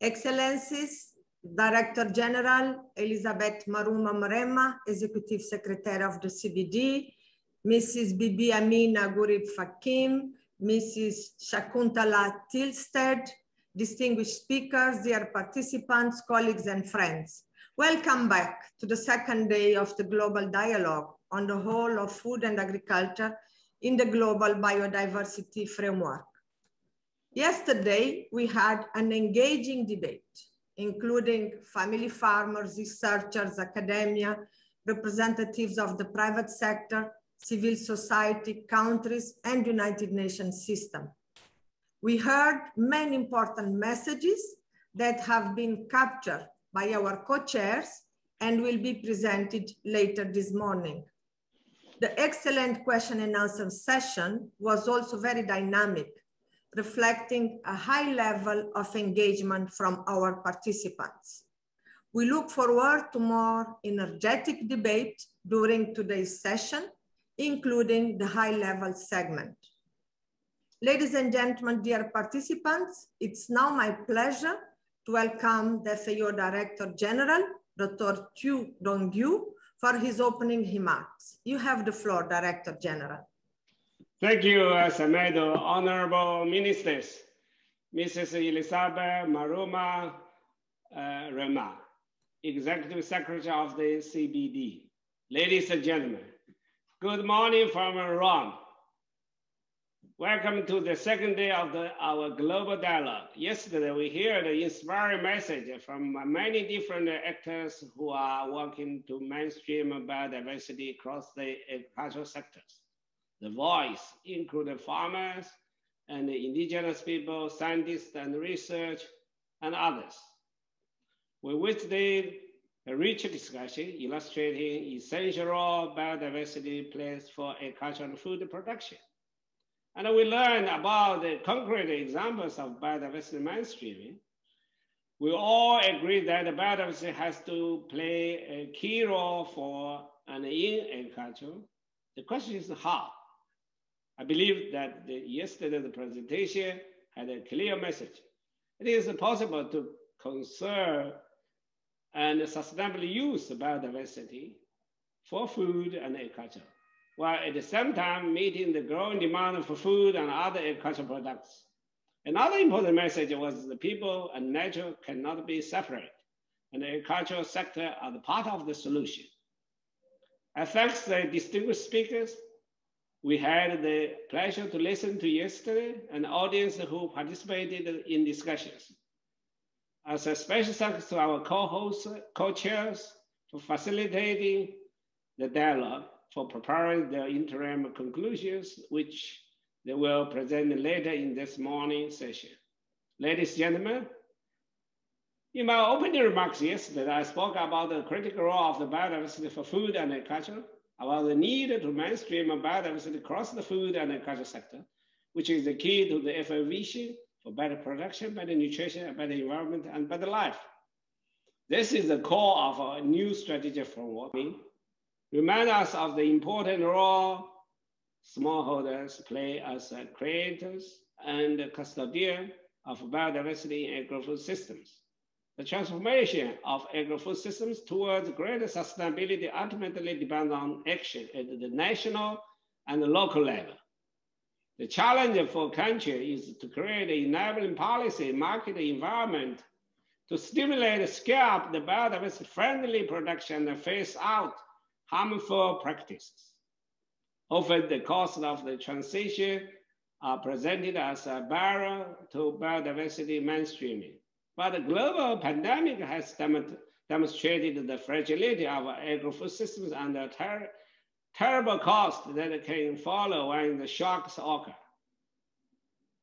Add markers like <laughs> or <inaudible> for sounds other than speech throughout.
Excellencies, Director General Elizabeth Maruma Mrema, Executive Secretary of the CBD, Mrs. Bibi Ameenah Gurib Fakim, Mrs. Shakuntala Thilsted, distinguished speakers, dear participants, colleagues, and friends. Welcome back to the second day of the global dialogue on the whole of food and agriculture in the global biodiversity framework. Yesterday, we had an engaging debate, including family farmers, researchers, academia, representatives of the private sector, civil society, countries, and United Nations system. We heard many important messages that have been captured by our co-chairs and will be presented later this morning. The excellent question and answer session was also very dynamic, reflecting a high level of engagement from our participants. We look forward to more energetic debate during today's session, including the high level segment. Ladies and gentlemen, dear participants, it's now my pleasure to welcome the FAO Director General, Dr. Qu Dongyu, for his opening remarks. You have the floor, Director General. Thank you, uh, Semedo. Honorable Ministers, Mrs. Elizabeth Maruma uh, Rema, Executive Secretary of the CBD. Ladies and gentlemen, good morning from Rome. Welcome to the second day of the, our global dialogue. Yesterday, we heard an inspiring message from many different actors who are working to mainstream biodiversity across the agricultural sectors. The voice included farmers and indigenous people, scientists and research, and others. We witnessed a rich discussion illustrating essential role biodiversity plays for agricultural and food production. And we learned about the concrete examples of biodiversity mainstreaming. We all agree that biodiversity has to play a key role for and in agriculture. The question is how. I believe that the, yesterday the presentation had a clear message. It is possible to conserve and sustainably use biodiversity for food and agriculture while at the same time meeting the growing demand for food and other agricultural products. Another important message was the people and nature cannot be separate, and the agricultural sector are the part of the solution. I thank the distinguished speakers. We had the pleasure to listen to yesterday an audience who participated in discussions. As a special thanks to our co-hosts, co-chairs for facilitating the dialogue for preparing the interim conclusions, which they will present later in this morning session. Ladies and gentlemen, in my opening remarks yesterday, I spoke about the critical role of the biodiversity for food and agriculture, about the need to mainstream biodiversity across the food and agriculture sector, which is the key to the FAO vision for better production, better nutrition, better environment, and better life. This is the core of our new strategy framework remind us of the important role smallholders play as creators and custodians of biodiversity in agri-food systems. The transformation of agri-food systems towards greater sustainability ultimately depends on action at the national and the local level. The challenge for country is to create an enabling policy market environment to stimulate scale up the biodiversity friendly production and phase out harmful practices. Often the cost of the transition are presented as a barrier to biodiversity mainstreaming. But the global pandemic has dem demonstrated the fragility of agri-food systems and the ter terrible cost that can follow when the shocks occur.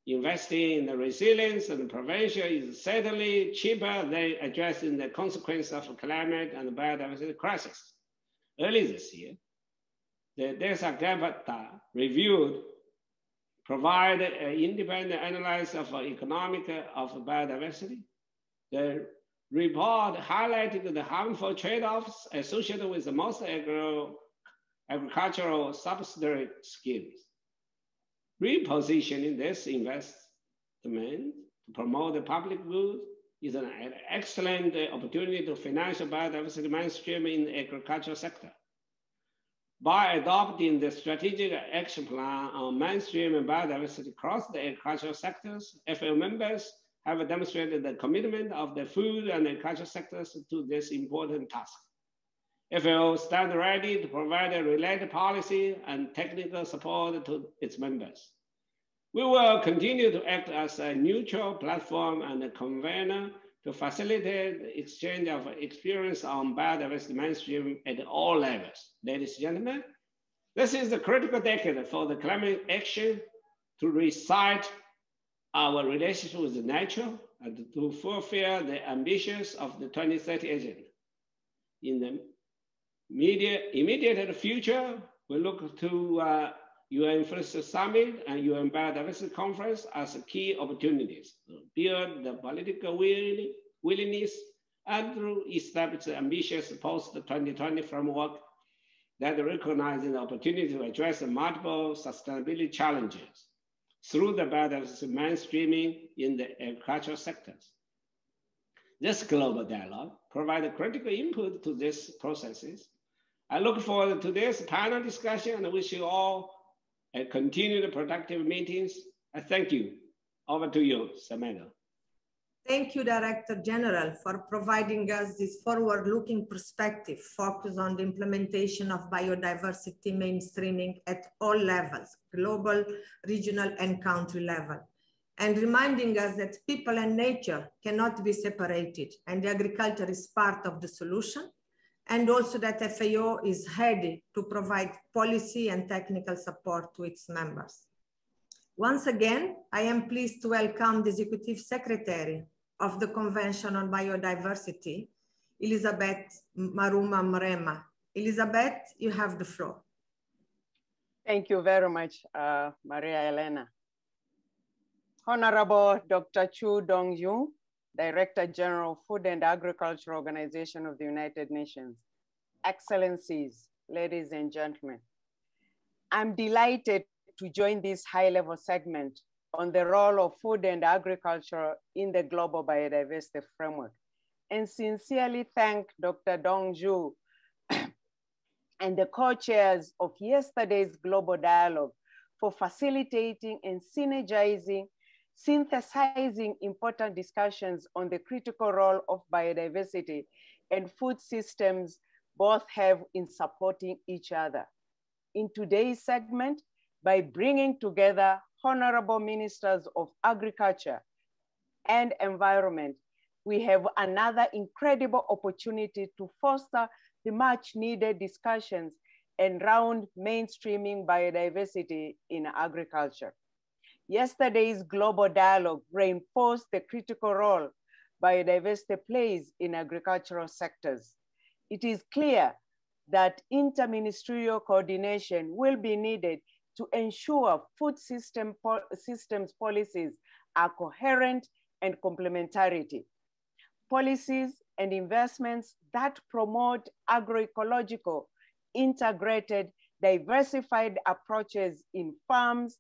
Investing in the resilience and prevention is certainly cheaper than addressing the consequences of climate and biodiversity crisis. Early this year, the Dasgupta reviewed provide an independent analysis of the economic of biodiversity. The report highlighted the harmful trade-offs associated with most agro agricultural subsidy schemes. Repositioning this investment to promote the public good is an excellent opportunity to finance biodiversity mainstream in the agricultural sector. By adopting the strategic action plan on mainstream biodiversity across the agricultural sectors, FAO members have demonstrated the commitment of the food and agriculture sectors to this important task. FAO stands ready to provide a related policy and technical support to its members. We will continue to act as a neutral platform and a convener to facilitate the exchange of experience on biodiversity mainstream at all levels. Ladies and gentlemen, this is the critical decade for the climate action to recite our relationship with nature and to fulfill the ambitions of the 2030 agenda. In the immediate, immediate future, we look to uh, UN First Summit and UN Biodiversity Conference as key opportunities to build the political will, willingness and to establish ambitious post-2020 framework that recognizes the opportunity to address multiple sustainability challenges through the biodiversity mainstreaming in the agricultural sectors. This global dialogue provides critical input to these processes. I look forward to this panel discussion and wish you all and continue the productive meetings. I thank you. Over to you, Semedo. Thank you, Director General, for providing us this forward-looking perspective focused on the implementation of biodiversity mainstreaming at all levels, global, regional, and country level, and reminding us that people and nature cannot be separated, and agriculture is part of the solution, and also that FAO is ready to provide policy and technical support to its members. Once again, I am pleased to welcome the Executive Secretary of the Convention on Biodiversity, Elizabeth Maruma Mrema. Elizabeth, you have the floor. Thank you very much, uh, Maria Elena. Honorable Dr. Qu Dongyu, Director General, Food and Agriculture Organization of the United Nations. Excellencies, ladies and gentlemen, I'm delighted to join this high-level segment on the role of food and agriculture in the global biodiversity framework and sincerely thank Dr. Dongyu <coughs> and the co-chairs of yesterday's global dialogue for facilitating and synergizing synthesizing important discussions on the critical role of biodiversity and food systems both have in supporting each other. In today's segment, by bringing together honorable ministers of agriculture and environment, we have another incredible opportunity to foster the much needed discussions around mainstreaming biodiversity in agriculture. Yesterday's global dialogue reinforced the critical role biodiversity plays in agricultural sectors. It is clear that interministerial coordination will be needed to ensure food system po systems policies are coherent and complementarity. Policies and investments that promote agroecological, integrated, diversified approaches in farms,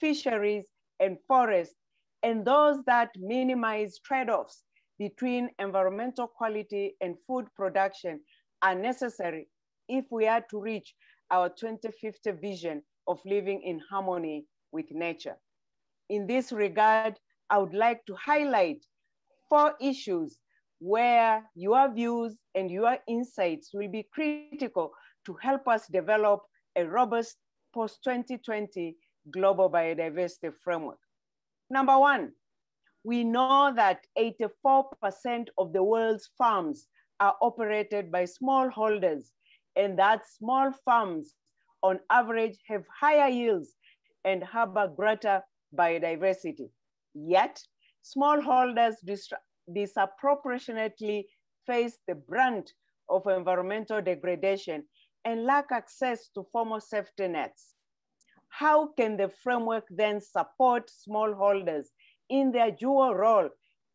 fisheries, and forests, and those that minimize trade-offs between environmental quality and food production are necessary if we are to reach our 2050 vision of living in harmony with nature. In this regard, I would like to highlight four issues where your views and your insights will be critical to help us develop a robust post-2020 global biodiversity framework. Number one, we know that 84% of the world's farms are operated by smallholders and that small farms on average have higher yields and harbor greater biodiversity. Yet, smallholders dis disproportionately face the brunt of environmental degradation and lack access to formal safety nets. How can the framework then support smallholders in their dual role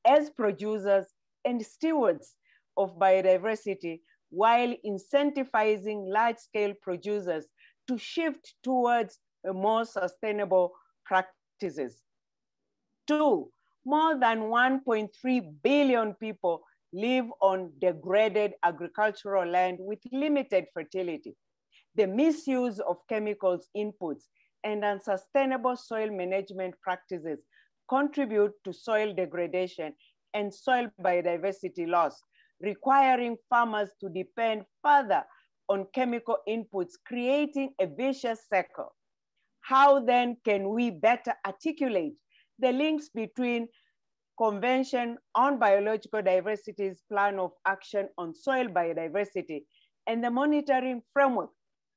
as producers and stewards of biodiversity while incentivizing large-scale producers to shift towards more sustainable practices? Two, more than 1.3 billion people live on degraded agricultural land with limited fertility. The misuse of chemicals inputs and unsustainable soil management practices contribute to soil degradation and soil biodiversity loss, requiring farmers to depend further on chemical inputs, creating a vicious circle. How then can we better articulate the links between Convention on Biological Diversity's Plan of Action on Soil Biodiversity and the monitoring framework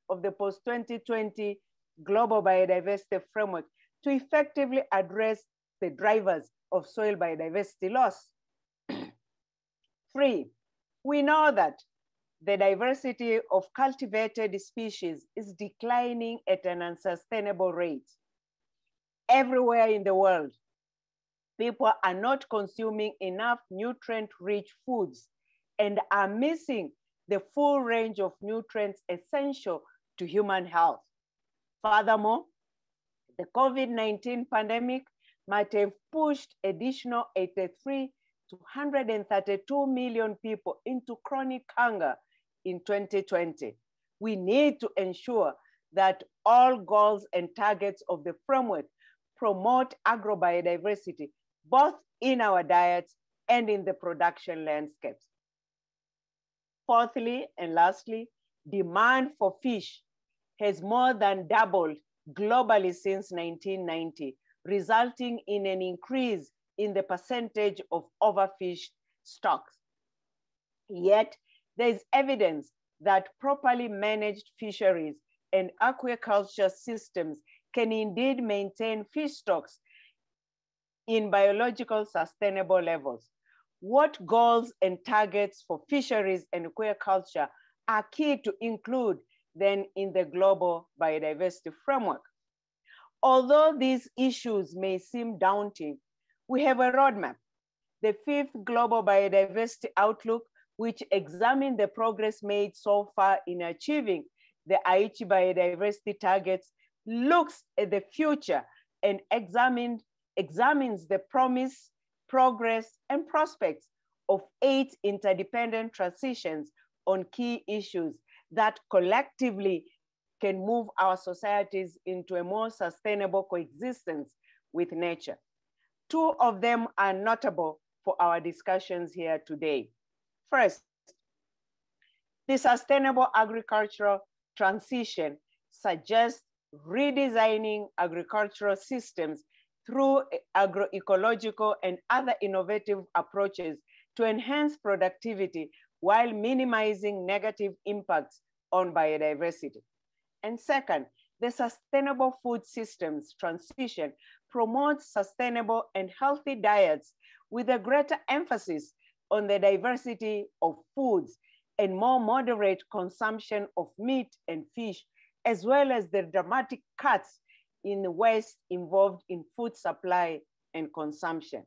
of the post-2020 Global Biodiversity Framework to effectively address the drivers of soil biodiversity loss. <clears throat> Three, we know that the diversity of cultivated species is declining at an unsustainable rate. Everywhere in the world, people are not consuming enough nutrient-rich foods and are missing the full range of nutrients essential to human health. Furthermore, the COVID-19 pandemic might have pushed additional 83 to 132 million people into chronic hunger in 2020. We need to ensure that all goals and targets of the framework promote agrobiodiversity, both in our diets and in the production landscapes. Fourthly, and lastly, demand for fish has more than doubled globally since 1990, resulting in an increase in the percentage of overfished stocks. Yet, there is evidence that properly managed fisheries and aquaculture systems can indeed maintain fish stocks in biological sustainable levels. What goals and targets for fisheries and aquaculture are key to include then in the global biodiversity framework? Although these issues may seem daunting, we have a roadmap. The fifth Global Biodiversity Outlook, which examines the progress made so far in achieving the Aichi biodiversity targets, looks at the future and examined, examines the promise, progress, and prospects of eight interdependent transitions on key issues that collectively can move our societies into a more sustainable coexistence with nature. Two of them are notable for our discussions here today. First, the sustainable agricultural transition suggests redesigning agricultural systems through agroecological and other innovative approaches to enhance productivity while minimizing negative impacts on biodiversity. And second, the sustainable food systems transition promotes sustainable and healthy diets with a greater emphasis on the diversity of foods and more moderate consumption of meat and fish, as well as the dramatic cuts in the waste involved in food supply and consumption.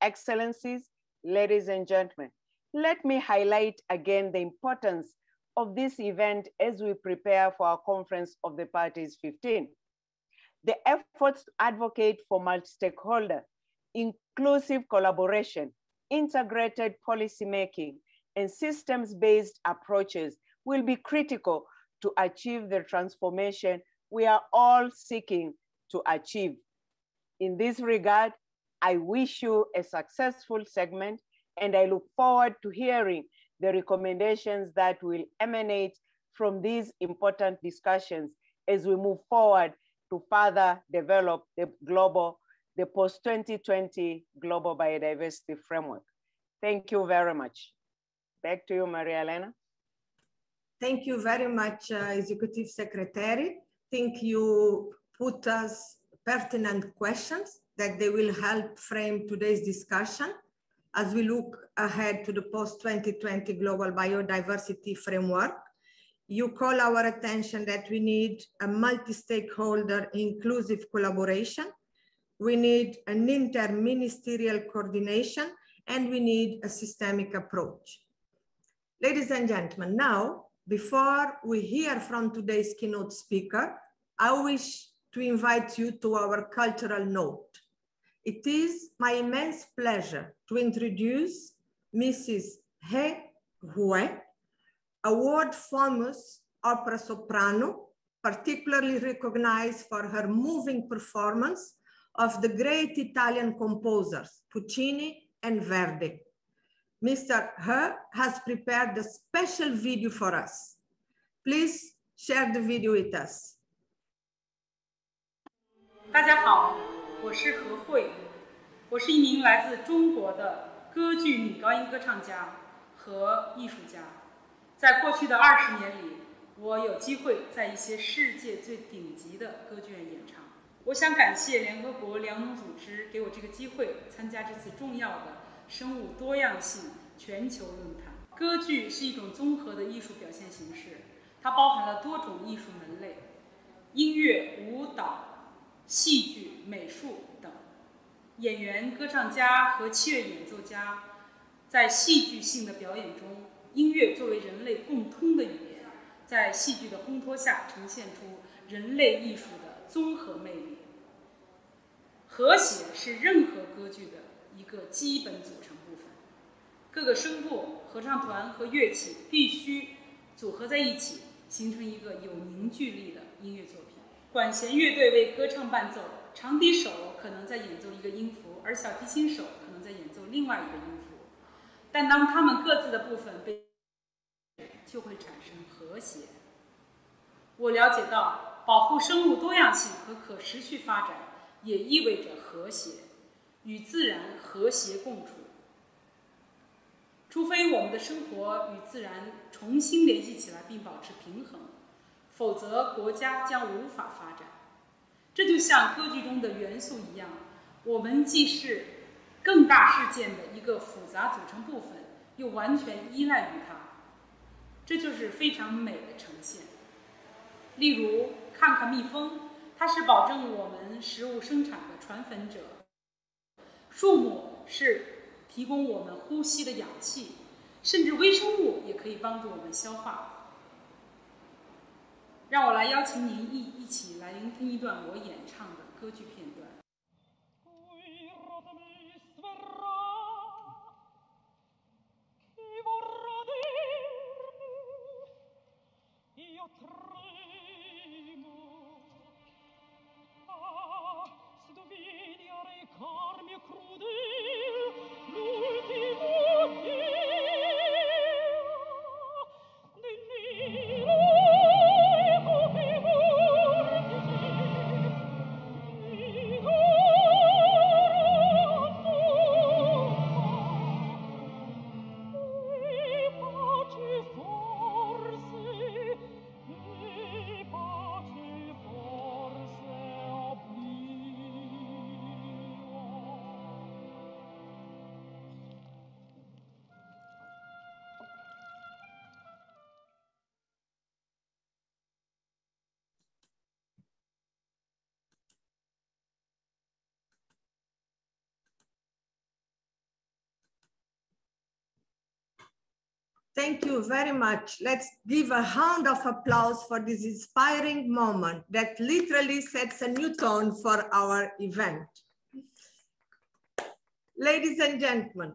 Excellencies, ladies and gentlemen, let me highlight again the importance of this event as we prepare for our Conference of the Parties 15. The efforts to advocate for multi-stakeholder, inclusive collaboration, integrated policymaking, and systems-based approaches will be critical to achieve the transformation we are all seeking to achieve. In this regard, I wish you a successful segment and I look forward to hearing the recommendations that will emanate from these important discussions as we move forward to further develop the global, the post-2020 global biodiversity framework. Thank you very much. Back to you, Maria Elena. Thank you very much, uh, Executive Secretary. Think you put us pertinent questions that they will help frame today's discussion as we look ahead to the post-2020 global biodiversity framework. You call our attention that we need a multi-stakeholder inclusive collaboration. We need an inter-ministerial coordination and we need a systemic approach. Ladies and gentlemen, now, before we hear from today's keynote speaker, I wish to invite you to our cultural note. it is my immense pleasure to introduce Mrs. He Hui, a world famous opera soprano, particularly recognized for her moving performance of the great Italian composers, Puccini and Verdi. Mr. He has prepared a special video for us. Please share the video with us. 大家好，我是何慧，我是一名来自中国的歌剧女高音歌唱家和艺术家。在过去的二十年里，我有机会在一些世界最顶级的歌剧院演唱。 我想感谢联合国粮农组织给我这个机会，参加这次重要的生物多样性全球论坛。歌剧是一种综合的艺术表现形式，它包含了多种艺术门类，音乐、舞蹈。戏剧、美术等，演员、歌唱家和器乐演奏家在戏剧性的表演中，音乐作为人类共通的语言，在戏剧的烘托下呈现出人类艺术的综合魅力。和谐是任何歌剧的一个基本组成部分，各个声部、合唱团和乐器必须组合在一起，形成一个有凝聚力的音乐作品。管弦乐队为歌唱伴奏，长笛手可能在演奏一个音符，而小提琴手可能在演奏另外一个音符。但当他们各自的部分被，就会产生和谐。我了解到，保护生物多样性和可持续发展，也意味着和谐，与自然和谐共处。除非我们的生活与自然重新联系起来并保持平衡。否则，国家将无法发展。这就像歌剧中的元素一样，我们既是更大事件的一个复杂组成部分，又完全依赖于它。这就是非常美的呈现。例如，看看蜜蜂，它是保证我们食物生产的传粉者；树木是提供我们呼吸的氧气，甚至微生物也可以帮助我们消化。让我来邀请您一一起来聆听一段我演唱的歌剧片段。You very much. Let's give a round of applause for this inspiring moment that literally sets a new tone for our event. Ladies and gentlemen,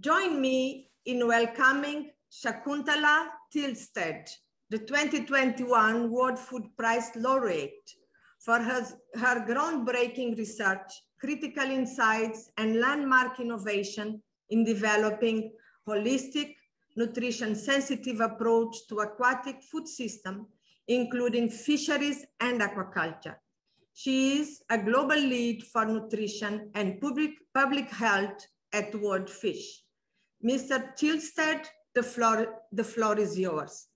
join me in welcoming Shakuntala Thilsted, the 2021 World Food Prize laureate for her, her groundbreaking research, critical insights, and landmark innovation in developing holistic nutrition sensitive approach to aquatic food system, including fisheries and aquaculture. She is a global lead for nutrition and public, public health at World Fish. Mr. Thilsted, the floor, the floor is yours.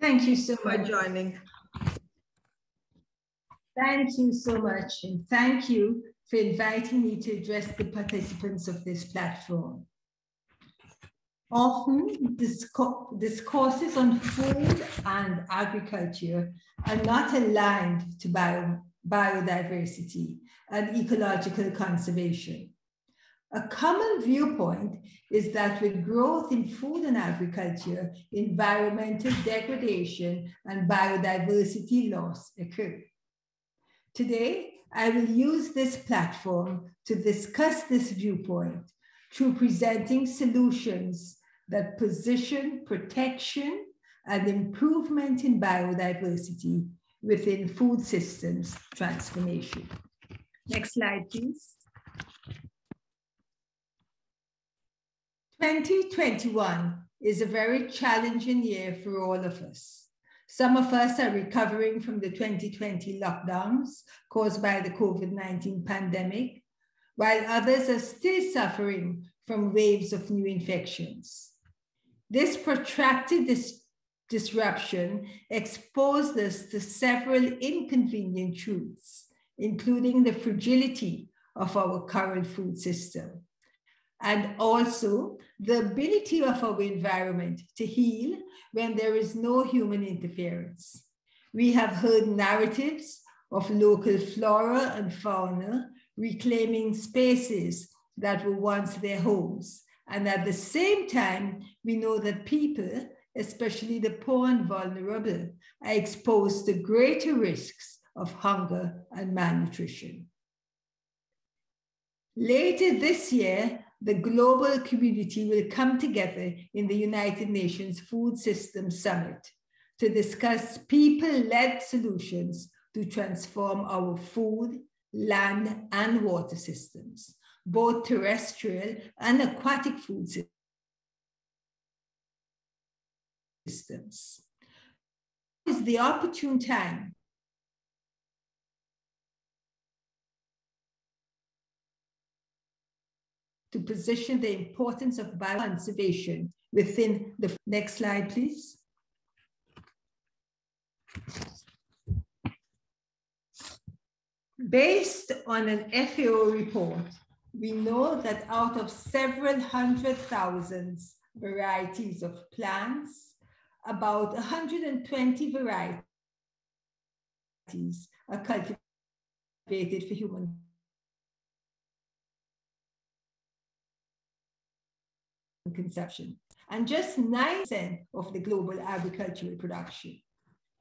Thank you so for much. For joining. Thank you so much. And thank you for inviting me to address the participants of this platform. Often discourses on food and agriculture are not aligned to bio biodiversity and ecological conservation. A common viewpoint is that with growth in food and agriculture, environmental degradation and biodiversity loss occur. Today, I will use this platform to discuss this viewpoint through presenting solutions that position protection and improvement in biodiversity within food systems transformation. Next slide, please. 2021 is a very challenging year for all of us. Some of us are recovering from the 2020 lockdowns caused by the COVID 19 pandemic, while others are still suffering from waves of new infections. This protracted dis disruption exposed us to several inconvenient truths, including the fragility of our current food system and also the ability of our environment to heal when there is no human interference. We have heard narratives of local flora and fauna reclaiming spaces that were once their homes. And at the same time, we know that people, especially the poor and vulnerable, are exposed to greater risks of hunger and malnutrition. Later this year, the global community will come together in the United Nations Food Systems Summit to discuss people-led solutions to transform our food, land, and water systems, both terrestrial and aquatic food systems. Is the opportune time to position the importance of bioconservation within the next slide, please. Based on an FAO report, we know that out of several hundred thousands varieties of plants, about 120 varieties are cultivated for human consumption, and just 9% of the global agricultural production.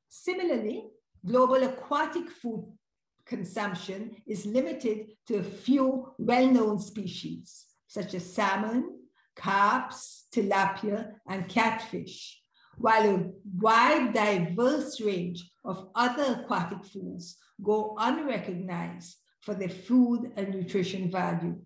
Similarly, global aquatic food consumption is limited to a few well-known species, such as salmon, carps, tilapia, and catfish, while a wide, diverse range of other aquatic foods go unrecognized for their food and nutrition value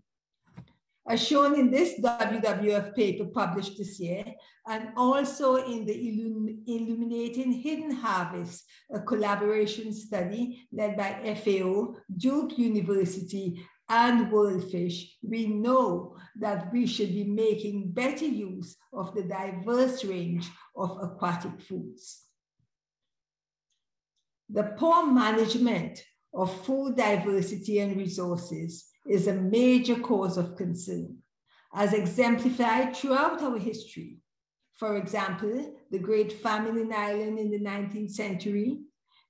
as shown in this WWF paper published this year, and also in the Illum Illuminating Hidden Harvest, a collaboration study led by FAO, Duke University, and WorldFish, we know that we should be making better use of the diverse range of aquatic foods. The poor management of food diversity and resources is a major cause of concern, as exemplified throughout our history. For example, the Great Famine in Ireland in the 19th century,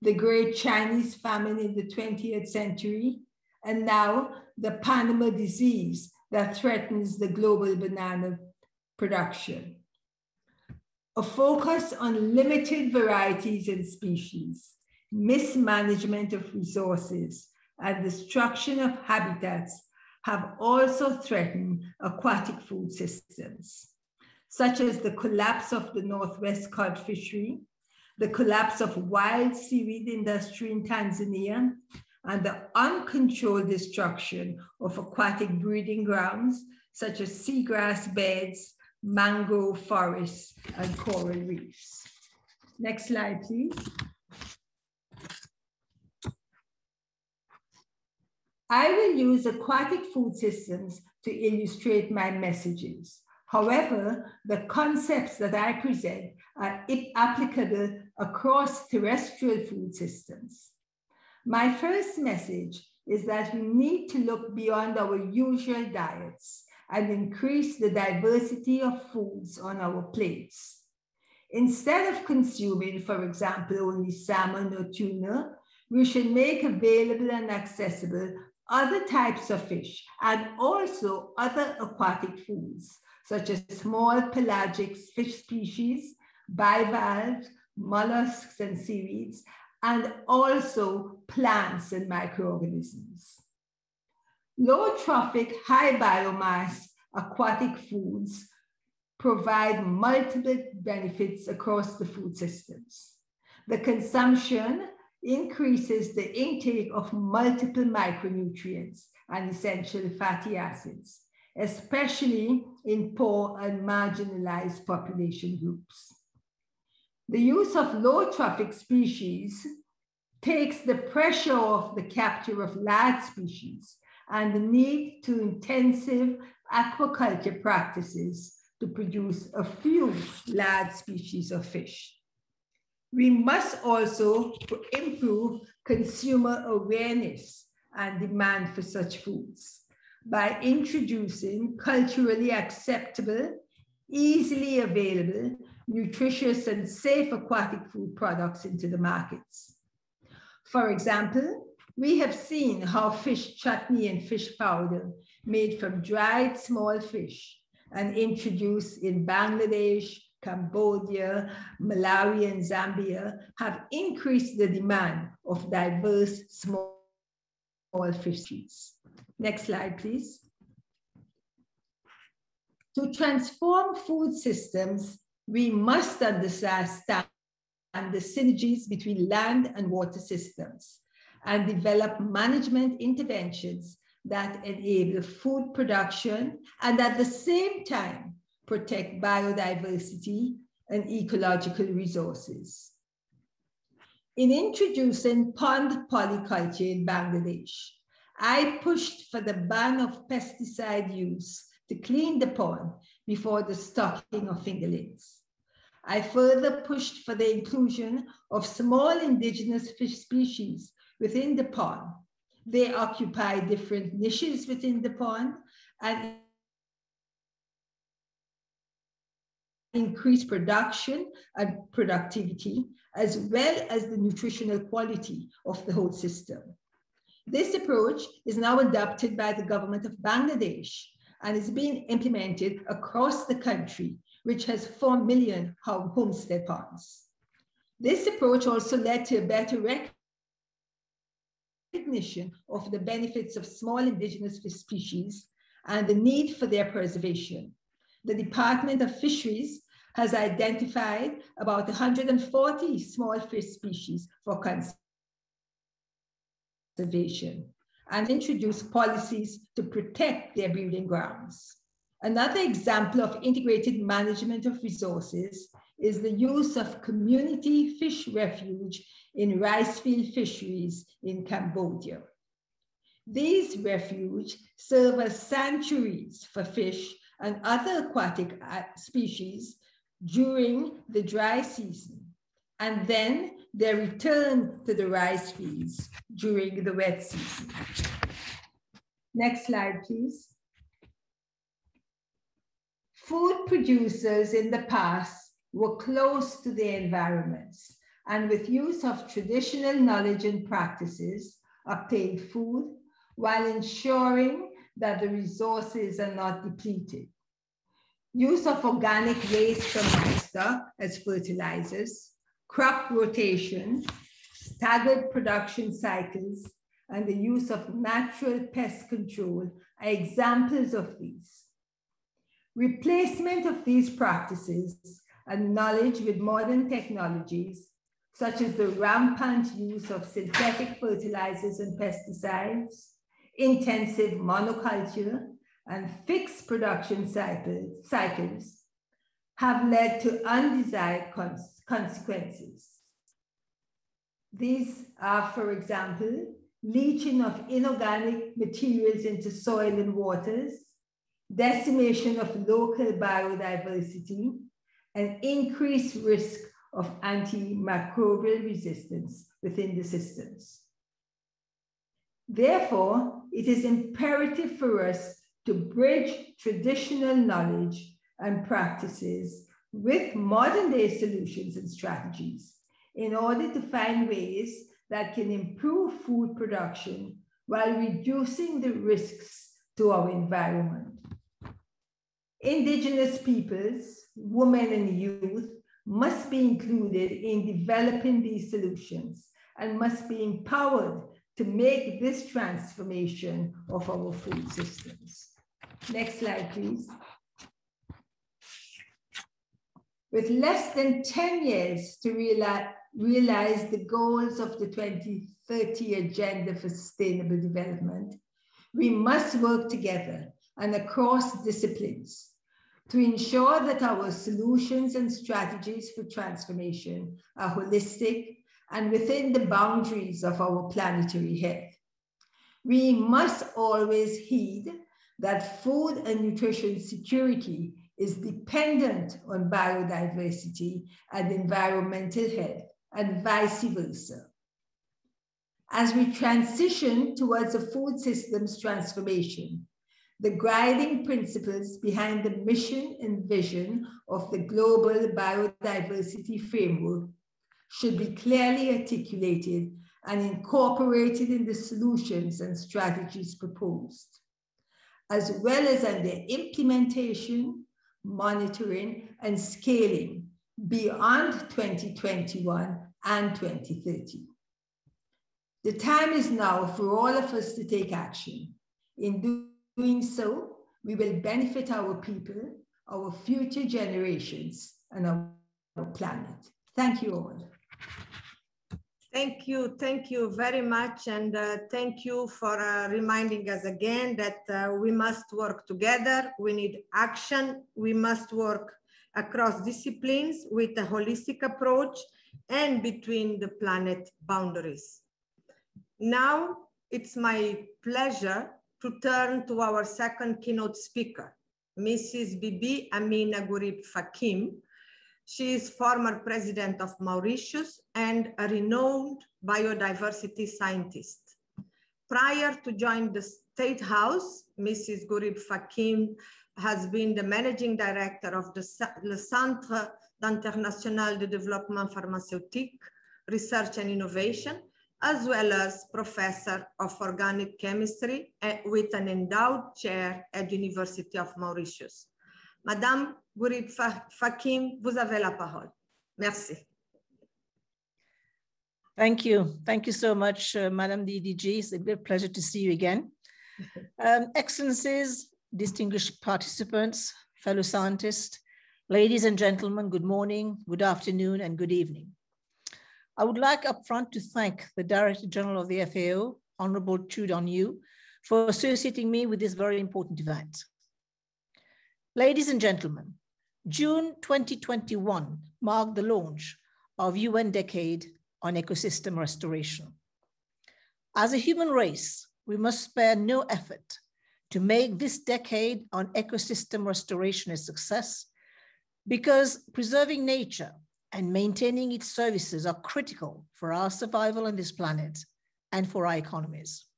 the Great Chinese Famine in the 20th century, and now the Panama disease that threatens the global banana production. A focus on limited varieties and species, mismanagement of resources, and destruction of habitats have also threatened aquatic food systems, such as the collapse of the Northwest cod fishery, the collapse of wild seaweed industry in Tanzania, and the uncontrolled destruction of aquatic breeding grounds, such as seagrass beds, mangrove forests, and coral reefs. Next slide, please. I will use aquatic food systems to illustrate my messages. However, the concepts that I present are applicable across terrestrial food systems. My first message is that we need to look beyond our usual diets and increase the diversity of foods on our plates. Instead of consuming, for example, only salmon or tuna, we should make available and accessible other types of fish and also other aquatic foods, such as small pelagic fish species, bivalves, mollusks, and seaweeds, and also plants and microorganisms. Low trophic, high biomass aquatic foods provide multiple benefits across the food systems. The consumption increases the intake of multiple micronutrients and essential fatty acids, especially in poor and marginalized population groups. The use of low trophic species takes the pressure off the capture of large species and the need to intensive aquaculture practices to produce a few large species of fish. We must also improve consumer awareness and demand for such foods by introducing culturally acceptable, easily available, nutritious and safe aquatic food products into the markets. For example, we have seen how fish chutney and fish powder made from dried small fish and introduced in Bangladesh, Cambodia, Malawi, and Zambia have increased the demand of diverse small fish species. Next slide, please. To transform food systems, we must understand the synergies between land and water systems and develop management interventions that enable food production and at the same time protect biodiversity and ecological resources. In introducing pond polyculture in Bangladesh, I pushed for the ban of pesticide use to clean the pond before the stocking of fingerlings. I further pushed for the inclusion of small indigenous fish species within the pond. They occupy different niches within the pond and increase production and productivity, as well as the nutritional quality of the whole system. This approach is now adopted by the government of Bangladesh and is being implemented across the country, which has 4 million homestead ponds. This approach also led to a better recognition of the benefits of small indigenous fish species and the need for their preservation. The Department of Fisheries has identified about 140 small fish species for conservation and introduced policies to protect their breeding grounds. Another example of integrated management of resources is the use of community fish refuge in rice field fisheries in Cambodia. These refuge serve as sanctuaries for fish and other aquatic uh, species during the dry season, and then they return to the rice fields during the wet season. Next slide, please. Food producers in the past were close to their environments and with use of traditional knowledge and practices obtained food while ensuring that the resources are not depleted. Use of organic waste from livestock as fertilizers, crop rotation, staggered production cycles, and the use of natural pest control are examples of these. Replacement of these practices and knowledge with modern technologies, such as the rampant use of synthetic fertilizers and pesticides, intensive monoculture, and fixed production cycles, have led to undesired cons consequences. These are, for example, leaching of inorganic materials into soil and waters, decimation of local biodiversity, and increased risk of antimicrobial resistance within the systems. Therefore, it is imperative for us to bridge traditional knowledge and practices with modern day solutions and strategies in order to find ways that can improve food production while reducing the risks to our environment. Indigenous peoples, women and youth must be included in developing these solutions and must be empowered to make this transformation of our food systems. Next slide, please. With less than 10 years to realize, realize the goals of the 2030 Agenda for Sustainable Development, we must work together and across disciplines to ensure that our solutions and strategies for transformation are holistic and within the boundaries of our planetary health. We must always heed that food and nutrition security is dependent on biodiversity and environmental health and vice versa. As we transition towards a food systems transformation, the guiding principles behind the mission and vision of the Global Biodiversity Framework should be clearly articulated and incorporated in the solutions and strategies proposed, as well as on their implementation, monitoring, and scaling beyond 2021 and 2030. The time is now for all of us to take action. In doing so, we will benefit our people, our future generations, and our planet. Thank you all. Thank you. Thank you very much. And uh, thank you for uh, reminding us again that uh, we must work together. We need action. We must work across disciplines with a holistic approach and between the planet boundaries. Now it's my pleasure to turn to our second keynote speaker, Mrs. Bibi Ameenah Gurib Fakim, she is former president of Mauritius and a renowned biodiversity scientist. Prior to join the State House, Mrs. Gurib Fakim has been the managing director of the Le Centre d'International de Développement Pharmaceutique, Research and Innovation, as well as professor of organic chemistry eh, with an endowed chair at the University of Mauritius. Madame Gurib Fakim, vous avez la parole. Merci. Thank you. Thank you so much, uh, Madam DDG. It's a great pleasure to see you again. <laughs> Um, excellencies, distinguished participants, fellow scientists, ladies and gentlemen, good morning, good afternoon, and good evening. I would like upfront to thank the Director General of the FAO, Honorable Qu Dongyu, for associating me with this very important event. Ladies and gentlemen, June 2021 marked the launch of UN Decade on Ecosystem Restoration. As a human race, we must spare no effort to make this decade on ecosystem restoration a success because preserving nature and maintaining its services are critical for our survival on this planet and for our economies.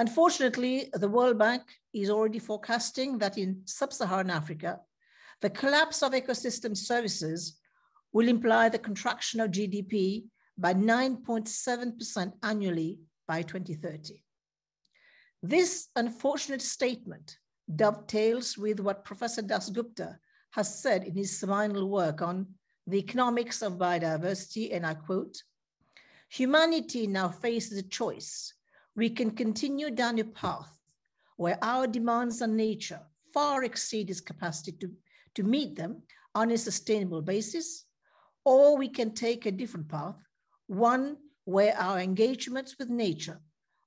Unfortunately, the World Bank is already forecasting that in sub-Saharan Africa, the collapse of ecosystem services will imply the contraction of GDP by 9.7% annually by 2030. This unfortunate statement dovetails with what Professor Dasgupta has said in his seminal work on the economics of biodiversity, and I quote, humanity now faces a choice. We can continue down a path where our demands on nature far exceed its capacity to to meet them on a sustainable basis, or we can take a different path, one where our engagements with nature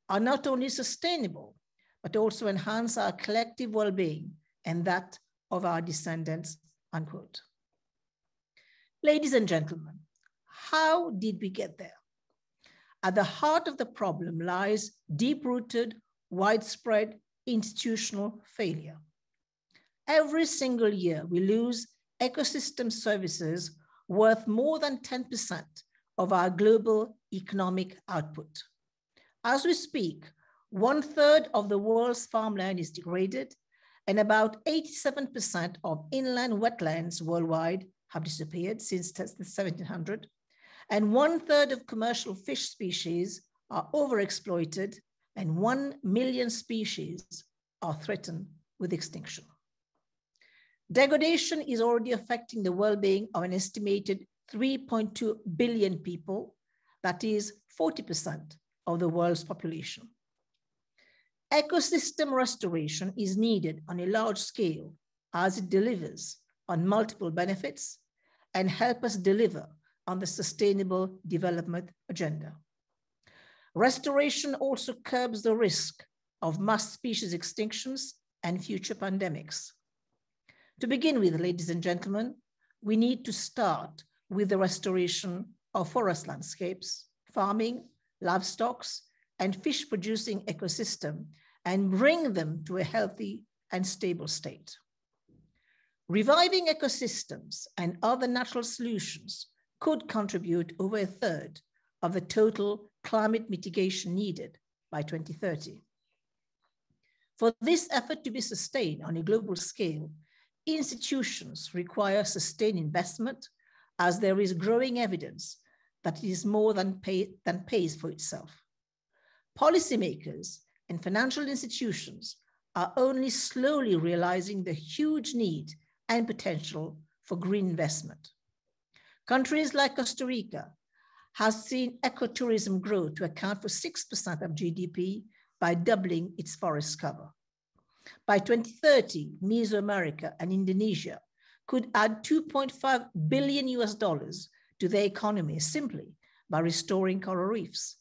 are not only sustainable, but also enhance our collective well-being and that of our descendants, unquote. Ladies and gentlemen, how did we get there? At the heart of the problem lies deep-rooted, widespread institutional failure. Every single year, we lose ecosystem services worth more than 10% of our global economic output. As we speak, one third of the world's farmland is degraded, and about 87% of inland wetlands worldwide have disappeared since the 1700, and one third of commercial fish species are overexploited, and 1 million species are threatened with extinction. Degradation is already affecting the well-being of an estimated 3.2 billion people, that is 40% of the world's population. Ecosystem restoration is needed on a large scale as it delivers on multiple benefits and help us deliver on the sustainable development agenda. Restoration also curbs the risk of mass species extinctions and future pandemics. To begin with, ladies and gentlemen, we need to start with the restoration of forest landscapes, farming, livestock, and fish producing ecosystem and bring them to a healthy and stable state. Reviving ecosystems and other natural solutions could contribute over a third of the total climate mitigation needed by 2030. For this effort to be sustained on a global scale, institutions require sustained investment as there is growing evidence that it is more than, pay, than pays for itself. Policymakers and financial institutions are only slowly realizing the huge need and potential for green investment. Countries like Costa Rica has seen ecotourism grow to account for 6% of GDP by doubling its forest cover. By 2030, Mesoamerica and Indonesia could add 2.5 billion US dollars to their economy simply by restoring coral reefs.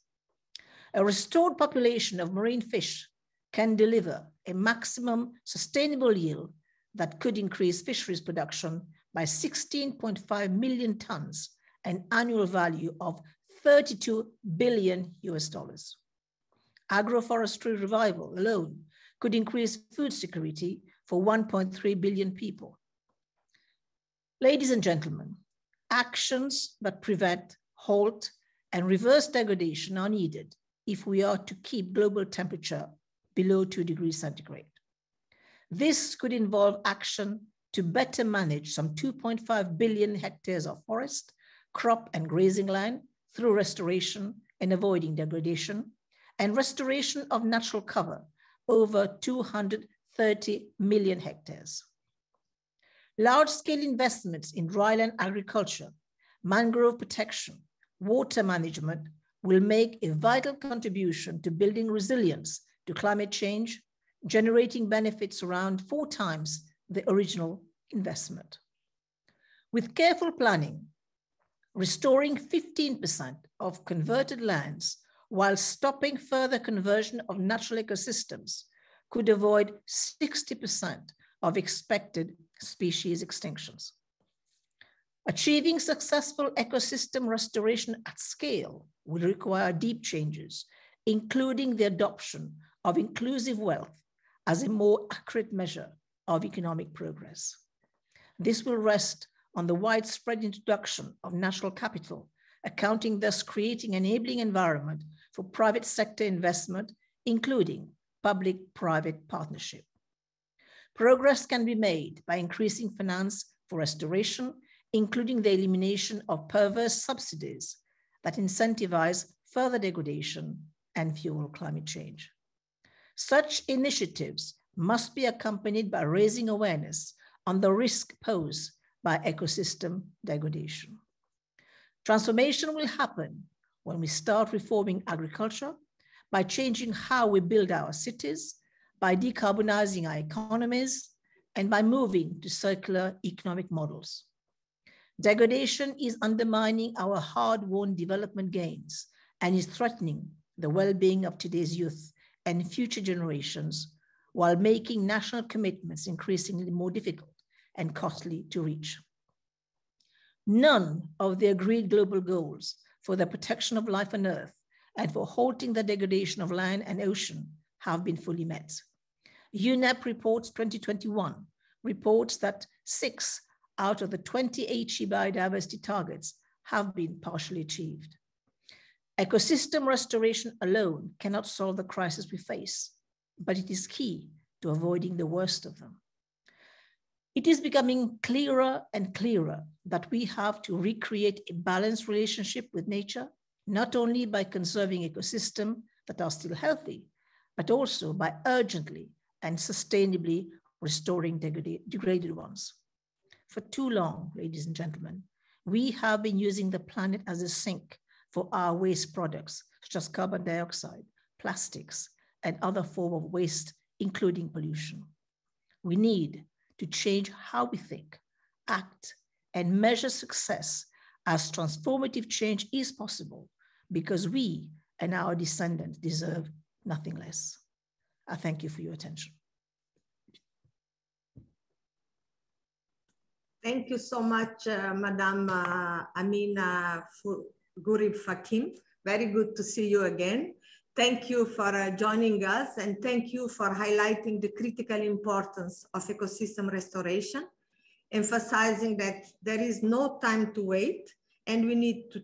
A restored population of marine fish can deliver a maximum sustainable yield that could increase fisheries production by 16.5 million tons, an annual value of 32 billion US dollars. Agroforestry revival alone could increase food security for 1.3 billion people. Ladies and gentlemen, actions that prevent, halt, and reverse degradation are needed if we are to keep global temperature below 2 degrees centigrade. This could involve action to better manage some 2.5 billion hectares of forest, crop and grazing land through restoration and avoiding degradation, and restoration of natural cover over 230 million hectares. Large-scale investments in dryland agriculture, mangrove protection, water management, will make a vital contribution to building resilience to climate change, generating benefits around four times the original investment. With careful planning, restoring 15% of converted lands while stopping further conversion of natural ecosystems could avoid 60% of expected species extinctions. Achieving successful ecosystem restoration at scale will require deep changes, including the adoption of inclusive wealth as a more accurate measure of economic progress. This will rest on the widespread introduction of national capital, accounting thus creating an enabling environment for private sector investment, including public-private partnership. Progress can be made by increasing finance for restoration including the elimination of perverse subsidies that incentivize further degradation and fuel climate change. Such initiatives must be accompanied by raising awareness on the risk posed by ecosystem degradation. Transformation will happen when we start reforming agriculture, by changing how we build our cities, by decarbonizing our economies, and by moving to circular economic models. Degradation is undermining our hard-won development gains and is threatening the well-being of today's youth and future generations while making national commitments increasingly more difficult and costly to reach. None of the agreed global goals for the protection of life on earth and for halting the degradation of land and ocean have been fully met. UNEP reports 2021 reports that six out of the 28 biodiversity targets have been partially achieved. Ecosystem restoration alone cannot solve the crisis we face, but it is key to avoiding the worst of them. It is becoming clearer and clearer that we have to recreate a balanced relationship with nature, not only by conserving ecosystems that are still healthy, but also by urgently and sustainably restoring degraded ones. For too long, ladies and gentlemen, we have been using the planet as a sink for our waste products, such as carbon dioxide, plastics, and other form of waste, including pollution. We need to change how we think, act, and measure success as transformative change is possible because we and our descendants deserve nothing less. I thank you for your attention. Thank you so much, uh, Madam uh, Ameenah Gurib Fakim. Very good to see you again. Thank you for uh, joining us and thank you for highlighting the critical importance of ecosystem restoration, emphasizing that there is no time to wait and we need to,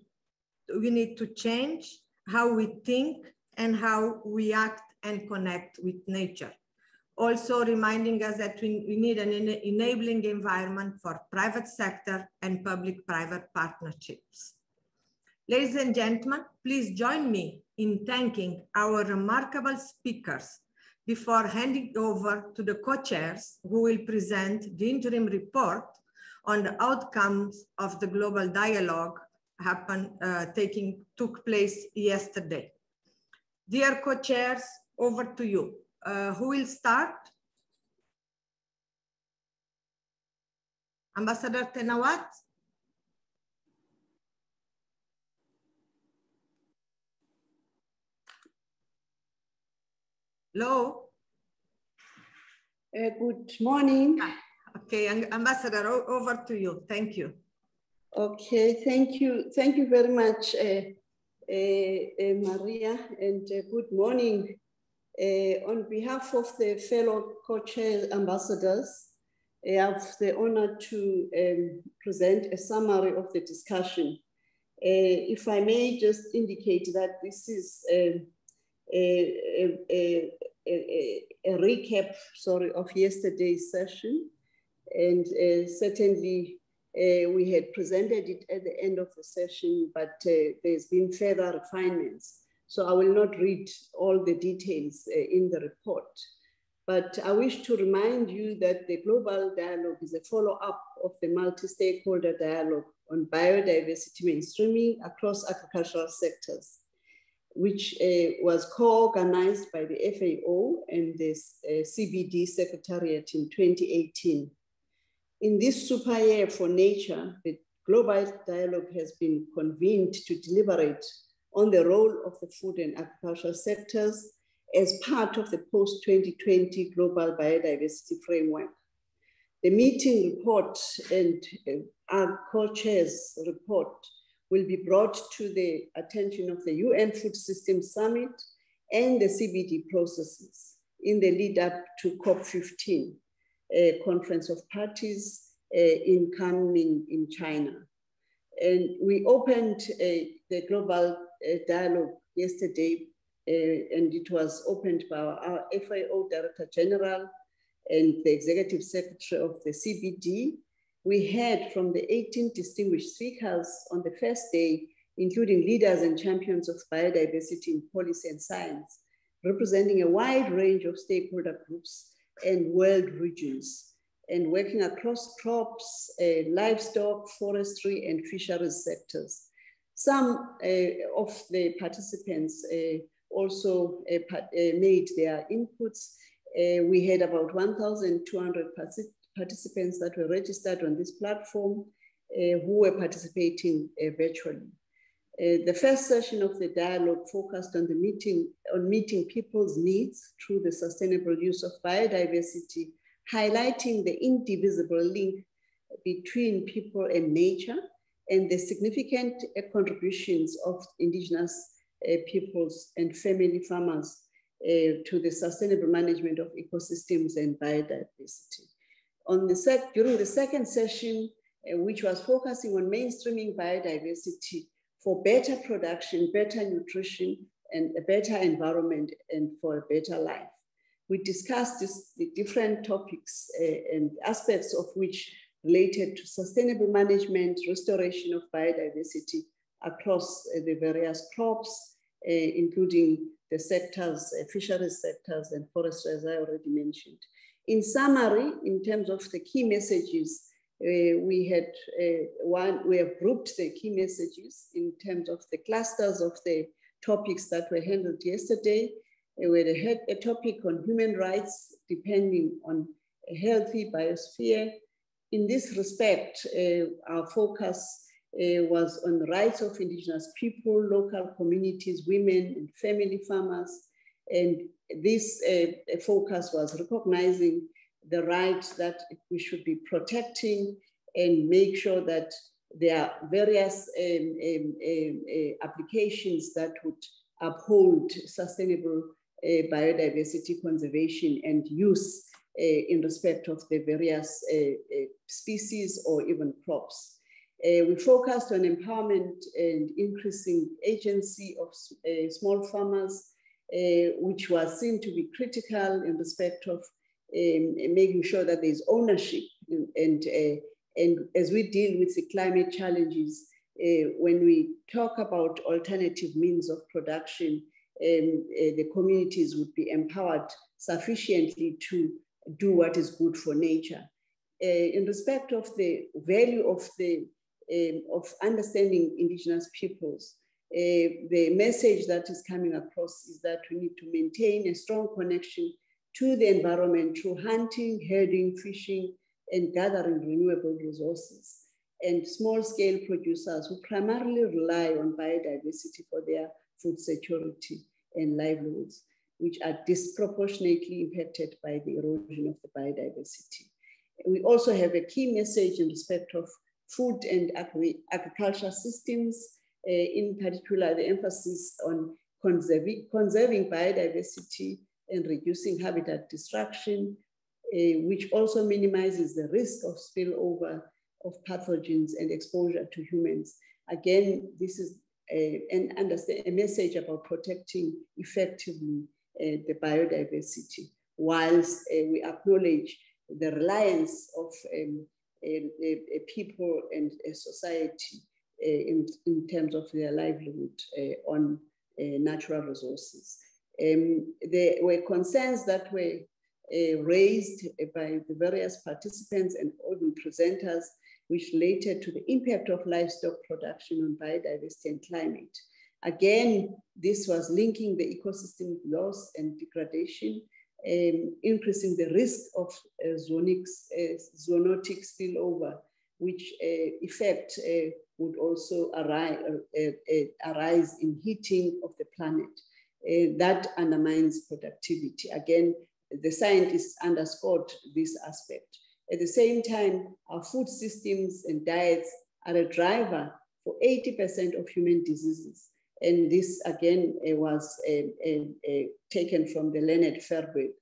we need to change how we think and how we act and connect with nature. Also reminding us that we, we need an enabling environment for private sector and public-private partnerships. Ladies and gentlemen, please join me in thanking our remarkable speakers before handing over to the co-chairs who will present the interim report on the outcomes of the global dialogue uh, taking, took place yesterday. Dear co-chairs, over to you. Uh, who will start? Ambassador Thanawat? Hello? Uh, good morning. Okay, Ambassador, over to you. Thank you. Okay, thank you. Thank you very much, uh, uh, uh Maria, and uh, good morning. Uh, on behalf of the fellow co-chair ambassadors, I have the honor to um, present a summary of the discussion. if I may just indicate that this is um, a, a, a, a, recap, sorry, of yesterday's session. And uh, certainly uh, we had presented it at the end of the session, but uh, there's been further refinements. So I will not read all the details uh, in the report. But I wish to remind you that the global dialogue is a follow-up of the multi-stakeholder dialogue on biodiversity mainstreaming across agricultural sectors which uh, was co-organized by the FAO and the uh, CBD Secretariat in 2018. In this super year for nature, the global dialogue has been convened to deliberate on the role of the food and agricultural sectors as part of the post-2020 global biodiversity framework. The meeting report and uh, our co-chair's report will be brought to the attention of the UN Food System Summit and the CBD processes in the lead up to COP15, a conference of parties uh, in Kunming in China. And we opened uh, the global uh, dialogue yesterday, uh, and it was opened by our FAO Director General and the Executive Secretary of the CBD, we heard from the 18 distinguished speakers on the first day, including leaders and champions of biodiversity in policy and science, representing a wide range of stakeholder groups and world regions, and working across crops, uh, livestock, forestry, and fisheries sectors. Some uh, of the participants uh, also uh, uh, made their inputs. Uh, we had about 1,200 participants that were registered on this platform uh, who were participating uh, virtually. Uh, the first session of the dialogue focused on the meeting on meeting people's needs through the sustainable use of biodiversity, highlighting the indivisible link between people and nature and the significant uh, contributions of indigenous uh, peoples and family farmers uh, to the sustainable management of ecosystems and biodiversity on the sec during the second session, uh, which was focusing on mainstreaming biodiversity for better production, better nutrition, and a better environment and for a better life. We discussed this, the different topics uh, and aspects of which related to sustainable management, restoration of biodiversity across uh, the various crops, uh, including the sectors, uh, fisheries sectors and forestry, as I already mentioned. In summary, in terms of the key messages Uh, we had uh, one, we have grouped the key messages in terms of the clusters of the topics that were handled yesterday. Uh, we had a, topic on human rights depending on a healthy biosphere. In this respect, uh, our focus uh, was on the rights of indigenous people, local communities, women and family farmers. And this uh, focus was recognizing the rights that we should be protecting and make sure that there are various um, um, um, uh, applications that would uphold sustainable uh, biodiversity conservation and use uh, in respect of the various uh, uh, species or even crops. Uh, we focused on empowerment and increasing agency of small farmers, which was seen to be critical in respect of um, making sure that there's ownership and, and, uh, and as we deal with the climate challenges, uh, when we talk about alternative means of production, um, uh, the communities would be empowered sufficiently to do what is good for nature. Uh, in respect of the value of the um, of understanding indigenous peoples, uh, the message that is coming across is that we need to maintain a strong connection to the environment through hunting, herding, fishing, and gathering renewable resources. And small scale producers who primarily rely on biodiversity for their food security and livelihoods, which are disproportionately impacted by the erosion of the biodiversity. We also have a key message in respect of food and agri agriculture systems, in particular, the emphasis on conserving, conserving biodiversity and reducing habitat destruction, uh, which also minimizes the risk of spillover of pathogens and exposure to humans. Again, this is a, an understand, a message about protecting effectively uh, the biodiversity, whilst uh, we acknowledge the reliance of um, people and a society in, in terms of their livelihood uh, on uh, natural resources. Um, there were concerns that were raised by the various participants and even presenters, which related to the impact of livestock production on biodiversity and climate. Again, this was linking the ecosystem loss and degradation, um, increasing the risk of uh, uh, zoonotic spillover, which uh, effect uh, would also arise, uh, arise in heating of the planet uh, that undermines productivity. Again, the scientists underscored this aspect. At the same time, our food systems and diets are a driver for 80% of human diseases. And this again uh, was uh, uh, uh taken from the Leonard Fairbrother.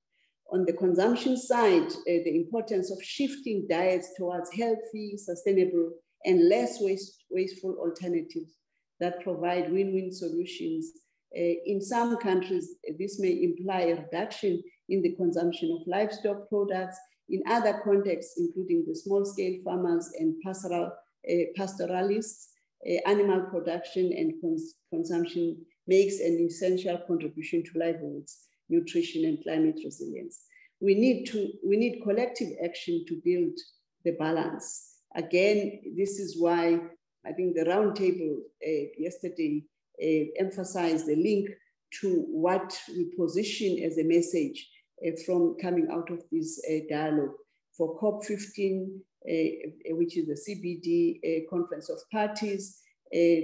On the consumption side, uh, the importance of shifting diets towards healthy, sustainable, and less waste, wasteful alternatives that provide win-win solutions uh, in some countries, this may imply a reduction in the consumption of livestock products. In other contexts, including the small-scale farmers and pastoral, uh, pastoralists, uh, animal production and cons consumption makes an essential contribution to livelihoods, nutrition, and climate resilience. We need, to, we need collective action to build the balance. Again, this is why I think the roundtable uh, yesterday uh, emphasize the link to what we position as a message uh, from coming out of this uh, dialogue. For COP15, which is the CBD Conference of Parties,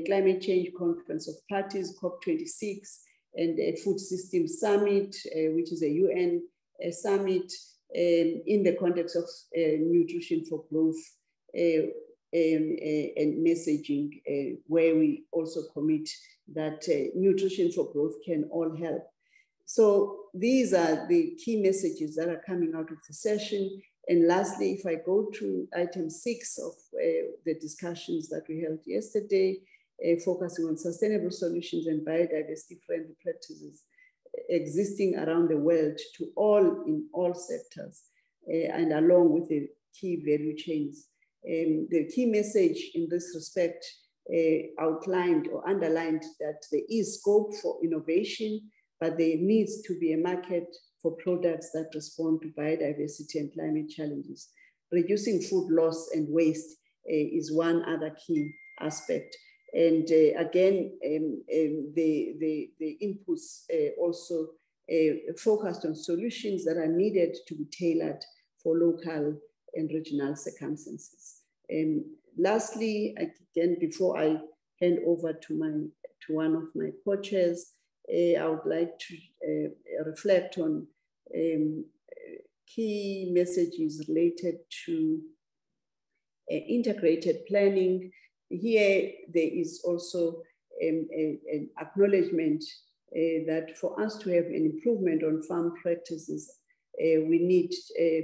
Climate Change Conference of Parties, COP26, and a Food System Summit, which is a UN summit um, in the context of nutrition for growth um, and messaging, uh, where we also commit that nutrition for growth can all help. So these are the key messages that are coming out of the session. And lastly, if I go to item six of uh, the discussions that we held yesterday, uh, focusing on sustainable solutions and biodiversity friendly practices existing around the world to all in all sectors uh, and along with the key value chains. Um, the key message in this respect uh, outlined or underlined that there is scope for innovation, but there needs to be a market for products that respond to biodiversity and climate challenges. reducing food loss and waste is one other key aspect. And again, um, um, the, the, the inputs also focused on solutions that are needed to be tailored for local and regional circumstances. And lastly, again, before I hand over to my to one of my co-chairs, uh, I would like to uh, reflect on um, key messages related to uh, integrated planning. Here, there is also um, a, an acknowledgement that for us to have an improvement on farm practices, we need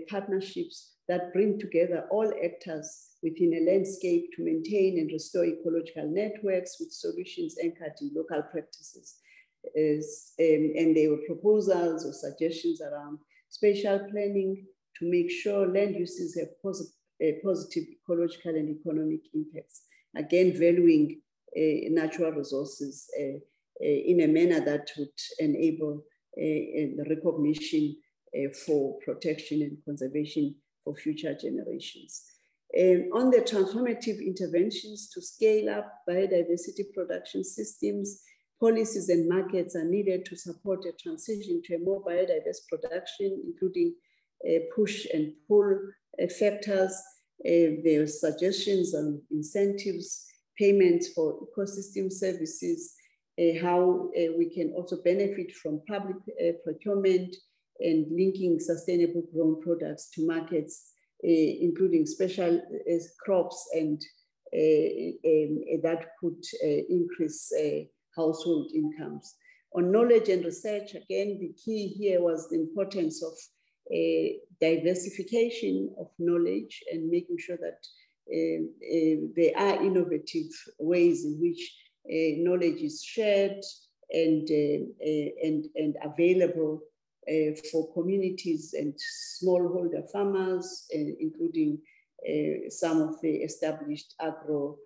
partnerships that bring together all actors within a landscape to maintain and restore ecological networks with solutions anchored in local practices. Um, and there were proposals or suggestions around spatial planning to make sure land uses have uh, positive ecological and economic impacts. Again, valuing uh, natural resources uh, uh in a manner that would enable uh, recognition for protection and conservation for future generations. Um, on the transformative interventions to scale up biodiversity production systems, policies and markets are needed to support a transition to a more biodiverse production, including uh, push and pull uh, factors. Uh, there are suggestions on incentives, payments for ecosystem services, uh, how uh, we can also benefit from public uh, procurement and linking sustainable grown products to markets uh, including special uh, crops and uh, um, that could increase household incomes. On knowledge and research, again, the key here was the importance of diversification of knowledge and making sure that uh, uh, there are innovative ways in which uh, knowledge is shared and, and, and available for communities and smallholder farmers, uh, including uh, some of the established agro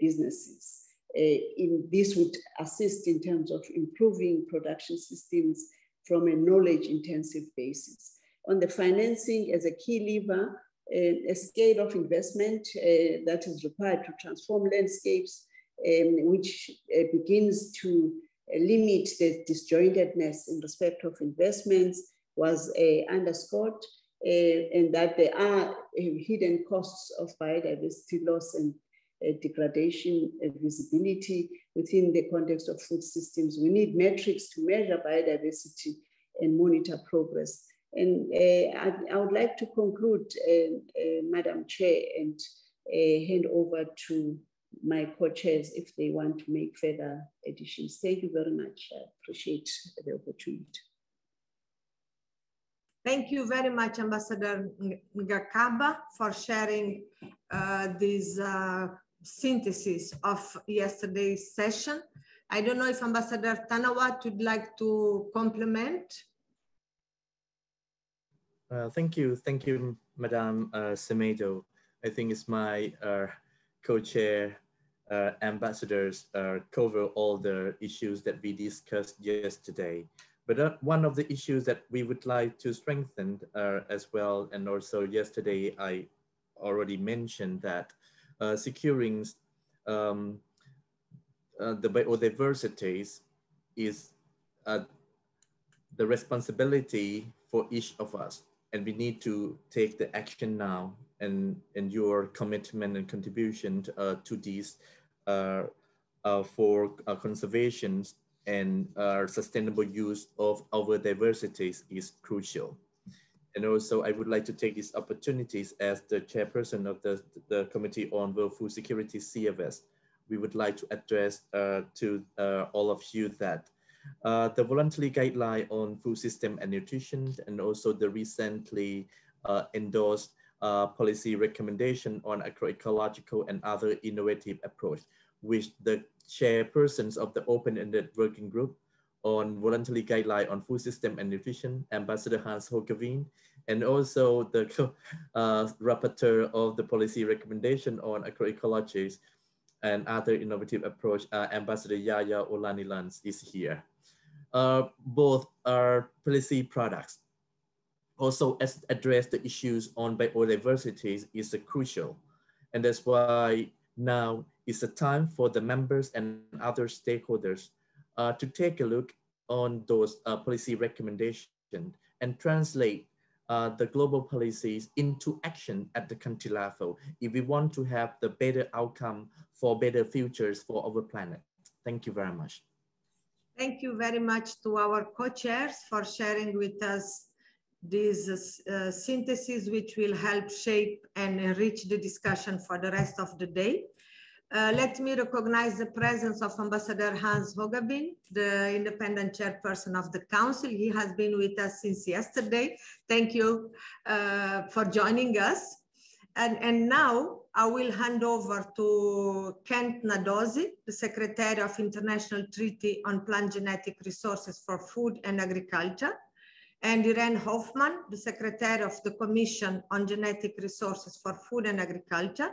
businesses. in, this would assist in terms of improving production systems from a knowledge intensive basis. On the financing as a key lever, a scale of investment uh, that is required to transform landscapes, um, which uh, begins to limit the disjointedness in respect of investments was uh, underscored uh, and that there are uh, hidden costs of biodiversity loss and uh, degradation visibility within the context of food systems. We need metrics to measure biodiversity and monitor progress. And uh, I, I, would like to conclude, uh, Madam Chair, and hand over to my co-chairs if they want to make further additions. Thank you very much. I appreciate the opportunity. Thank you very much, Ambassador Ngakaba, for sharing uh, this uh, synthesis of yesterday's session. I don't know if Ambassador Thanawat would like to complement. Uh, thank you. Thank you, Madam uh, Semedo. I think it's my uh, co-chair uh, ambassadors uh, cover all the issues that we discussed yesterday. But uh, one of the issues that we would like to strengthen uh, as well, and also yesterday I already mentioned that uh, securing um, uh, the biodiversities is the responsibility for each of us. And we need to take the action now and, and your commitment and contribution uh, to these uh, uh, for uh, conservation and sustainable use of our diversities is crucial. And also I would like to take these opportunities as the chairperson of the, the Committee on World Food Security CFS. We would like to address uh, to uh, all of you that uh, the voluntary guideline on food system and nutrition and also the recently endorsed uh, policy recommendation on agroecological and other innovative approach, which the chairpersons of the open-ended working group on voluntary guideline on food system and nutrition, Ambassador Hans Hoogeveen, and also the <laughs> uh, rapporteur of the policy recommendation on agroecologies and other innovative approach, uh, Ambassador Yaya Olanilans is here. Uh, both are policy products also as address the issues on biodiversity is crucial. And that's why now is the time for the members and other stakeholders uh, to take a look on those uh, policy recommendations and translate uh, the global policies into action at the country level if we want to have the better outcome for better futures for our planet. Thank you very much. Thank you very much to our co-chairs for sharing with us these uh, syntheses which will help shape and enrich the discussion for the rest of the day. Uh, let me recognize the presence of Ambassador Hans Hoogeveen, the independent chairperson of the council. He has been with us since yesterday. Thank you uh, for joining us. And, and now I will hand over to Kent Nnadozie, the Secretary of International Treaty on Plant Genetic Resources for Food and Agriculture, and Irene Hoffmann, the Secretary of the Commission on Genetic Resources for Food and Agriculture,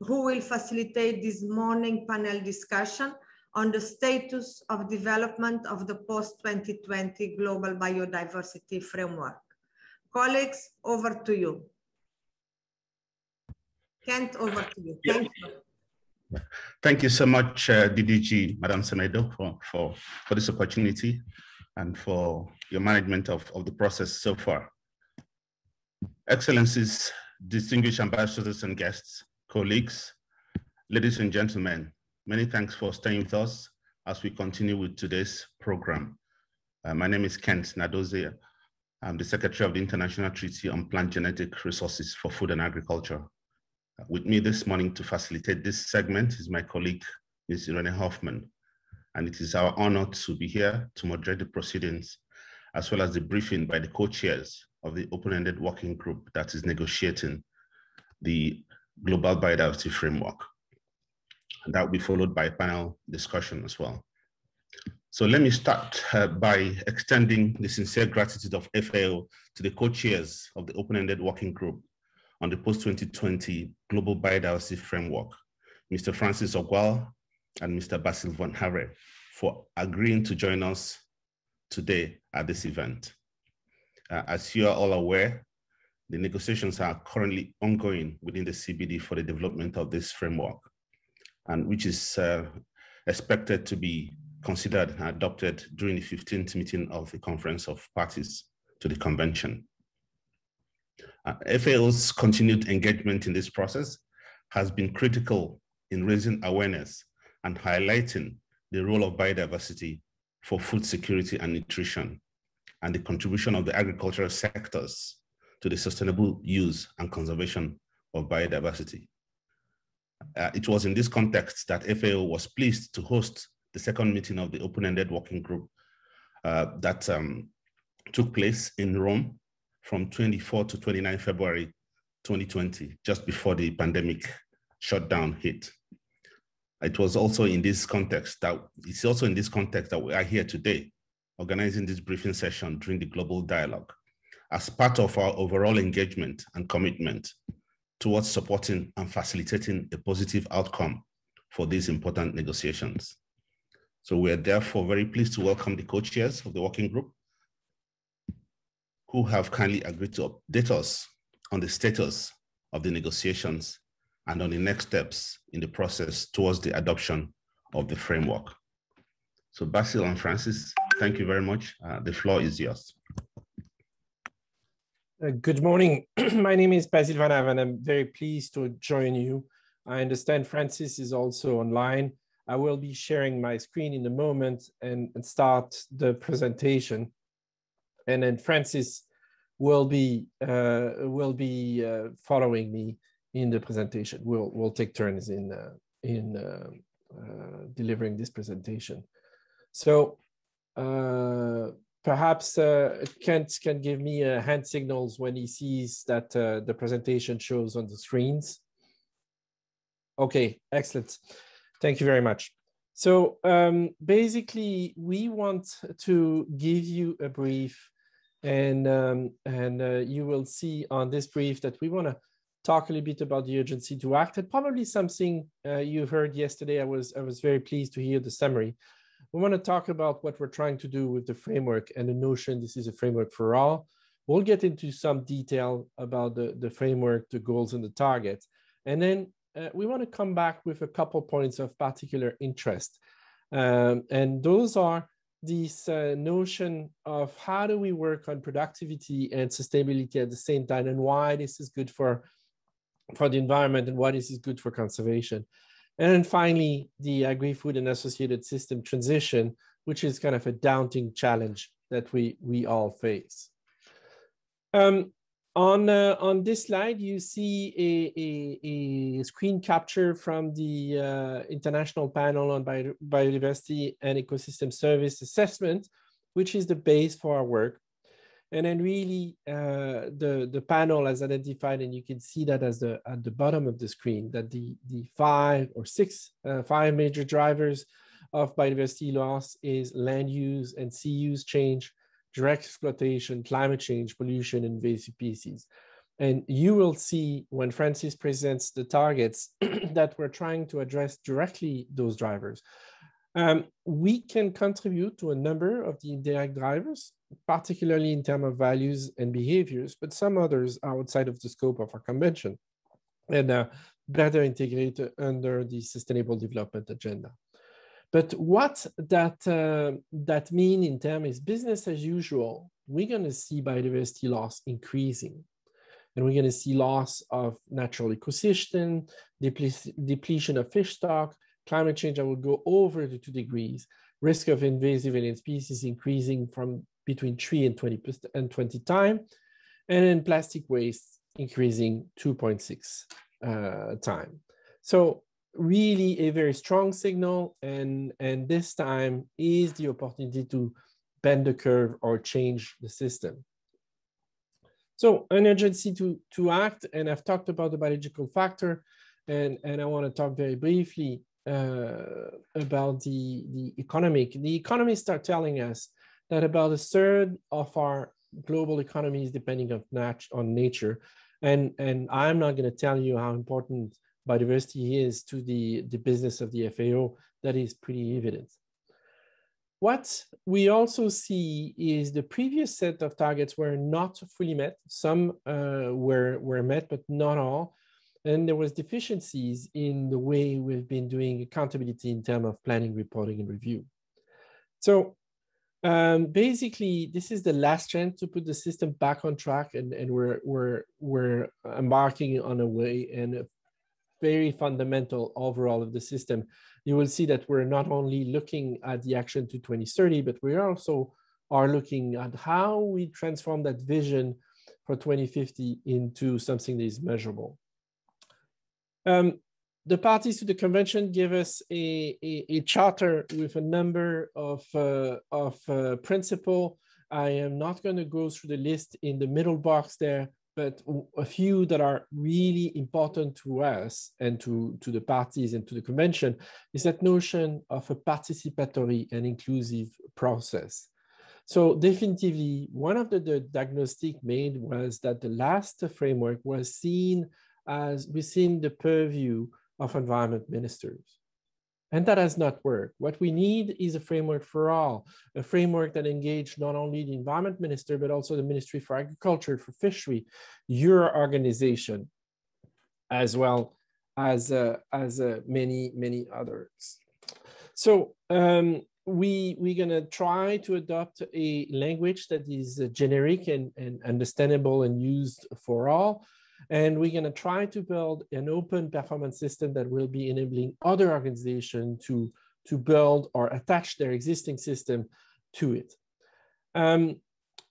who will facilitate this morning panel discussion on the status of development of the post-2020 Global Biodiversity Framework. Colleagues, over to you. Kent, over to you. Thank you. Thank you so much, uh, DDG, Madam Semedo, for, for, for this opportunity and for your management of, of the process so far. Excellencies, distinguished ambassadors and guests, colleagues, ladies and gentlemen, many thanks for staying with us as we continue with today's program. Uh, my name is Kent Nnadozie. I'm the Secretary of the International Treaty on Plant Genetic Resources for Food and Agriculture. Uh, with me this morning to facilitate this segment is my colleague, Ms. Irene Hoffmann. And it is our honor to be here to moderate the proceedings, as well as the briefing by the co-chairs of the open-ended working group that is negotiating the Global Biodiversity Framework. And that will be followed by a panel discussion as well. So let me start uh, by extending the sincere gratitude of FAO to the co-chairs of the open-ended working group on the post-2020 Global Biodiversity Framework, Mr. Francis Ogwal and Mr. Basil van Havre, for agreeing to join us today at this event. Uh, as you are all aware, the negotiations are currently ongoing within the CBD for the development of this framework, and which is uh, expected to be considered and adopted during the 15th meeting of the Conference of Parties to the Convention. Uh, FAO's continued engagement in this process has been critical in raising awareness and highlighting the role of biodiversity for food security and nutrition and the contribution of the agricultural sectors to the sustainable use and conservation of biodiversity. Uh, it was in this context that FAO was pleased to host the second meeting of the open-ended working group uh, that um, took place in Rome from 24 to 29 February 2020, just before the pandemic shutdown hit. It was also in this context that it's also in this context that we are here today, organizing this briefing session during the global dialogue as part of our overall engagement and commitment towards supporting and facilitating a positive outcome for these important negotiations. So we are therefore very pleased to welcome the co-chairs of the working group who have kindly agreed to update us on the status of the negotiations and on the next steps in the process towards the adoption of the framework. So Basil and Francis, thank you very much. Uh, the floor is yours. Uh, good morning. <clears throat> My name is Basil Van Havre. I'm very pleased to join you. I understand Francis is also online. I will be sharing my screen in a moment and, and start the presentation. And then Francis will be uh, will be uh, following me in the presentation. We'll we'll take turns in uh, in uh, uh, delivering this presentation. So perhaps uh, Kent can give me uh, hand signals when he sees that uh, the presentation shows on the screens. Okay, excellent. Thank you very much. So um, basically, we want to give you a brief and, um, and uh, you will see on this brief that we want to talk a little bit about the urgency to act and probably something uh, you heard yesterday. I was, I was very pleased to hear the summary we want to talk about what we're trying to do with the framework and the notion this is a framework for all. We'll get into some detail about the, the framework, the goals, and the targets. And then uh, we want to come back with a couple points of particular interest. Um, and those are this uh, notion of how do we work on productivity and sustainability at the same time and why this is good for, for the environment and what is good for conservation. And then finally, the agri-food and associated system transition, which is kind of a daunting challenge that we, we all face. Um, on, uh, on this slide, you see a, a, a screen capture from the uh, International Panel on Bio Biodiversity and Ecosystem Service Assessment, which is the base for our work. And then really uh, the, the panel has identified, and you can see that as the, at the bottom of the screen, that the, the five or six, uh, five major drivers of biodiversity loss is land use and sea use change, direct exploitation, climate change, pollution, invasive species. And you will see when Francis presents the targets <clears throat> that we're trying to address directly those drivers. Um, we can contribute to a number of the indirect drivers, particularly in terms of values and behaviors, but some others are outside of the scope of our convention and uh, better integrated under the Sustainable Development Agenda. But what that, uh, that mean in terms is business as usual, we're gonna see biodiversity loss increasing. And we're gonna see loss of natural ecosystem, depletion of fish stock, climate change that will go over the two degrees, risk of invasive alien species increasing from between three and 20 and 20 time, and then plastic waste increasing 2.6 uh, time. So really a very strong signal and and this time is the opportunity to bend the curve or change the system so an urgency to to act and i've talked about the biological factor and and i want to talk very briefly uh, about the the economic the economists are telling us that about a third of our global economy is depending on nat- on nature and and i'm not going to tell you how important biodiversity is to the, the business of the FAO, that is pretty evident. What we also see is the previous set of targets were not fully met. Some uh, were, were met, but not all. And there was deficiencies in the way we've been doing accountability in terms of planning, reporting, and review. So um, basically, this is the last chance to put the system back on track, and, and we're, we're, we're embarking on a way and a very fundamental overall of the system, you will see that we're not only looking at the action to 2030, but we also are looking at how we transform that vision for 2050 into something that is measurable. Um, the parties to the convention give us a, a, a charter with a number of, uh, of uh, principle. I am not going to go through the list in the middle box there, but a few that are really important to us and to, to the parties and to the convention is that notion of a participatory and inclusive process. So definitively, one of the, the diagnostic made was that the last framework was seen as within the purview of environment ministers. And that has not worked. What we need is a framework for all, a framework that engage not only the environment minister, but also the Ministry for Agriculture, for Fishery, your organization, as well as, uh, as uh, many, many others. So um, we, we're gonna try to adopt a language that is uh, generic and, and understandable and used for all, and we're going to try to build an open performance system that will be enabling other organizations to, to build or attach their existing system to it. Um,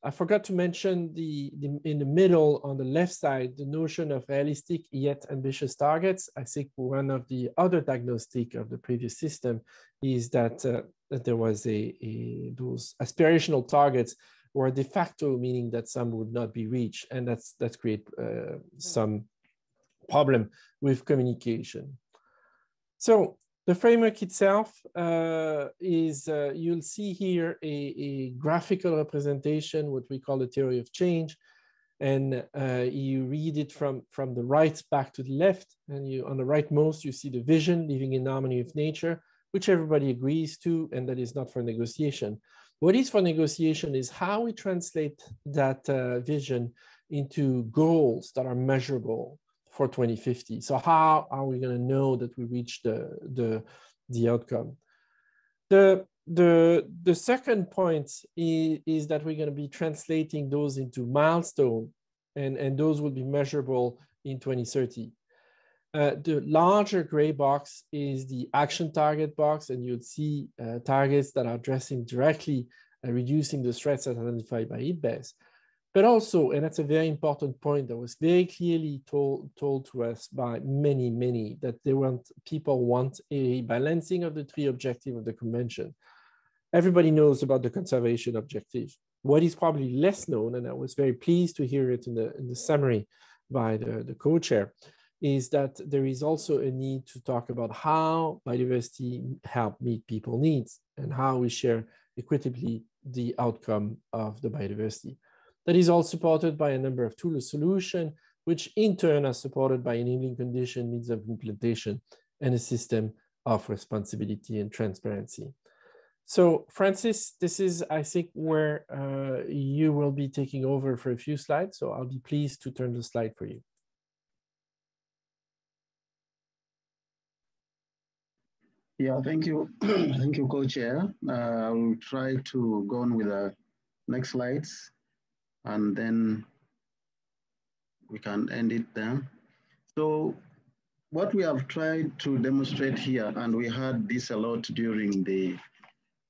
I forgot to mention the, the, in the middle on the left side, the notion of realistic yet ambitious targets. I think one of the other diagnostic of the previous system is that, uh, that there was a, a, those aspirational targets or de facto meaning that some would not be reached and that's that's create uh, some problem with communication. So the framework itself uh, is uh, you'll see here a, a, graphical representation what we call the theory of change and uh, you read it from from the right back to the left and you on the right most you see the vision living in harmony with nature which everybody agrees to and that is not for negotiation What is for negotiation is how we translate that uh, vision into goals that are measurable for 2050. So how are we going to know that we reach the, the, the outcome? The, the, the second point is, is that we're going to be translating those into milestone and, and those will be measurable in 2030. Uh, the larger gray box is the action target box, and you'd see uh, targets that are addressing directly uh, reducing the threats identified by IPBES. But also, and that's a very important point that was very clearly told, told to us by many, many, that they want people want a balancing of the three objectives of the convention. Everybody knows about the conservation objective. What is probably less known, and I was very pleased to hear it in the, in the summary by the, the co-chair, is that there is also a need to talk about how biodiversity help meet people needs and how we share equitably the outcome of the biodiversity. That is all supported by a number of tool solutions, which in turn are supported by enabling condition, means of implementation, and a system of responsibility and transparency. So Francis, this is, I think, where uh, you will be taking over for a few slides. So I'll be pleased to turn the slide for you. Yeah, thank you. <clears throat> thank you, co-chair. Uh, I'll try to go on with the next slides and then we can end it there. So what we have tried to demonstrate here, and we had this a lot during the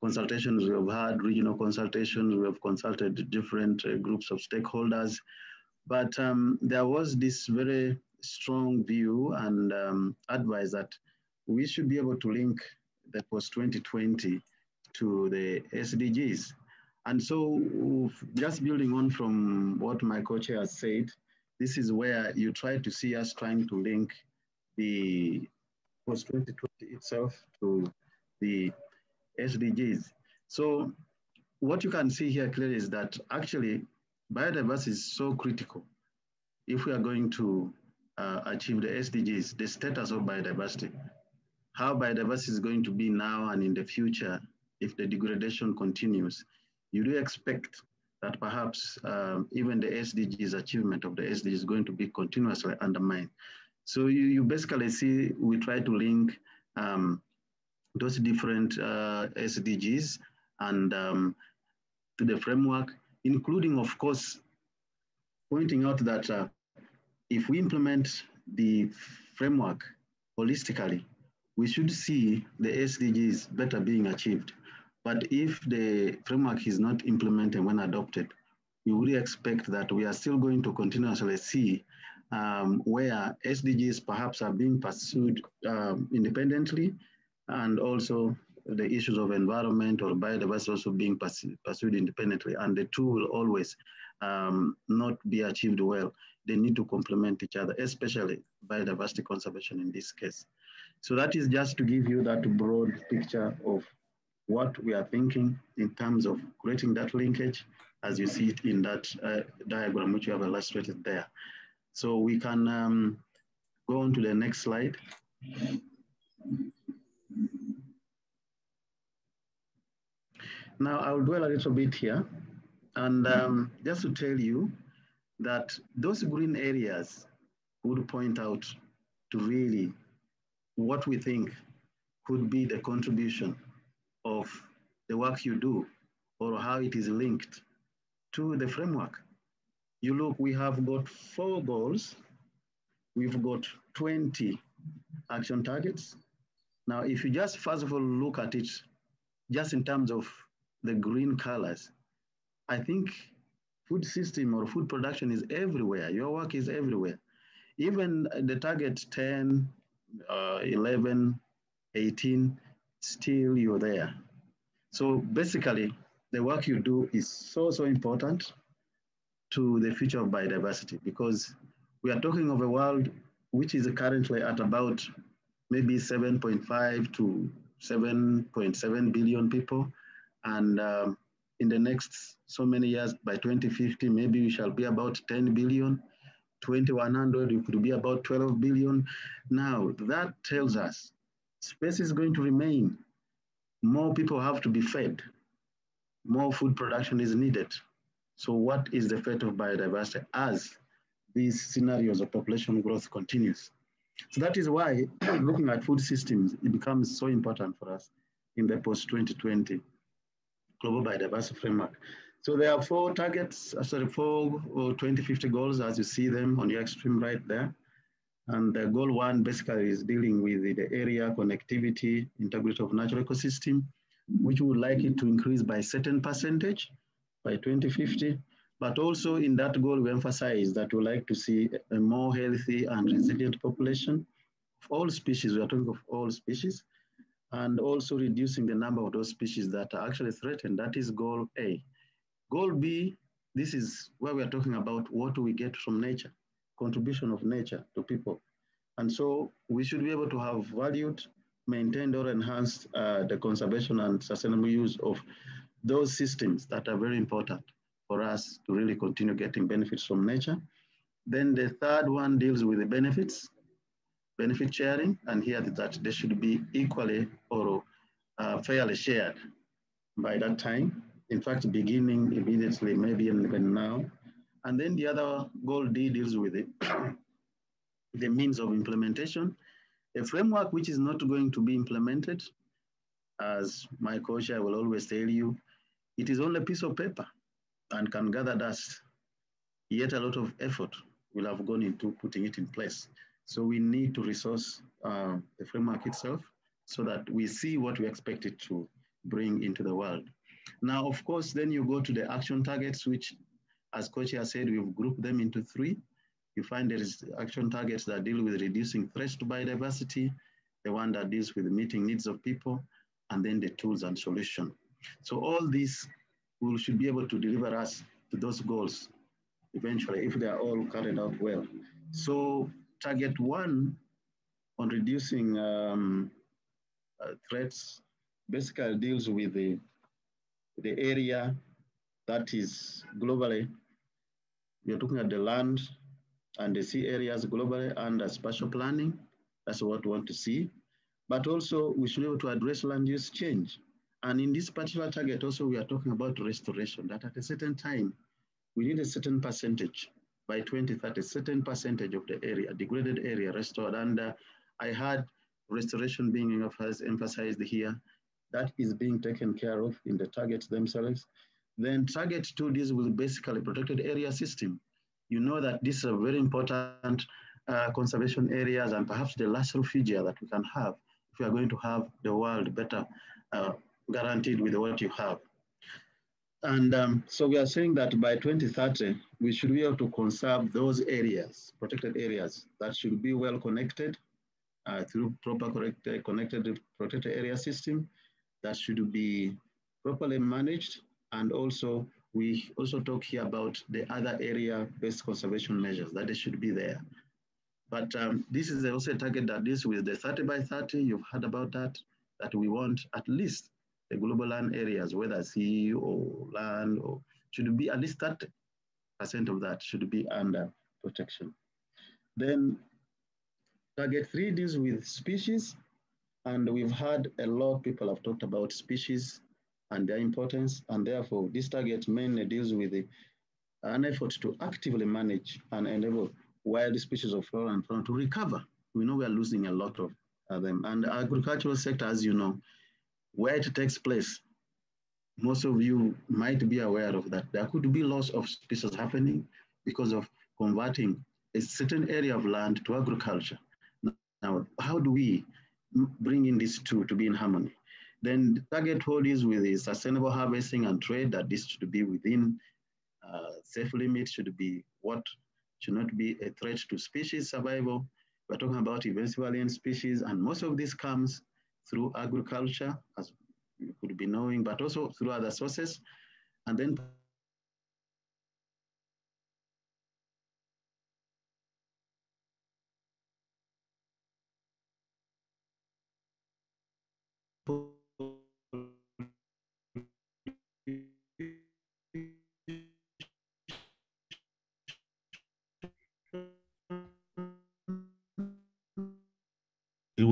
consultations we have had, regional consultations, we have consulted different uh, groups of stakeholders, but um, there was this very strong view and um, advice that we should be able to link the post-2020 to the SDGs. And so just building on from what my co-chair has said, this is where you try to see us trying to link the post-2020 itself to the SDGs. So what you can see here clearly is that actually biodiversity is so critical if we are going to uh, achieve the SDGs, the status of biodiversity how biodiversity is going to be now and in the future if the degradation continues, you do expect that perhaps um, even the SDGs achievement of the SDGs is going to be continuously undermined. So you, you basically see we try to link um, those different uh, SDGs and um, to the framework, including, of course, pointing out that uh, if we implement the framework holistically, we should see the SDGs better being achieved. But if the framework is not implemented when adopted, we would expect that we are still going to continuously see um, where SDGs perhaps are being pursued um, independently and also the issues of environment or biodiversity also being pursued independently. And the two will always um, not be achieved well. They need to complement each other, especially biodiversity conservation in this case. So that is just to give you that broad picture of what we are thinking in terms of creating that linkage as you see it in that uh, diagram which you have illustrated there. So we can um, go on to the next slide. Now I'll dwell a little bit here and um, just to tell you that those green areas would point out to really what we think could be the contribution of the work you do or how it is linked to the framework. You look, we have got four goals. We've got 20 action targets. Now, if you just first of all look at it, just in terms of the green colors, I think food system or food production is everywhere. Your work is everywhere. Even the target 10, uh, 11, 18, still you're there. So basically, the work you do is so, so important to the future of biodiversity because we are talking of a world which is currently at about maybe 7.5 to 7.7 billion people. And um, in the next so many years, by 2050, maybe we shall be about 10 billion. 2100, it could be about 12 billion. Now, that tells us space is going to remain. More people have to be fed. more food production is needed. So what is the fate of biodiversity as these scenarios of population growth continues? So that is why <clears throat> looking at food systems, it becomes so important for us in the post-2020 global biodiversity framework. So there are four targets, uh, sorry, four or uh, 2050 goals as you see them on your extreme right there. And the goal one basically is dealing with the area connectivity, integrity of natural ecosystem, which we would like it to increase by certain percentage by 2050. But also in that goal, we emphasize that we like to see a more healthy and resilient population of all species. We are talking of all species and also reducing the number of those species that are actually threatened. That is goal A. Goal B, this is where we are talking about what we get from nature, contribution of nature to people. And so we should be able to have valued, maintained or enhanced uh, the conservation and sustainable use of those systems that are very important for us to really continue getting benefits from nature. Then the third one deals with the benefits, benefit sharing, and here that they should be equally or uh, fairly shared by that time in fact, beginning immediately, maybe even now. And then the other goal D deals with it, <coughs> the means of implementation. A framework which is not going to be implemented, as my coach I will always tell you, it is only a piece of paper and can gather dust. Yet a lot of effort will have gone into putting it in place. So we need to resource uh, the framework itself so that we see what we expect it to bring into the world. Now, of course, then you go to the action targets, which, as Coach has said, we've grouped them into three. You find there is action targets that deal with reducing threats to biodiversity, the one that deals with meeting needs of people, and then the tools and solution. So all these we should be able to deliver us to those goals eventually if they are all carried out well. So target one on reducing um, uh, threats basically deals with the the area that is globally, we are talking at the land and the sea areas globally under spatial planning. That's what we want to see. But also we should be able to address land use change. And in this particular target also, we are talking about restoration, that at a certain time, we need a certain percentage by 2030, a certain percentage of the area, degraded area restored. And uh, I had restoration being emphasized here that is being taken care of in the targets themselves. Then target two deals with basically protected area system. You know that these are very important uh, conservation areas and perhaps the last refugia that we can have if we are going to have the world better uh, guaranteed with what you have. And um, so we are saying that by 2030, we should be able to conserve those areas, protected areas that should be well connected uh, through proper connected protected area system that should be properly managed. And also, we also talk here about the other area-based conservation measures that they should be there. But um, this is also a target that deals with the 30 by 30. You've heard about that, that we want at least the global land areas, whether sea or land, or should be at least 30% of that should be under protection. Then target three deals with species. And we've had a lot of people have talked about species and their importance. And therefore, this target mainly deals with the, an effort to actively manage and enable wild species of flora and fauna to recover. We know we are losing a lot of uh, them. And agricultural sector, as you know, where it takes place, most of you might be aware of that. There could be loss of species happening because of converting a certain area of land to agriculture. Now, how do we bringing these two to be in harmony. Then target hold is with the sustainable harvesting and trade that this should be within uh, safe limits, should be what should not be a threat to species survival. We're talking about invasive alien species, and most of this comes through agriculture, as you could be knowing, but also through other sources. And then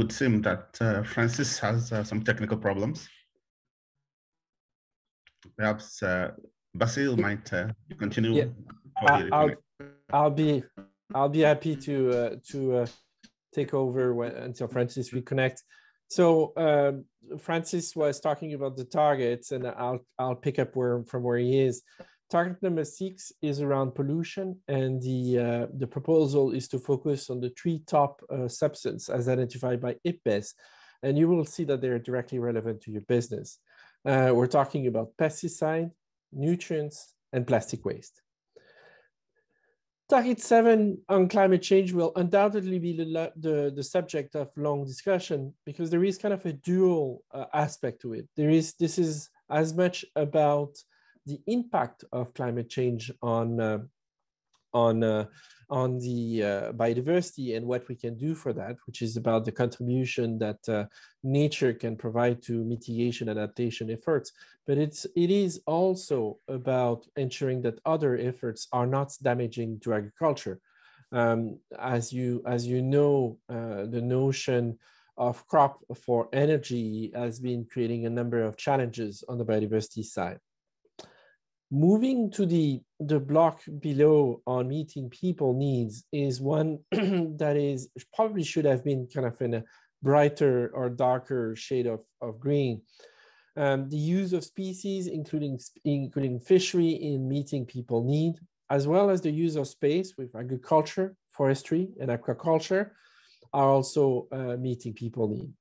would seem that uh, Francis has uh, some technical problems. perhaps uh, Basile might uh, continue. Yeah. I'll, I'll be I'll be happy to uh, to uh, take over when, until Francis reconnect. So um, Francis was talking about the targets, and I'll I'll pick up where from where he is. Target number six is around pollution, and the uh, the proposal is to focus on the three top uh, substances as identified by IPBES, and you will see that they're directly relevant to your business. Uh, we're talking about pesticide, nutrients, and plastic waste. Target 7 on climate change will undoubtedly be the, the, the, subject of long discussion because there is kind of a dual uh, aspect to it. There is, this is as much about the impact of climate change on, uh, on uh, on the uh, biodiversity and what we can do for that, which is about the contribution that uh, nature can provide to mitigation adaptation efforts. But it's, it is also about ensuring that other efforts are not damaging to agriculture. Um, as, you, as you know, uh, the notion of crop for energy has been creating a number of challenges on the biodiversity side. Moving to the, the block below on meeting people needs is one <clears throat> that is probably should have been kind of in a brighter or darker shade of, of green. Um, the use of species, including, including fishery in meeting people need, as well as the use of space with agriculture, forestry, and aquaculture are also uh, meeting people need.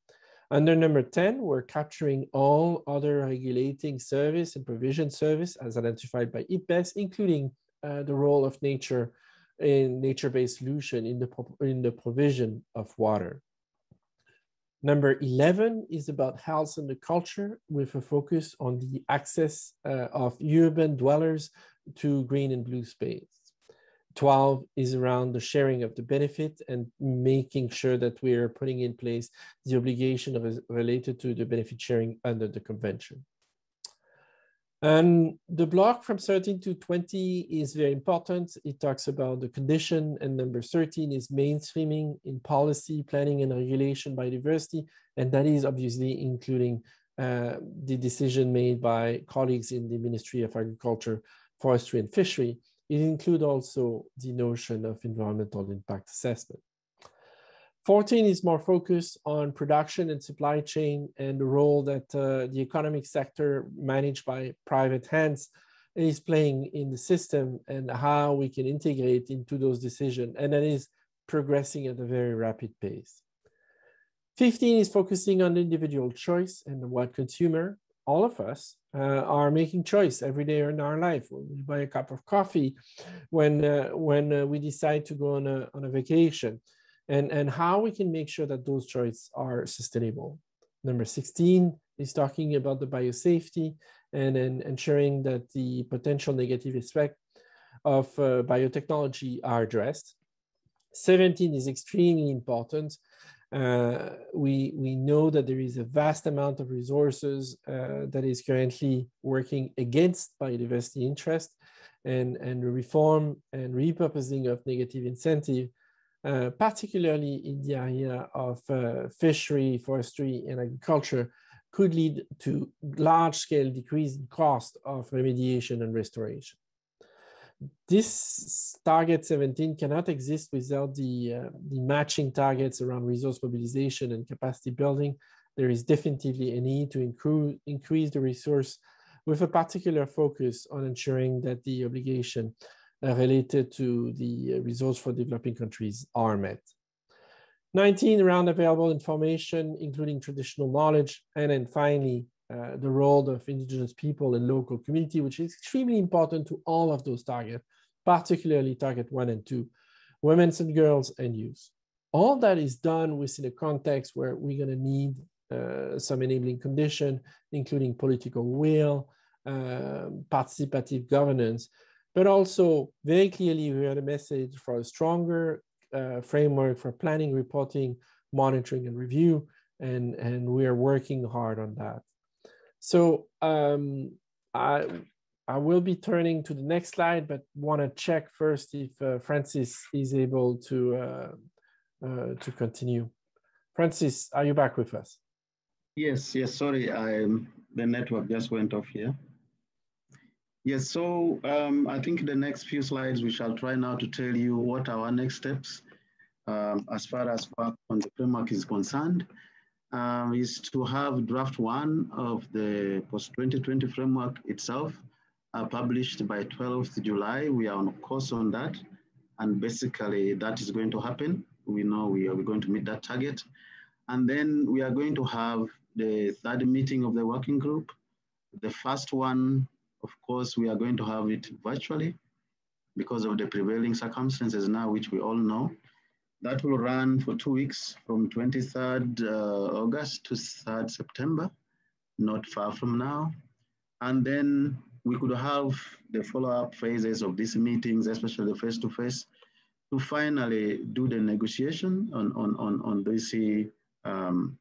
Under number 10, we're capturing all other regulating service and provision service as identified by IPBES, including uh, the role of nature in nature-based solution in the, in the provision of water. Number 11 is about health and the culture with a focus on the access uh, of urban dwellers to green and blue space. 12 is around the sharing of the benefit and making sure that we are putting in place the obligation of related to the benefit sharing under the convention. And the block from 13 to 20 is very important. It talks about the condition and number 13 is mainstreaming in policy, planning and regulation biodiversity. And that is obviously including uh, the decision made by colleagues in the Ministry of Agriculture, Forestry and Fishery it includes also the notion of environmental impact assessment. 14 is more focused on production and supply chain and the role that uh, the economic sector managed by private hands is playing in the system and how we can integrate into those decisions. And that is progressing at a very rapid pace. 15 is focusing on individual choice and what consumer all of us uh, are making choice every day in our life. We buy a cup of coffee, when uh, when uh, we decide to go on a on a vacation, and and how we can make sure that those choices are sustainable. Number sixteen is talking about the biosafety and then ensuring that the potential negative effect of uh, biotechnology are addressed. 17 is extremely important uh, we, we know that there is a vast amount of resources uh, that is currently working against biodiversity interest and, and reform and repurposing of negative incentive, uh, particularly in the area of uh, fishery, forestry, and agriculture, could lead to large-scale decrease in cost of remediation and restoration this target 17 cannot exist without the, uh, the matching targets around resource mobilization and capacity building. There is definitely a need to increase, increase the resource with a particular focus on ensuring that the obligation uh, related to the uh, resource for developing countries are met. 19 around available information, including traditional knowledge. And then finally, uh, the role of indigenous people and local community, which is extremely important to all of those targets, particularly target one and two, women and girls and youth. All that is done within a context where we're going to need uh, some enabling condition, including political will, uh, participative governance, but also very clearly we had a message for a stronger uh, framework for planning, reporting, monitoring, and review, and, and we are working hard on that. So um, I, I will be turning to the next slide, but want to check first if uh, Francis is able to, uh, uh, to continue. Francis, are you back with us? Yes, yes, sorry, I, the network just went off here. Yes, so um, I think the next few slides, we shall try now to tell you what our next steps um, as far as work on the framework is concerned, um, is to have draft one of the post-2020 framework itself uh, published by 12th July. We are on course on that. And basically that is going to happen. We know we are going to meet that target. And then we are going to have the third meeting of the working group. The first one, of course, we are going to have it virtually because of the prevailing circumstances now, which we all know. That will run for two weeks from 23rd uh, August to 3rd September, not far from now. And then we could have the follow-up phases of these meetings, especially the face-to-face, to finally do the negotiation on, on, on, on this um,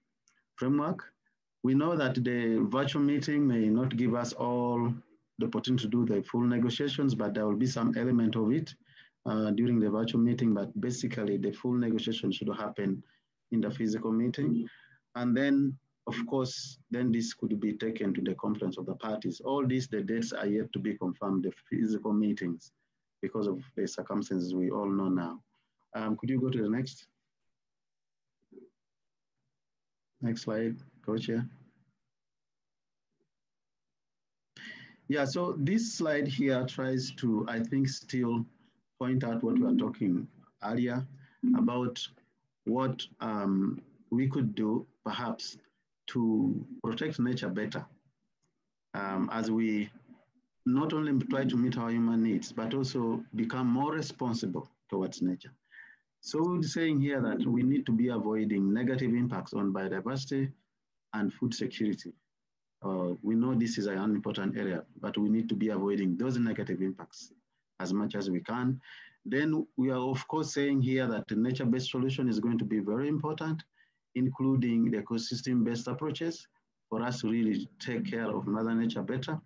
framework. We know that the virtual meeting may not give us all the opportunity to do the full negotiations, but there will be some element of it uh, during the virtual meeting, but basically the full negotiation should happen in the physical meeting. And then, of course, then this could be taken to the conference of the parties. All these, the dates are yet to be confirmed, the physical meetings, because of the circumstances we all know now. Um, could you go to the next? Next slide, co-chair. Yeah, so this slide here tries to, I think, still point out what we were talking earlier about what um, we could do perhaps to protect nature better um, as we not only try to meet our human needs, but also become more responsible towards nature. So we're saying here that we need to be avoiding negative impacts on biodiversity and food security. Uh, we know this is an important area, but we need to be avoiding those negative impacts as much as we can. Then we are of course saying here that the nature-based solution is going to be very important, including the ecosystem-based approaches for us to really take care of Mother Nature better.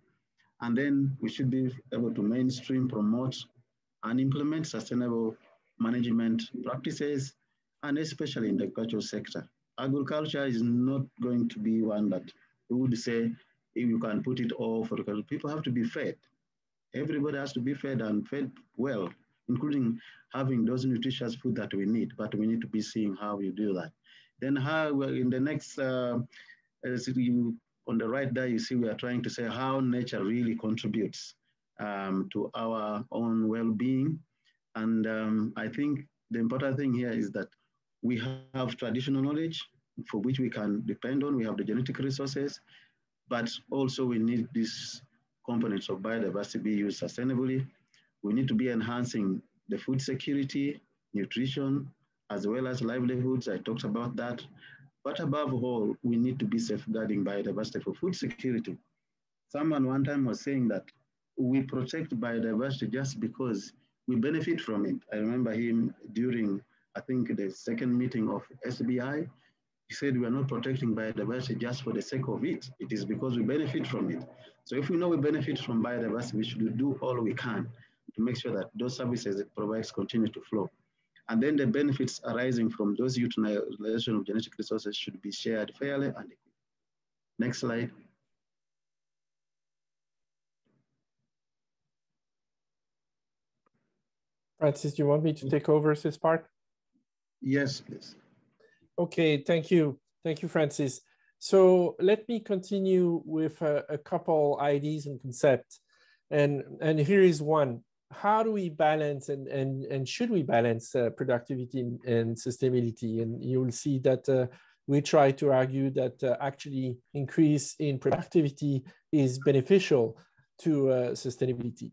And then we should be able to mainstream, promote, and implement sustainable management practices, and especially in the agricultural sector. Agriculture is not going to be one that we would say if you can put it all for the people have to be fed. Everybody has to be fed and fed well, including having those nutritious food that we need, but we need to be seeing how we do that. Then how in the next, uh, you, on the right there, you see we are trying to say how nature really contributes um, to our own well-being. And um, I think the important thing here is that we have traditional knowledge for which we can depend on. We have the genetic resources, but also we need these components of biodiversity be used sustainably. We need to be enhancing the food security, nutrition, as well as livelihoods. I talked about that. But above all, we need to be safeguarding biodiversity for food security. Someone one time was saying that we protect biodiversity just because we benefit from it. I remember him during, I think, the second meeting of SBI. He said we are not protecting biodiversity just for the sake of it. It is because we benefit from it. So if we know we benefit from biodiversity, we should do all we can to make sure that those services it provides continue to flow. And then the benefits arising from those utilization of genetic resources should be shared fairly and equally. Next slide. Francis, do you want me to take over this part? Yes, please. Okay, thank you. Thank you, Francis. So let me continue with a, a couple ideas and concepts. And, and here is one. How do we balance and, and, and should we balance uh, productivity and, sustainability? And you will see that uh, we try to argue that uh, actually increase in productivity is beneficial to uh, sustainability.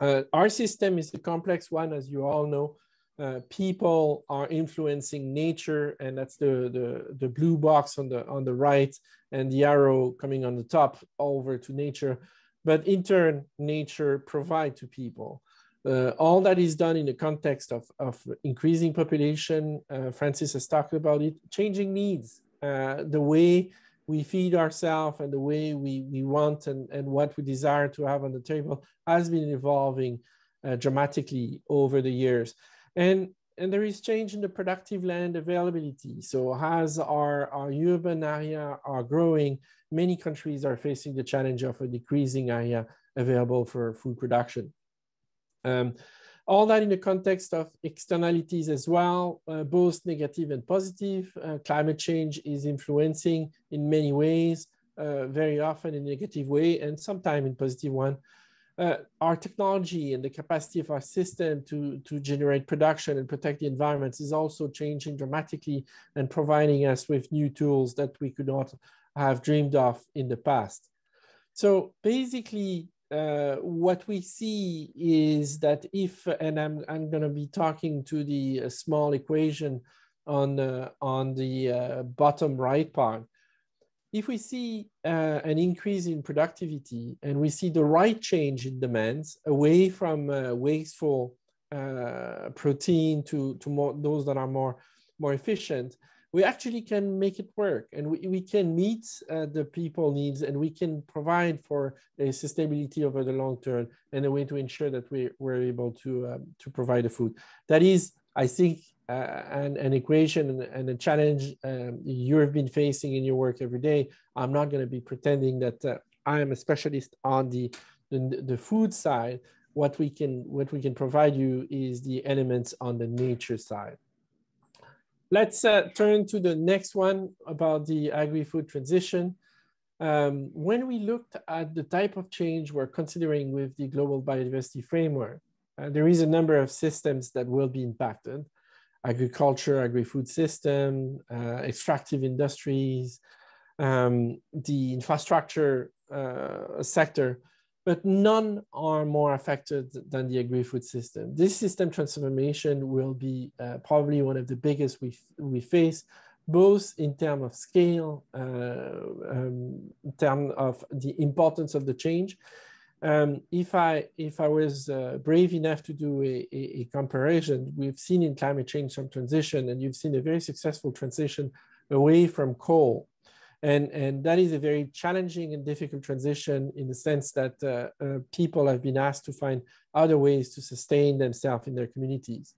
Uh, our system is a complex one, as you all know. Uh, people are influencing nature, and that's the, the, the blue box on the, on the right and the arrow coming on the top over to nature. But in turn, nature provide to people. Uh, all that is done in the context of, of increasing population, uh, Francis has talked about it, changing needs, uh, the way we feed ourselves and the way we, we want and, and what we desire to have on the table has been evolving uh, dramatically over the years. And, and there is change in the productive land availability. So as our, our urban area are growing, many countries are facing the challenge of a decreasing area available for food production. Um, all that in the context of externalities as well, uh, both negative and positive. Uh, climate change is influencing in many ways, uh, very often in a negative way, and sometimes in positive one. Uh, our technology and the capacity of our system to, to generate production and protect the environment is also changing dramatically and providing us with new tools that we could not have dreamed of in the past. So basically, uh, what we see is that if, and I'm, I'm going to be talking to the uh, small equation on, on the uh, bottom right part, if we see uh, an increase in productivity and we see the right change in demands away from uh, wasteful protein to, to more, those that are more, more efficient, we actually can make it work and we, we can meet uh, the people needs and we can provide for a sustainability over the long term and a way to ensure that we, we're able to, um, to provide the food. That is, I think, uh, an, an equation and, and a challenge um, you've been facing in your work every day. I'm not going to be pretending that uh, I am a specialist on the, the, the food side. What we can what we can provide you is the elements on the nature side. Let's uh, turn to the next one about the agri-food transition. Um, when we looked at the type of change we're considering with the global biodiversity framework, uh, there is a number of systems that will be impacted. Agriculture, agri-food system, uh, extractive industries, um, the infrastructure uh, sector, but none are more affected than the agri-food system. This system transformation will be uh, probably one of the biggest we, we face, both in terms of scale, uh, um, in terms of the importance of the change. Um, if I if I was uh, brave enough to do a, a, a, comparison, we've seen in climate change some transition, and you've seen a very successful transition away from coal and, and that is a very challenging and difficult transition in the sense that uh, uh, people have been asked to find other ways to sustain themselves in their communities.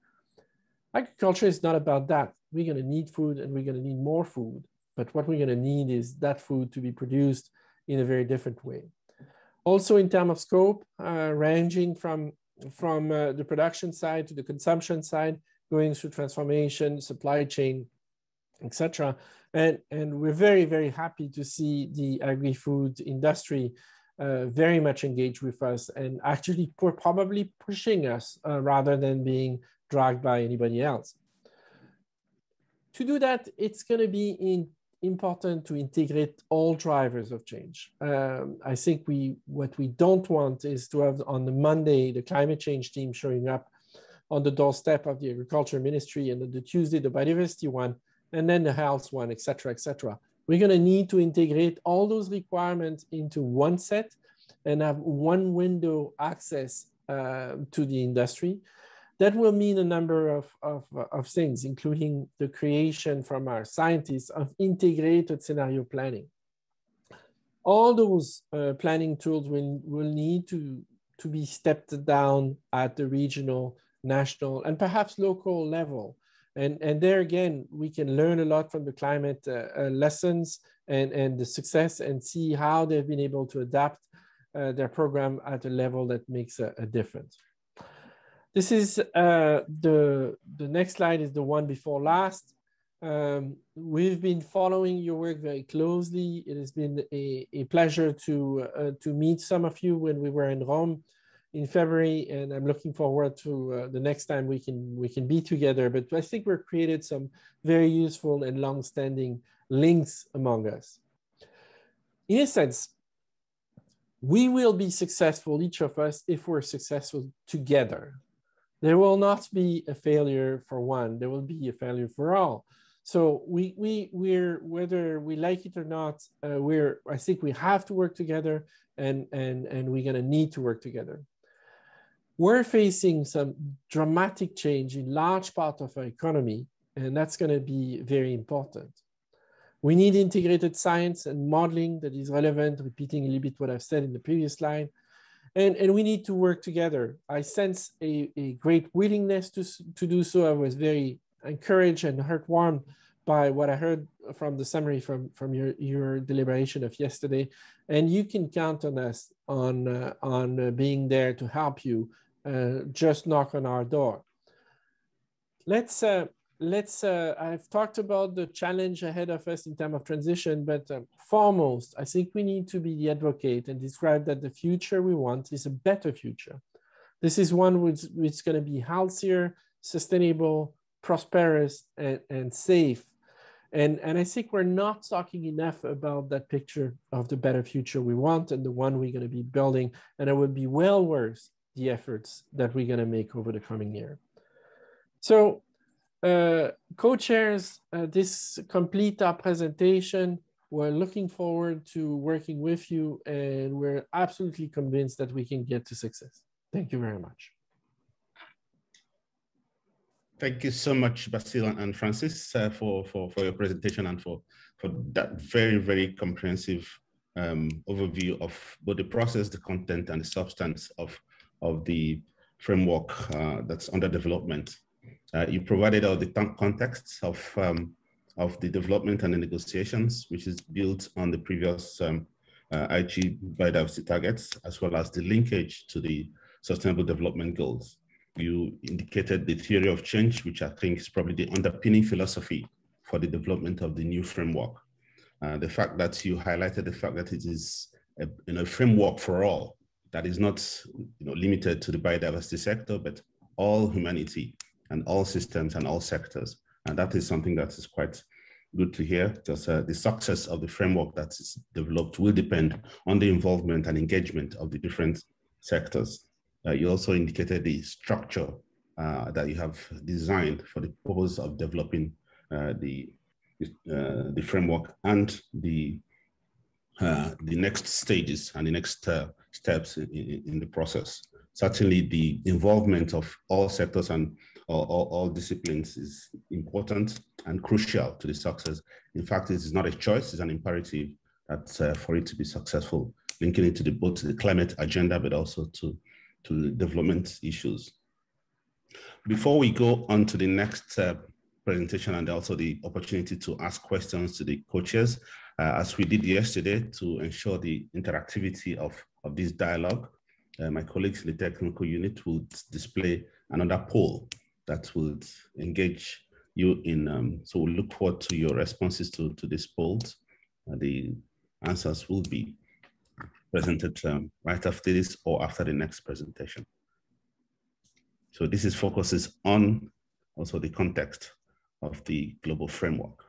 Agriculture is not about that. We're going to need food and we're going to need more food. But what we're going to need is that food to be produced in a very different way. Also, in terms of scope, uh, ranging from, from uh, the production side to the consumption side, going through transformation, supply chain, etc. And, and we're very, very happy to see the agri-food industry uh, very much engaged with us and actually probably pushing us uh, rather than being dragged by anybody else. To do that, it's going to be in, important to integrate all drivers of change. Um, I think we what we don't want is to have on the Monday the climate change team showing up on the doorstep of the agriculture ministry and the Tuesday the biodiversity one and then the health one, etc., etc. We're going to need to integrate all those requirements into one set and have one window access uh, to the industry. That will mean a number of, of, of things, including the creation from our scientists of integrated scenario planning. All those uh, planning tools will, will need to, to be stepped down at the regional, national, and perhaps local level and, and there again, we can learn a lot from the climate uh, uh, lessons and, and the success and see how they've been able to adapt uh, their program at a level that makes a, a difference. This is uh, the, the next slide is the one before last. Um, we've been following your work very closely. It has been a, a pleasure to, uh, to meet some of you when we were in Rome in February, and I'm looking forward to uh, the next time we can we can be together. But I think we've created some very useful and long-standing links among us. In a sense, we will be successful, each of us, if we're successful together. There will not be a failure for one. There will be a failure for all. So we we we're whether we like it or not, uh, we're I think we have to work together, and and and we're gonna need to work together we're facing some dramatic change in large part of our economy, and that's going to be very important. We need integrated science and modeling that is relevant, repeating a little bit what I've said in the previous slide. And, and we need to work together. I sense a, a great willingness to, to do so. I was very encouraged and heartwarmed by what I heard from the summary from, from your, your deliberation of yesterday. And you can count on us on, uh, on uh, being there to help you. Uh, just knock on our door. Let's, uh, let's uh, I've talked about the challenge ahead of us in terms of transition, but uh, foremost, I think we need to be the advocate and describe that the future we want is a better future. This is one which, which is going to be healthier, sustainable, prosperous, and, and safe and, and I think we're not talking enough about that picture of the better future we want and the one we're going to be building. And it would be well worth the efforts that we're going to make over the coming year. So, co-chairs, uh, this complete our presentation. We're looking forward to working with you and we're absolutely convinced that we can get to success. Thank you very much. Thank you so much, Basile and Francis, uh, for, for, for your presentation and for, for that very, very comprehensive um, overview of both the process, the content, and the substance of, of the framework uh, that's under development. Uh, you provided all the context of, um, of the development and the negotiations, which is built on the previous um, uh, Aichi biodiversity targets, as well as the linkage to the Sustainable Development Goals you indicated the theory of change, which I think is probably the underpinning philosophy for the development of the new framework. Uh, the fact that you highlighted the fact that it is a you know, framework for all, that is not you know, limited to the biodiversity sector, but all humanity and all systems and all sectors. And that is something that is quite good to hear because uh, the success of the framework that is developed will depend on the involvement and engagement of the different sectors. Uh, you also indicated the structure uh, that you have designed for the purpose of developing uh, the the framework and the the next stages and the next steps in, in the process certainly the involvement of all sectors and all, all, disciplines is important and crucial to the success. In fact, it is not a choice, it's an imperative that uh, for it to be successful, linking it to the, both the climate agenda, but also to to development issues. Before we go on to the next uh, presentation and also the opportunity to ask questions to the co-chairs, uh, as we did yesterday to ensure the interactivity of, of this dialogue, uh, my colleagues in the technical unit will display another poll that would engage you in, um, so we'll look forward to your responses to, to this poll. Uh, the answers will be presented um, right after this or after the next presentation. So this is focuses on also the context of the global framework.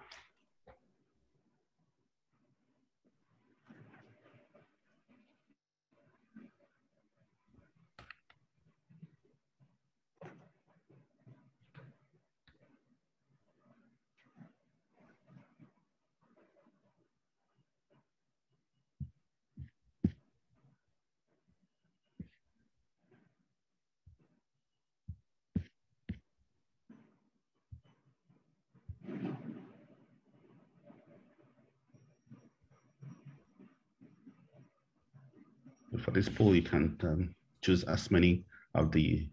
For this poll, you can um, choose as many of the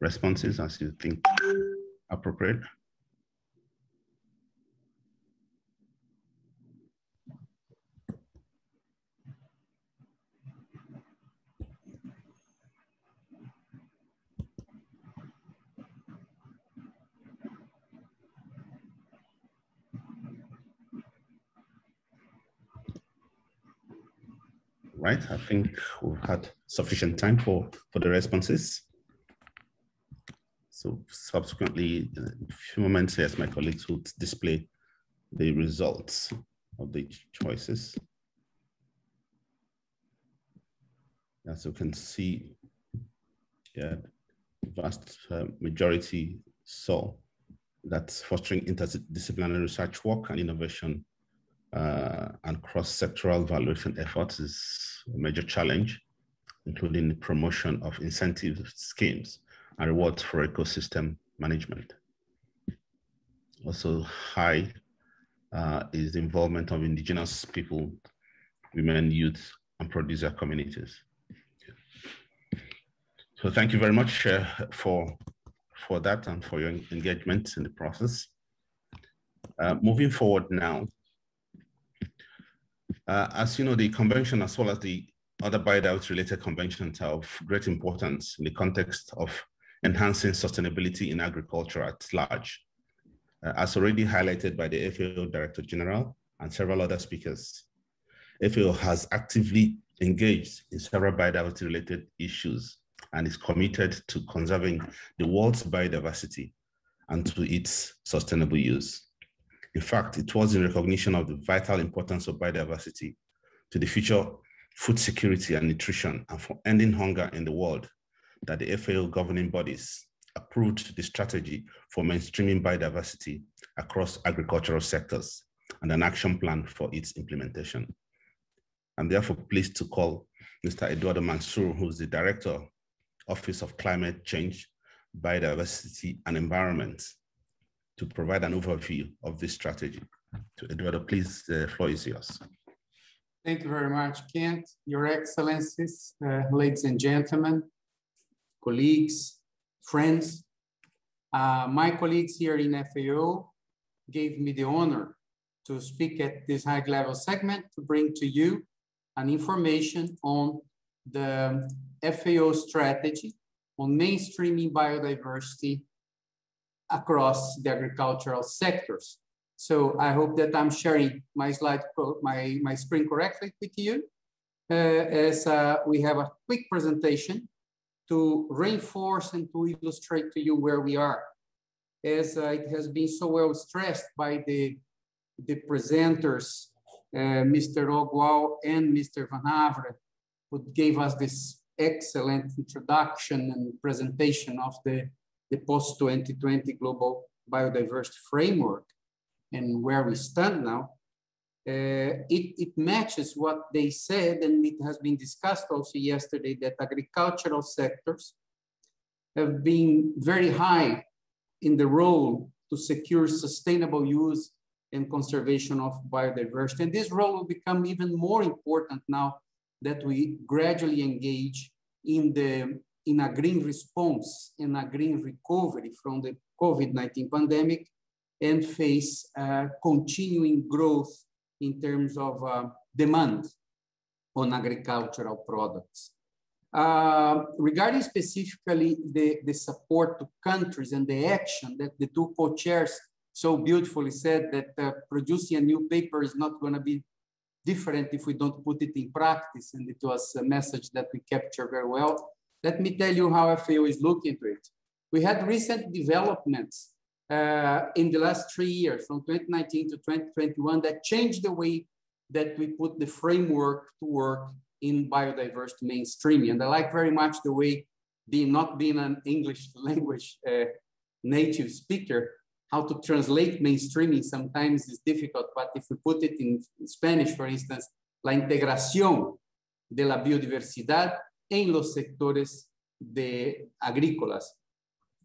responses as you think appropriate. Right? I think we've had sufficient time for, for the responses. So subsequently, a few moments, yes, my colleagues will display the results of the choices. As you can see, yeah, vast uh, majority saw that fostering interdisciplinary research work and innovation uh, and cross-sectoral valuation efforts is a major challenge, including the promotion of incentive schemes and rewards for ecosystem management. Also high uh, is the involvement of indigenous people, women, youth, and producer communities. So thank you very much uh, for, for that and for your engagement in the process. Uh, moving forward now, uh, as you know, the convention as well as the other biodiversity related conventions are of great importance in the context of enhancing sustainability in agriculture at large. Uh, as already highlighted by the FAO Director General and several other speakers, FAO has actively engaged in several biodiversity related issues and is committed to conserving the world's biodiversity and to its sustainable use. In fact, it was in recognition of the vital importance of biodiversity to the future food security and nutrition and for ending hunger in the world that the FAO governing bodies approved the strategy for mainstreaming biodiversity across agricultural sectors and an action plan for its implementation. I'm therefore pleased to call Mr. Eduardo Mansur, who's the Director, Office of Climate Change, Biodiversity and Environment, to provide an overview of this strategy. So Eduardo, please, the floor is yours. Thank you very much, Kent. Your Excellencies, uh, ladies and gentlemen, colleagues, friends. Uh, my colleagues here in FAO gave me the honor to speak at this high level segment to bring to you an information on the FAO strategy on mainstreaming biodiversity across the agricultural sectors. So I hope that I'm sharing my slide, my, my screen correctly with you. Uh, as uh, we have a quick presentation to reinforce and to illustrate to you where we are. As uh, it has been so well stressed by the, the presenters, uh, Mr. Ogwal and Mr. Van Havre, who gave us this excellent introduction and presentation of the, the post-2020 global biodiversity framework and where we stand now, uh, it, it matches what they said, and it has been discussed also yesterday that agricultural sectors have been very high in the role to secure sustainable use and conservation of biodiversity. And this role will become even more important now that we gradually engage in, the, in a green response and a green recovery from the COVID-19 pandemic and face uh, continuing growth in terms of uh, demand on agricultural products. Uh, regarding specifically the, the support to countries and the action that the two co-chairs so beautifully said that uh, producing a new paper is not going to be different if we don't put it in practice. And it was a message that we capture very well. Let me tell you how FAO is looking to it. We had recent developments uh, in the last three years, from 2019 to 2021, that changed the way that we put the framework to work in biodiversity mainstreaming. And I like very much the way, being not being an English <laughs> language uh, native speaker, how to translate mainstreaming sometimes is difficult, but if we put it in Spanish, for instance, la integración de la biodiversidad en los sectores de agrícolas,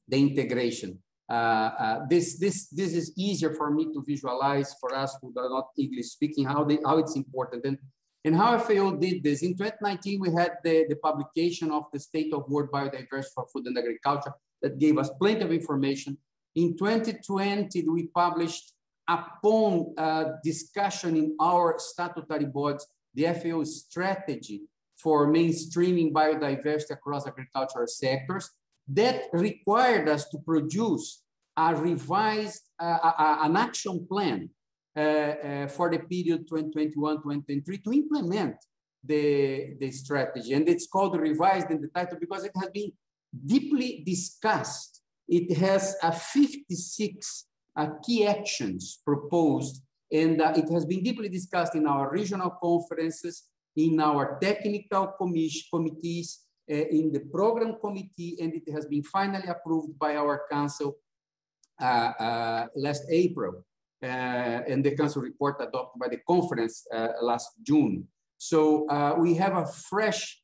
the integration. Uh, uh, this, this, this is easier for me to visualize for us who are not English speaking, how, they, how it's important. And, and how FAO did this. In 2019, we had the, the publication of the State of World Biodiversity for Food and Agriculture that gave us plenty of information. In 2020, we published upon uh, discussion in our statutory boards, the FAO strategy for mainstreaming biodiversity across agricultural sectors that required us to produce a revised, uh, an action plan uh, uh, for the period 2021-2023 to implement the, the strategy. And it's called revised in the title because it has been deeply discussed. It has a 56 uh, key actions proposed and uh, it has been deeply discussed in our regional conferences, in our technical committees, uh, in the program committee, and it has been finally approved by our council uh, uh, last April. and the council report adopted by the conference last June. So we have a fresh,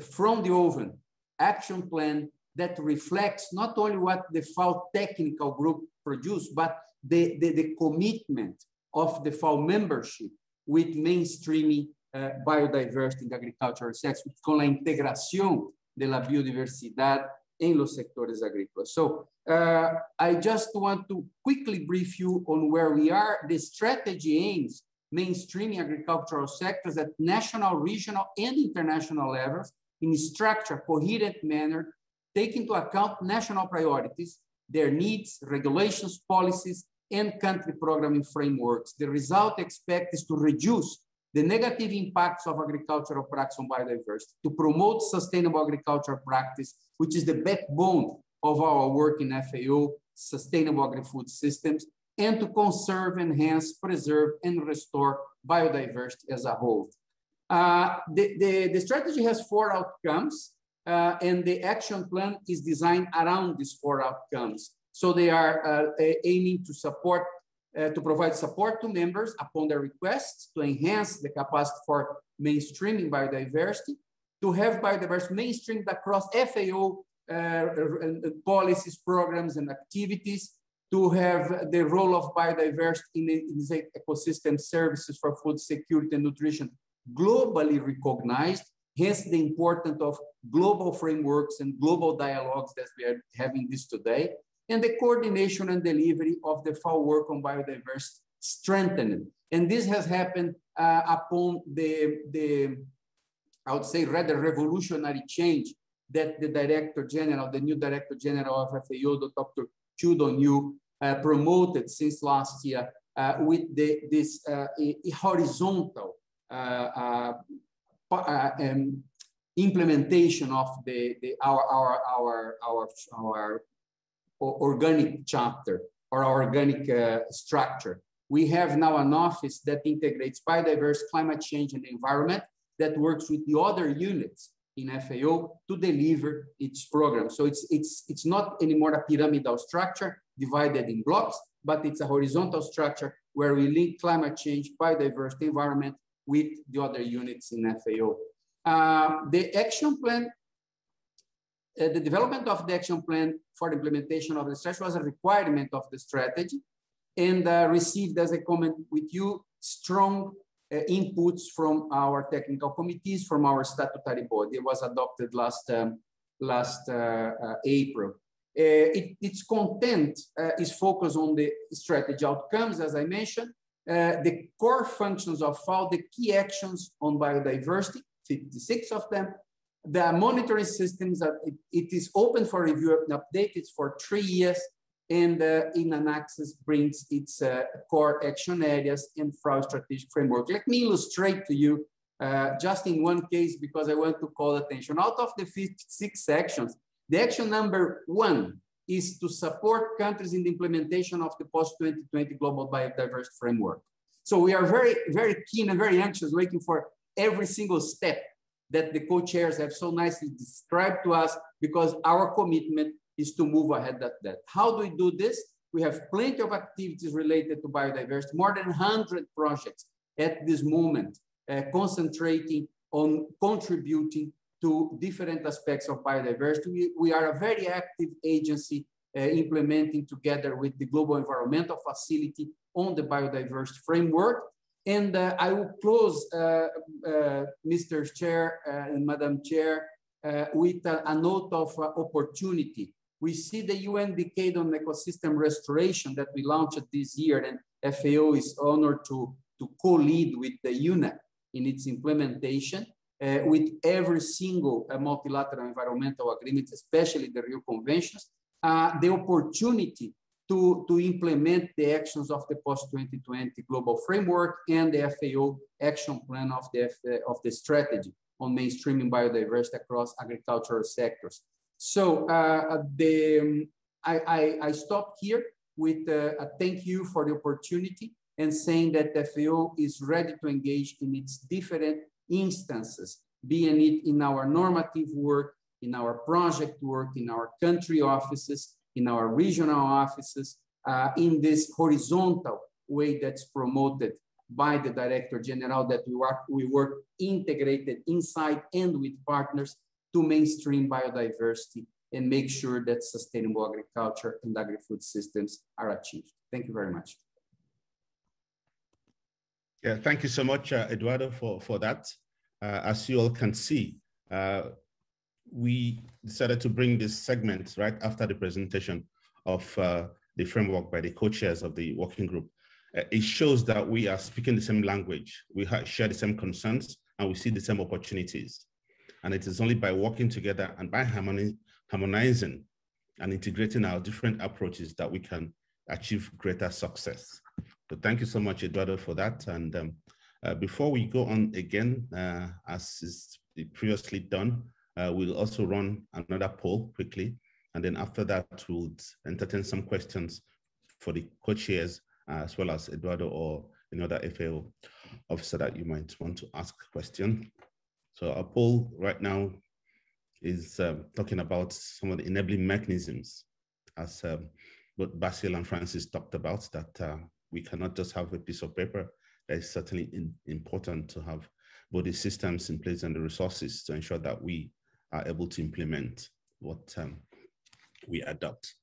from the oven, action plan that reflects not only what the FAO technical group produced, but the, the, the commitment of the FAO membership with mainstreaming uh, biodiversity in agricultural sector, con la integración de la biodiversidad en los sectores agrícolas. So uh, I just want to quickly brief you on where we are. The strategy aims mainstreaming agricultural sectors at national, regional, and international levels in a structured, coherent manner, taking into account national priorities, their needs, regulations, policies, and country programming frameworks. The result expected is to reduce the negative impacts of agricultural practice on biodiversity, to promote sustainable agricultural practice, which is the backbone of our work in FAO, sustainable agri-food systems, and to conserve, enhance, preserve, and restore biodiversity as a whole. Uh, the, the, the, strategy has four outcomes, uh, and the action plan is designed around these four outcomes. So they are uh, aiming to support, uh, to provide support to members upon their requests to enhance the capacity for mainstreaming biodiversity, to have biodiversity mainstreamed across FAO uh, policies, programs, and activities, to have the role of biodiversity in, in ecosystem services for food security and nutrition globally recognized, hence the importance of global frameworks and global dialogues that we are having this today, and the coordination and delivery of the FAO work on biodiversity strengthened. And this has happened uh, upon the, the, I would say, rather revolutionary change that the Director General, the new Director General of FAO, Dr. Qu Dongyu, uh, promoted since last year uh, with the, this uh, horizontal uh, uh, um, implementation of the, the our, our, our, our, our organic chapter or organic uh, structure. We have now an office that integrates biodiverse climate change and environment that works with the other units in FAO to deliver its program. So it's, it's, it's not anymore a pyramidal structure divided in blocks, but it's a horizontal structure where we link climate change, biodiversity, environment with the other units in FAO. Uh, the action plan uh, the development of the action plan for the implementation of the strategy was a requirement of the strategy and uh, received as a comment with you strong uh, inputs from our technical committees, from our statutory body. It was adopted last, um, last uh, uh, April. Uh, it, its content is focused on the strategy outcomes, as I mentioned, the core functions of FAO, the key actions on biodiversity, 56 of them, the monitoring systems, uh, it, it is open for review and update. It's for three years. And uh, INANAXIS brings its uh, core action areas and FAO strategic framework. Let me illustrate to you uh, just in one case because I want to call attention. Out of the 56 actions, the action number one is to support countries in the implementation of the post-2020 Global Biodiversity Framework. So we are very, very keen and very anxious waiting for every single step that the co-chairs have so nicely described to us because our commitment is to move ahead at that. How do we do this? We have plenty of activities related to biodiversity, more than 100 projects at this moment, uh, concentrating on contributing to different aspects of biodiversity. We, we are a very active agency uh, implementing together with the Global Environmental Facility on the biodiversity framework. And uh, I will close, uh, uh, Mr. Chair and Madam Chair, with a, a, note of opportunity. We see the UN Decade on Ecosystem Restoration that we launched this year, and FAO is honored to, to co-lead with the UNEP in its implementation. Uh, with every single uh, multilateral environmental agreement, especially the Rio Conventions, uh, the opportunity to, to implement the actions of the post-2020 global framework and the FAO action plan of the, of the strategy on mainstreaming biodiversity across agricultural sectors. So uh, the, um, I, I, I stop here with uh, a thank you for the opportunity and saying that the FAO is ready to engage in its different instances, being it in our normative work, in our project work, in our country offices, in our regional offices, uh, in this horizontal way that's promoted by the Director General that we work, we work integrated inside and with partners to mainstream biodiversity and make sure that sustainable agriculture and agri-food systems are achieved. Thank you very much. Yeah, thank you so much, uh, Eduardo, for, for that. Uh, as you all can see, uh, we decided to bring this segment right after the presentation of uh, the framework by the co-chairs of the working group. Uh, it shows that we are speaking the same language, we share the same concerns, and we see the same opportunities. And it is only by working together and by harmonizing and integrating our different approaches that we can achieve greater success. So thank you so much, Eduardo, for that. And um, uh, before we go on again, uh, as is previously done, uh, we'll also run another poll quickly. And then after that, we'll entertain some questions for the co-chairs, uh, as well as Eduardo or another FAO officer that you might want to ask a question. So our poll right now is um, talking about some of the enabling mechanisms, as um, both Basile and Francis talked about, that uh, we cannot just have a piece of paper. It's certainly in, important to have both the systems in place and the resources to ensure that we are able to implement what um, we adopt.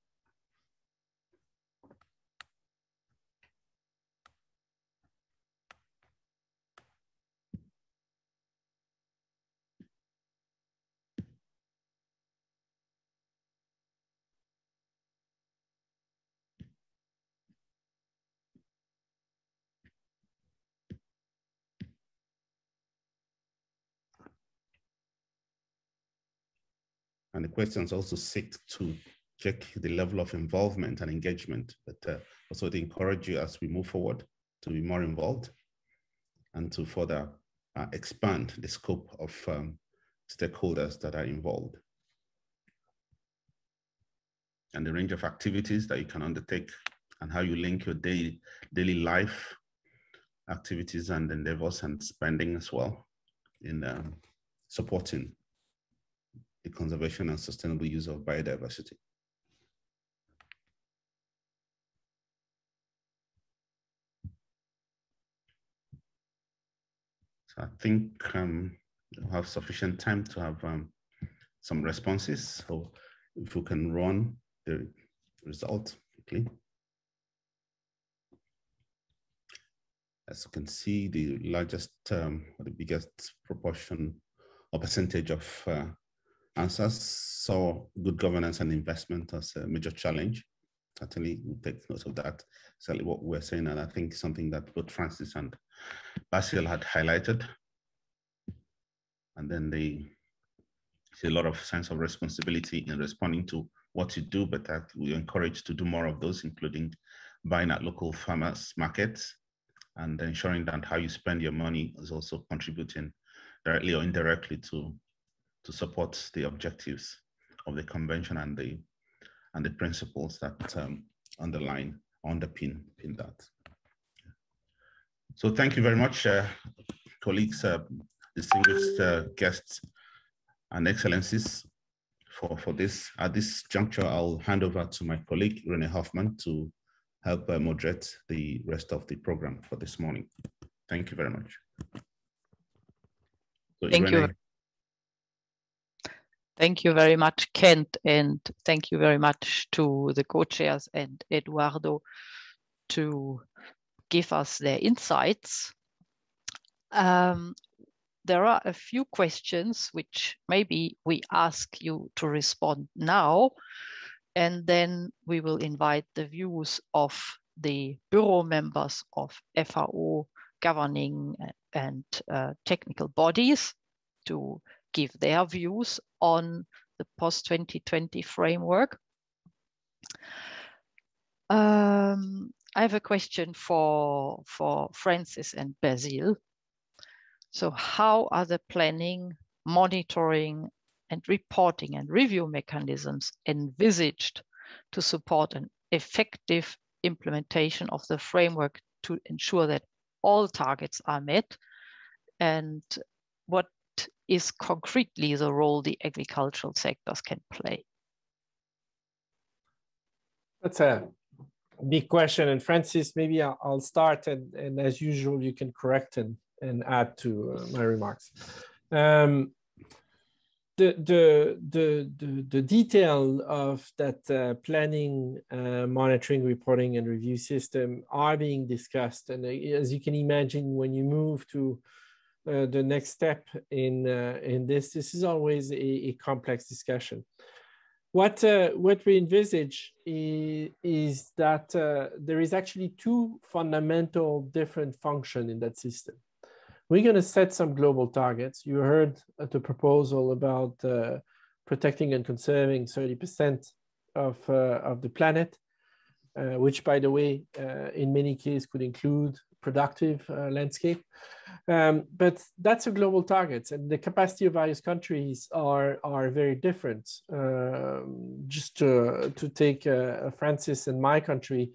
And the questions also seek to check the level of involvement and engagement, but uh, also to encourage you as we move forward to be more involved and to further uh, expand the scope of um, stakeholders that are involved. And the range of activities that you can undertake and how you link your daily, daily life activities and endeavors and spending as well in um, supporting the conservation and sustainable use of biodiversity. So I think um, we'll have sufficient time to have um, some responses. So if we can run the result quickly. As you can see, the largest um, or the biggest proportion or percentage of uh, answers saw good governance and investment as a major challenge. Certainly, we take note of that. Certainly, what we're saying, and I think something that both Francis and Basile had highlighted. And then they see a lot of sense of responsibility in responding to what you do, but that we encourage to do more of those, including buying at local farmers markets and ensuring that how you spend your money is also contributing directly or indirectly to to support the objectives of the convention and the and the principles that um, underline underpin pin that. So thank you very much, uh, colleagues, uh, distinguished uh, guests, and excellencies for, for this. At this juncture, I'll hand over to my colleague, Irene Hoffmann, to help uh, moderate the rest of the program for this morning. Thank you very much. So, Thank Irene, you. Thank you very much, Kent, and thank you very much to the co-chairs and Eduardo to give us their insights. Um, there are a few questions which maybe we ask you to respond now, and then we will invite the views of the bureau members of FAO governing and uh, technical bodies to give their views on the post-2020 framework. Um, I have a question for, for Francis and Basile. So how are the planning, monitoring, and reporting and review mechanisms envisaged to support an effective implementation of the framework to ensure that all targets are met? And what is concretely the role the agricultural sectors can play? That's a big question. And Francis, maybe I'll, start and, and as usual, you can correct and, and add to uh, my remarks. Um, the, the, the, the, the detail of that uh, planning, uh, monitoring, reporting, and review system are being discussed. And uh, as you can imagine, when you move to uh, the next step in uh, in this. This is always a, a complex discussion. What uh, what we envisage is, is that uh, there is actually two fundamental different function in that system. We're going to set some global targets. You heard the proposal about uh, protecting and conserving 30% of, uh, of the planet, uh, which by the way, uh, in many cases could include productive uh, landscape. Um, but that's a global target and the capacity of various countries are, are very different. Um, just to, to take uh, Francis and my country,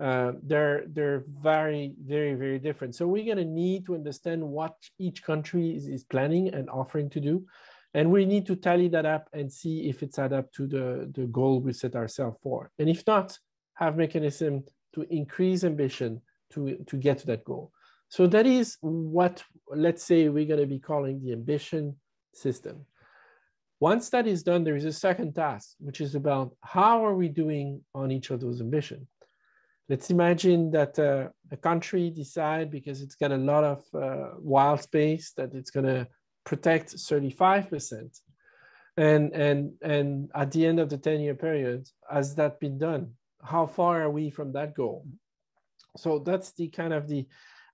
uh, they're, they're very, very, very different. So we're gonna need to understand what each country is, is planning and offering to do. And we need to tally that up and see if it's add up to the, the goal we set ourselves for. And if not, have mechanism to increase ambition to, to get to that goal. So that is what, let's say, we're going to be calling the ambition system. Once that is done, there is a second task, which is about how are we doing on each of those ambition. Let's imagine that uh, a country decide because it's got a lot of uh, wild space that it's going to protect 35%. And, and, and at the end of the 10 year period, has that been done? How far are we from that goal? So that's the kind of the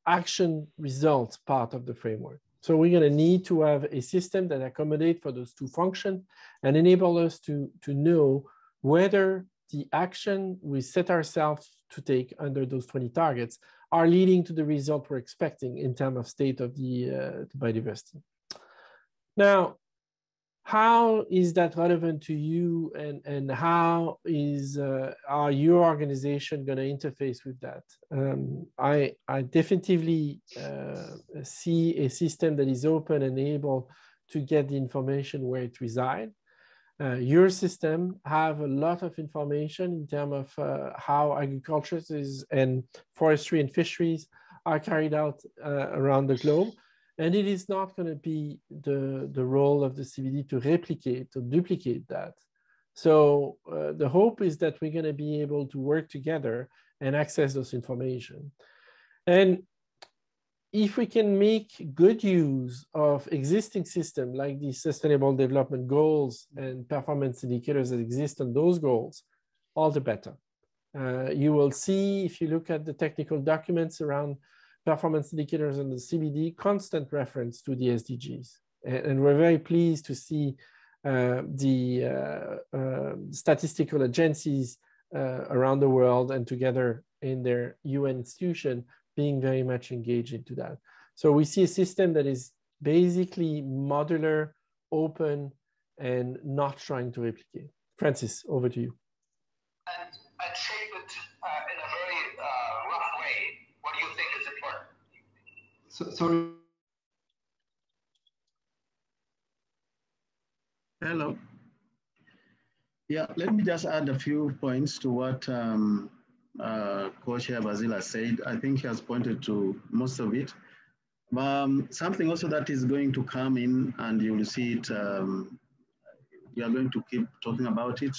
action result part of the framework. So we're going to need to have a system that accommodate for those two functions and enable us to, to know whether the action we set ourselves to take under those 20 targets are leading to the result we're expecting in terms of state of the, uh, the biodiversity. Now, how is that relevant to you and, and how is uh, are your organization going to interface with that? Um, I, I definitively uh, see a system that is open and able to get the information where it resides uh, your system have a lot of information in terms of uh, how agriculture is and forestry and fisheries are carried out uh, around the globe and it is not going to be the, the role of the CBD to replicate or duplicate that. So uh, the hope is that we're going to be able to work together and access those information. And if we can make good use of existing system like the sustainable development goals and performance indicators that exist on those goals, all the better. Uh, you will see if you look at the technical documents around performance indicators and the CBD constant reference to the SDGs. And, and we're very pleased to see uh, the uh, uh, statistical agencies uh, around the world and together in their UN institution being very much engaged into that. So we see a system that is basically modular, open, and not trying to replicate. Francis, over to you. So, sorry. Hello. Yeah, let me just add a few points to what um, uh, Co-Chair said. I think he has pointed to most of it. Um, something also that is going to come in and you will see it, um, we are going to keep talking about it,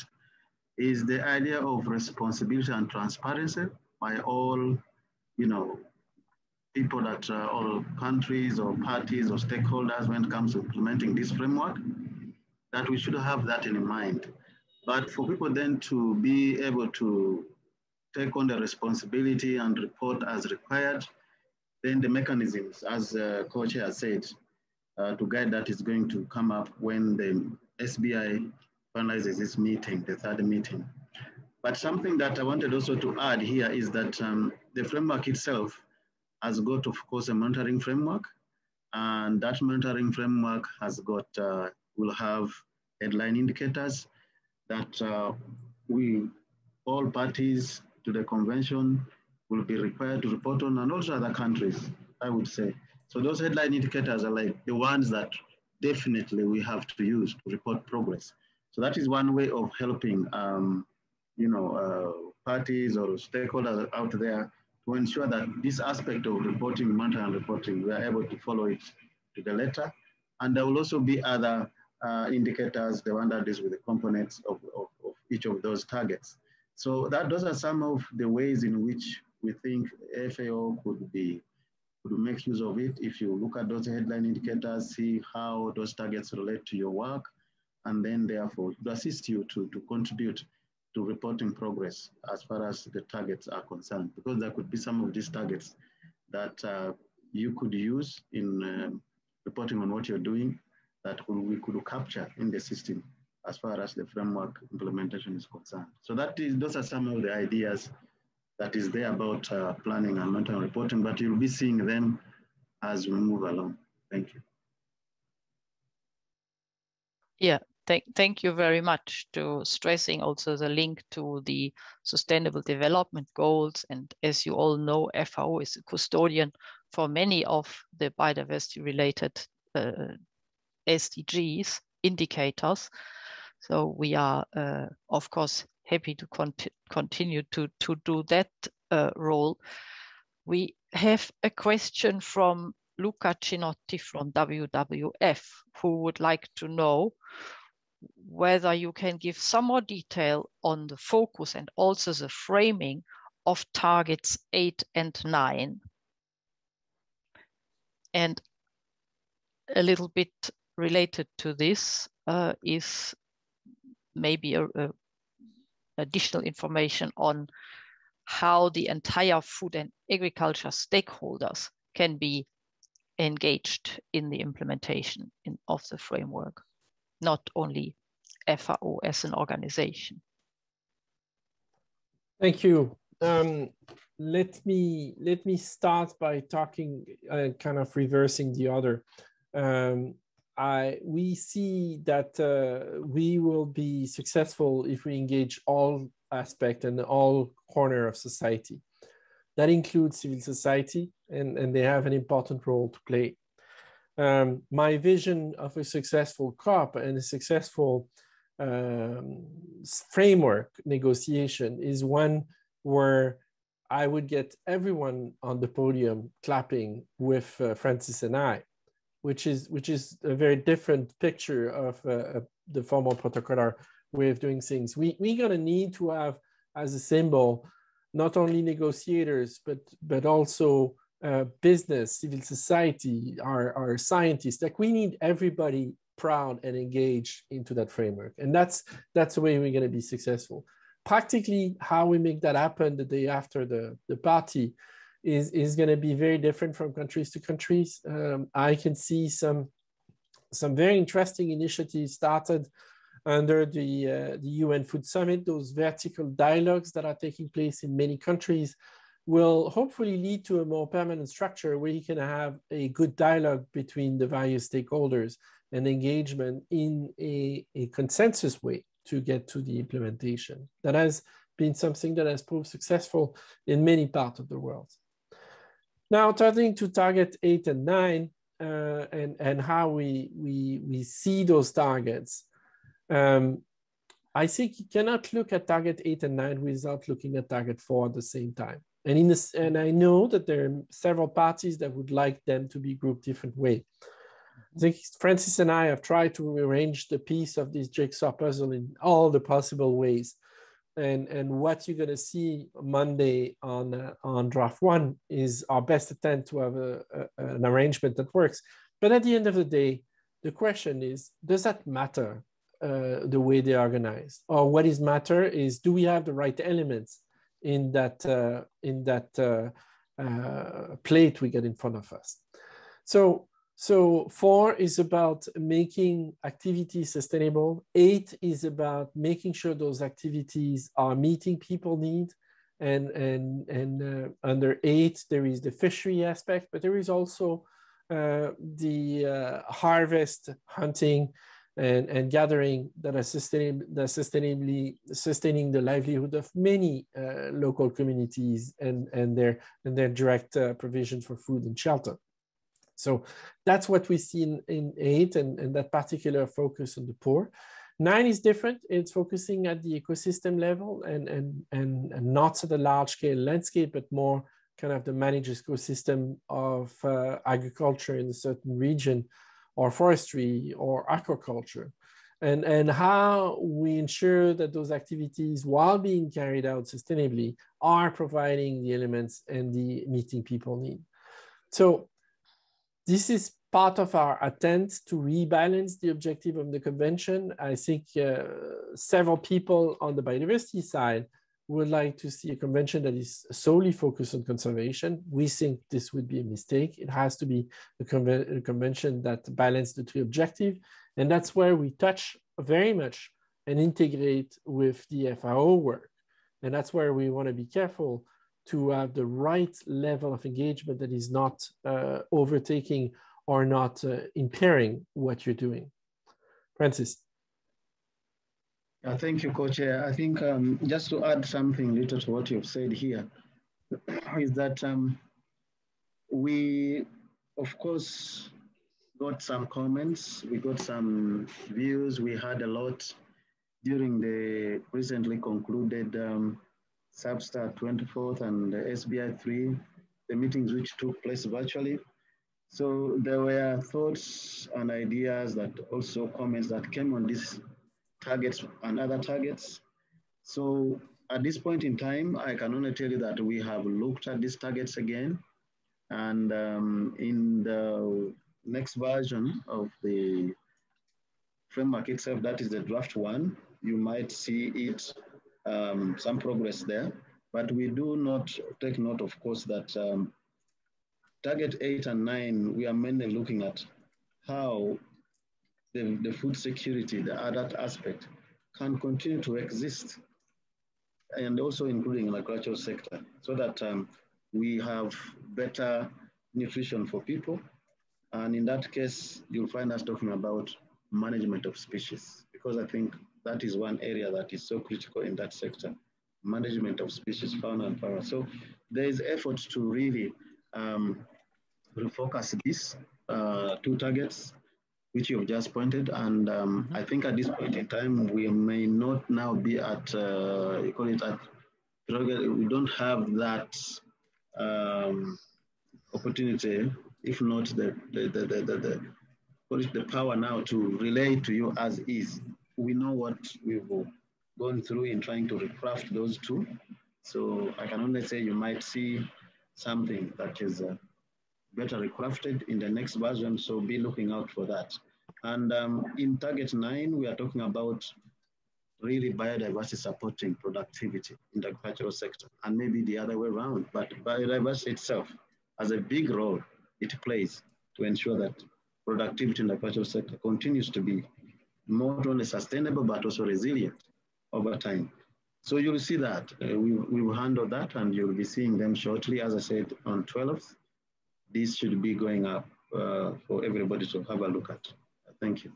is the idea of responsibility and transparency by all, you know, people that uh, all countries or parties or stakeholders when it comes to implementing this framework, that we should have that in mind. But for people then to be able to take on the responsibility and report as required, then the mechanisms, as uh, co-chair said, uh, to guide that is going to come up when the SBI finalizes this meeting, the third meeting. But something that I wanted also to add here is that um, the framework itself has got, of course, a monitoring framework. And that monitoring framework has got, uh, will have headline indicators that uh, we, all parties to the convention will be required to report on and also other countries, I would say. So those headline indicators are like the ones that definitely we have to use to report progress. So that is one way of helping, um, you know, uh, parties or stakeholders out there to ensure that this aspect of reporting, monitoring and reporting, we are able to follow it to the letter. And there will also be other uh, indicators, the one that is with the components of, of, of each of those targets. So that those are some of the ways in which we think FAO could be could make use of it if you look at those headline indicators, see how those targets relate to your work, and then therefore to assist you to, to contribute to reporting progress as far as the targets are concerned, because there could be some of these targets that uh, you could use in um, reporting on what you're doing that we could capture in the system as far as the framework implementation is concerned. So that is, those are some of the ideas that is there about uh, planning and monitoring reporting, but you'll be seeing them as we move along. Thank you. Yeah, thank, thank you very much to stressing also the link to the sustainable development goals. And as you all know, FAO is a custodian for many of the biodiversity related uh, SDGs indicators. So we are, uh, of course, happy to cont continue to, to do that uh, role. We have a question from Luca Chinotti from WWF, who would like to know whether you can give some more detail on the focus and also the framing of targets eight and nine. And a little bit related to this uh, is maybe a, a additional information on how the entire food and agriculture stakeholders can be engaged in the implementation in, of the framework, not only FAO as an organization. Thank you. Um, let me let me start by talking, uh, kind of reversing the other. Um, I, we see that uh, we will be successful if we engage all aspect and all corner of society. That includes civil society, and, and they have an important role to play. Um, my vision of a successful COP and a successful um, framework negotiation is one where I would get everyone on the podium clapping with uh, Francis and I which is which is a very different picture of uh, the formal protocolar way of doing things. We we're gonna need to have as a symbol not only negotiators but but also uh, business, civil society, our our scientists. Like we need everybody proud and engaged into that framework, and that's that's the way we're gonna be successful. Practically, how we make that happen the day after the the party is, is going to be very different from countries to countries. Um, I can see some, some very interesting initiatives started under the, uh, the UN Food Summit. Those vertical dialogues that are taking place in many countries will hopefully lead to a more permanent structure where you can have a good dialogue between the various stakeholders and engagement in a, a consensus way to get to the implementation. That has been something that has proved successful in many parts of the world. Now, turning to target eight and nine uh, and, and how we, we, we see those targets, um, I think you cannot look at target eight and nine without looking at target four at the same time. And, in this, and I know that there are several parties that would like them to be grouped different way. I think Francis and I have tried to rearrange the piece of this jigsaw puzzle in all the possible ways and and what you're going to see Monday on uh, on draft one is our best attempt to have a, a, an arrangement that works. But at the end of the day, the question is, does that matter uh, the way they organize, or what is matter is, do we have the right elements in that uh, in that uh, uh, plate we get in front of us? So so four is about making activities sustainable. Eight is about making sure those activities are meeting people need. And, and, and uh, under eight, there is the fishery aspect, but there is also uh, the harvest, hunting, and, and gathering that are, sustain, that sustainably sustaining the livelihood of many uh, local communities and, and, their, and their direct uh, provision for food and shelter. So that's what we see in, in eight and, and that particular focus on the poor. Nine is different. It's focusing at the ecosystem level and, and, and, and not at the large scale landscape, but more kind of the managed ecosystem of uh, agriculture in a certain region or forestry or aquaculture. And, and how we ensure that those activities, while being carried out sustainably, are providing the elements and the meeting people need. So this is part of our attempt to rebalance the objective of the convention. I think uh, several people on the biodiversity side would like to see a convention that is solely focused on conservation. We think this would be a mistake. It has to be a, conven a convention that balances the three objectives. And that's where we touch very much and integrate with the FAO work. And that's where we want to be careful to have the right level of engagement that is not uh, overtaking or not uh, impairing what you're doing. Francis. Uh, thank you, Co-Chair. I think um, just to add something little to what you've said here, <clears throat> is that um, we, of course, got some comments, we got some views, we had a lot during the recently concluded um, SBSTTA 24th and SBI 3, the meetings which took place virtually. So there were thoughts and ideas that also comments that came on these targets and other targets. So at this point in time, I can only tell you that we have looked at these targets again. And um, in the next version of the framework itself, that is the draft one, you might see it, um, some progress there. But we do not take note, of course, that um, target eight and nine, we are mainly looking at how the, the food security, the other aspect, can continue to exist, and also including in the agricultural sector, so that um, we have better nutrition for people. And in that case, you'll find us talking about management of species, because I think that is one area that is so critical in that sector, management of species, fauna and flora. So there is effort to really um, refocus these uh, two targets which you've just pointed. And um, mm-hmm. I think at this point in time, we may not now be at, uh, you call it at, we don't have that um, opportunity, if not the, the, the, the, the, the, the power now to relay to you as is. We know what we've gone through in trying to recraft those two. So I can only say you might see something that is uh, better crafted in the next version, so be looking out for that. And um, in target nine, we are talking about really biodiversity supporting productivity in the agricultural sector, and maybe the other way around. But biodiversity itself has a big role it plays to ensure that productivity in the agricultural sector continues to be not only sustainable, but also resilient over time. So you'll see that. Uh, we, we will handle that, and you'll be seeing them shortly, as I said, on 12th this should be going up uh, for everybody to have a look at. Thank you.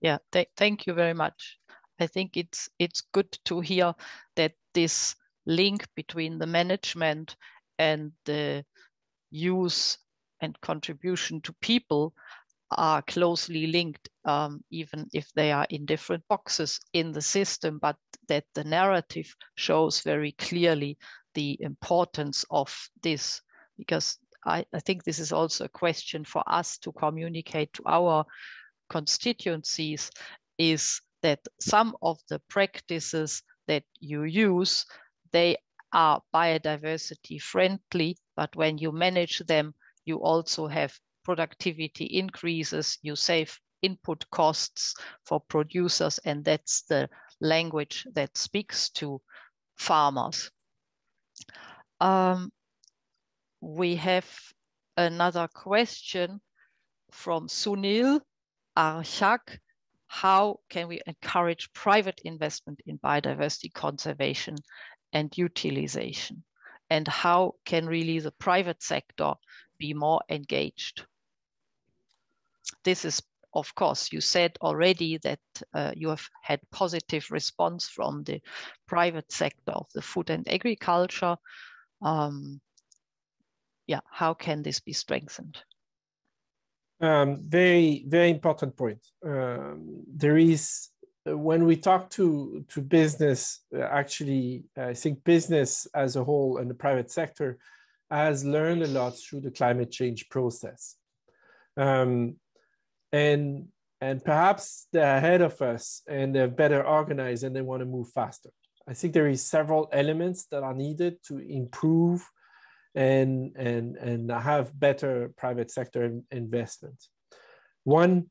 Yeah, th thank you very much. I think it's it's good to hear that this link between the management and the use and contribution to people are closely linked, um, even if they are in different boxes in the system, but that the narrative shows very clearly the importance of this because I, I think this is also a question for us to communicate to our constituencies is that some of the practices that you use, they are biodiversity friendly, but when you manage them, you also have productivity increases, you save input costs for producers, and that's the language that speaks to farmers. Um, we have another question from Sunil Archak. How can we encourage private investment in biodiversity conservation and utilization? And how can really the private sector be more engaged? This is, of course, you said already that uh, you have had positive response from the private sector of the food and agriculture. Um, yeah, how can this be strengthened? Um, very, very important point. Um, there is, when we talk to, to business, uh, actually, I think business as a whole and the private sector has learned a lot through the climate change process. Um, and, and perhaps they're ahead of us and they're better organized and they want to move faster. I think there is several elements that are needed to improve and, and, and have better private sector in, investment. One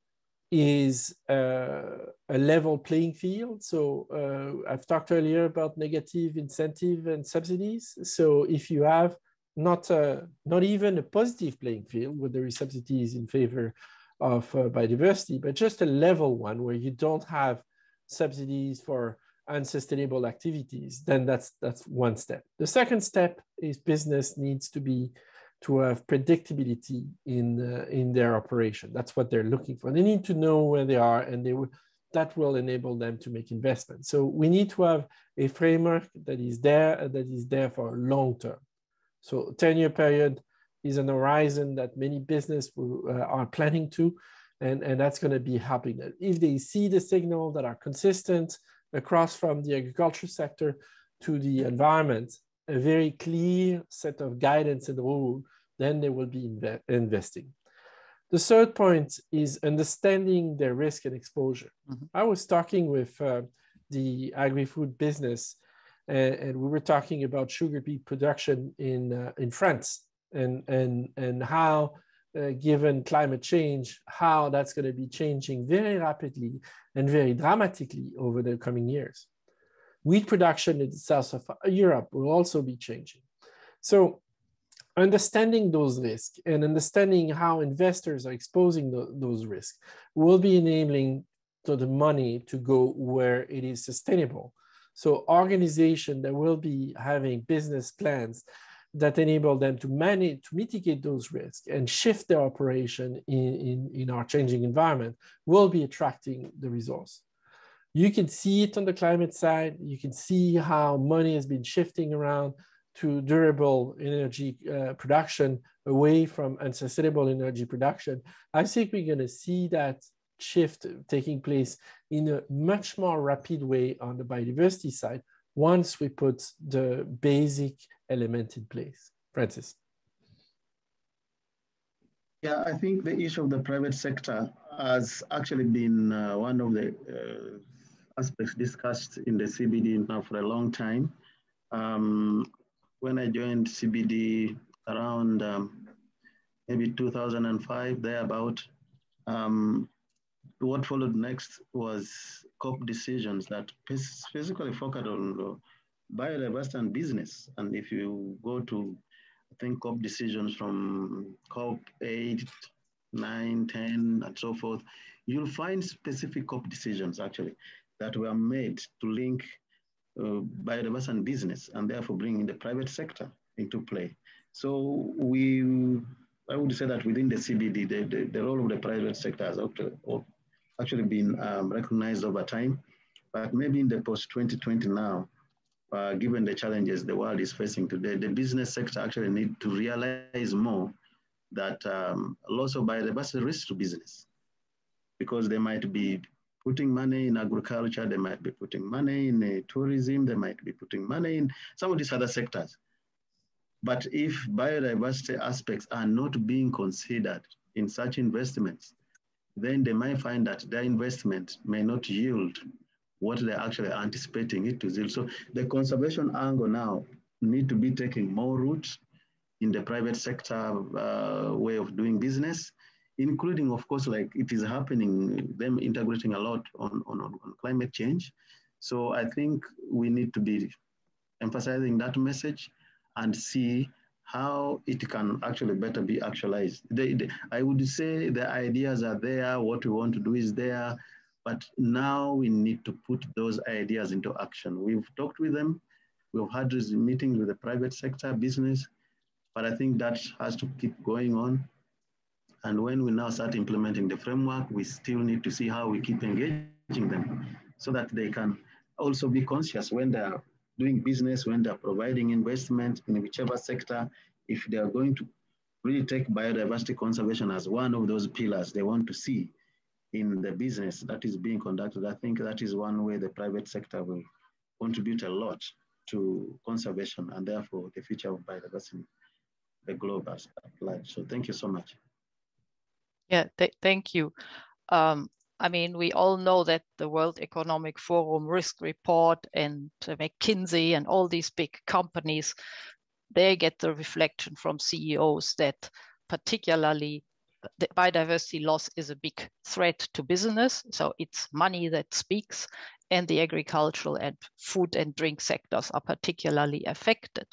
is uh, a level playing field. So uh, I've talked earlier about negative incentive and subsidies. So if you have not a, not even a positive playing field where there is subsidies in favor of uh, biodiversity, but just a level one where you don't have subsidies for unsustainable activities, then that's that's one step. The second step is business needs to be to have predictability in uh, in their operation. That's what they're looking for. They need to know where they are, and they will that will enable them to make investments. So we need to have a framework that is there that is there for long term. So 10 year period is an horizon that many business will, uh, are planning to, and, and that's going to be helping them. If they see the signal that are consistent across from the agriculture sector to the environment, a very clear set of guidance and rule, then they will be inve investing. The third point is understanding their risk and exposure. Mm -hmm. I was talking with uh, the agri-food business and, and, we were talking about sugar beet production in, uh, in France and, and, and how uh, given climate change, how that's going to be changing very rapidly and very dramatically over the coming years. Wheat production in the south of Europe will also be changing. So understanding those risks and understanding how investors are exposing the, those risks will be enabling the money to go where it is sustainable. So organization that will be having business plans that enable them to manage, to mitigate those risks and shift their operation in, in, in our changing environment will be attracting the resource. You can see it on the climate side. You can see how money has been shifting around to durable energy uh, production away from unsustainable energy production. I think we're going to see that shift taking place in a much more rapid way on the biodiversity side once we put the basic element in place. Francis. Yeah, I think the issue of the private sector has actually been uh, one of the uh, aspects discussed in the CBD now for a long time. Um, when I joined CBD around um, maybe 2005, thereabout, um, what followed next was COP decisions that specifically focused on biodiversity and business. And if you go to, think, COP decisions from COP 8, 9, 10, and so forth, you'll find specific COP decisions actually that were made to link uh, biodiversity and business and therefore bringing the private sector into play. So we, I would say that within the CBD, the, the, the role of the private sector has actually been um, recognized over time. But maybe in the post 2020 now, uh, given the challenges the world is facing today, the business sector actually need to realize more that um, loss of biodiversity risks to business because they might be putting money in agriculture, they might be putting money in uh, tourism, they might be putting money in some of these other sectors. But if biodiversity aspects are not being considered in such investments, then they might find that their investment may not yield what they're actually anticipating it to yield. So the conservation angle now need to be taking more root in the private sector uh, way of doing business, including, of course, like it is happening, them integrating a lot on, on, on climate change. So I think we need to be emphasizing that message and see how it can actually better be actualized. I would say the ideas are there, what we want to do is there, but now we need to put those ideas into action. We've talked with them, we've had meetings with the private sector, business, but I think that has to keep going on. And when we now start implementing the framework, we still need to see how we keep engaging them so that they can also be conscious when they're doing business, when they're providing investment in whichever sector, if they are going to really take biodiversity conservation as one of those pillars they want to see in the business that is being conducted, I think that is one way the private sector will contribute a lot to conservation and therefore the future of biodiversity, the globe as large. So thank you so much. Yeah, th thank you. Um, I mean, we all know that the World Economic Forum risk report and uh, McKinsey and all these big companies they get the reflection from CEOs that particularly the biodiversity loss is a big threat to business. So it's money that speaks, and the agricultural and food and drink sectors are particularly affected.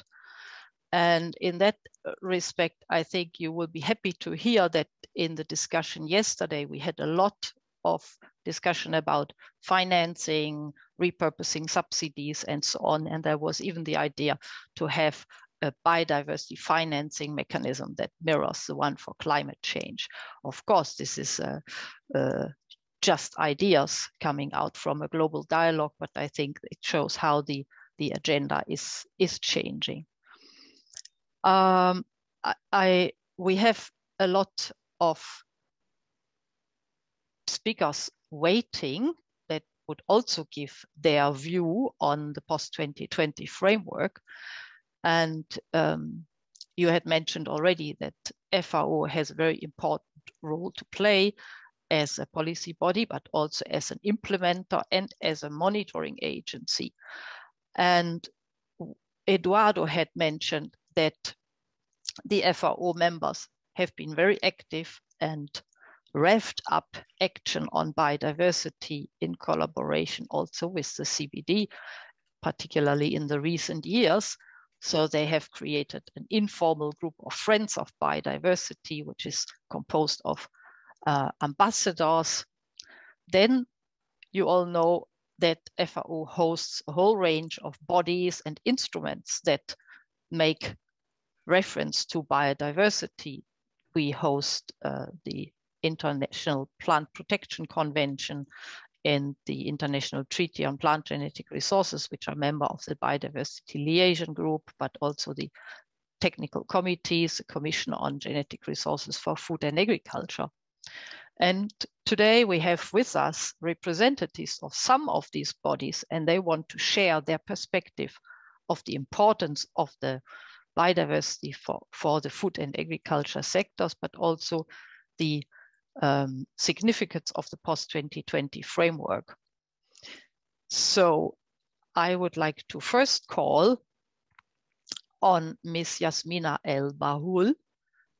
And in that respect, I think you will be happy to hear that in the discussion yesterday, we had a lot of discussion about financing, repurposing subsidies, and so on. And there was even the idea to have a biodiversity financing mechanism that mirrors the one for climate change. Of course, this is uh, uh, just ideas coming out from a global dialogue, but I think it shows how the, the agenda is, is changing. Um, I, I, we have a lot of speakers waiting that would also give their view on the post-2020 framework. And um, you had mentioned already that FAO has a very important role to play as a policy body, but also as an implementer and as a monitoring agency. And Eduardo had mentioned that the FAO members have been very active and revved up action on biodiversity in collaboration also with the CBD, particularly in the recent years. So they have created an informal group of friends of biodiversity, which is composed of uh, ambassadors. Then you all know that FAO hosts a whole range of bodies and instruments that make reference to biodiversity. We host uh, the International Plant Protection Convention and the International Treaty on Plant Genetic Resources, which are member of the Biodiversity Liaison Group, but also the technical committees, the Commission on Genetic Resources for Food and Agriculture. And today we have with us representatives of some of these bodies, and they want to share their perspective of the importance of the biodiversity for, for the food and agriculture sectors, but also the um, significance of the post-2020 framework. So I would like to first call on Ms. Yasmina El Bahloul.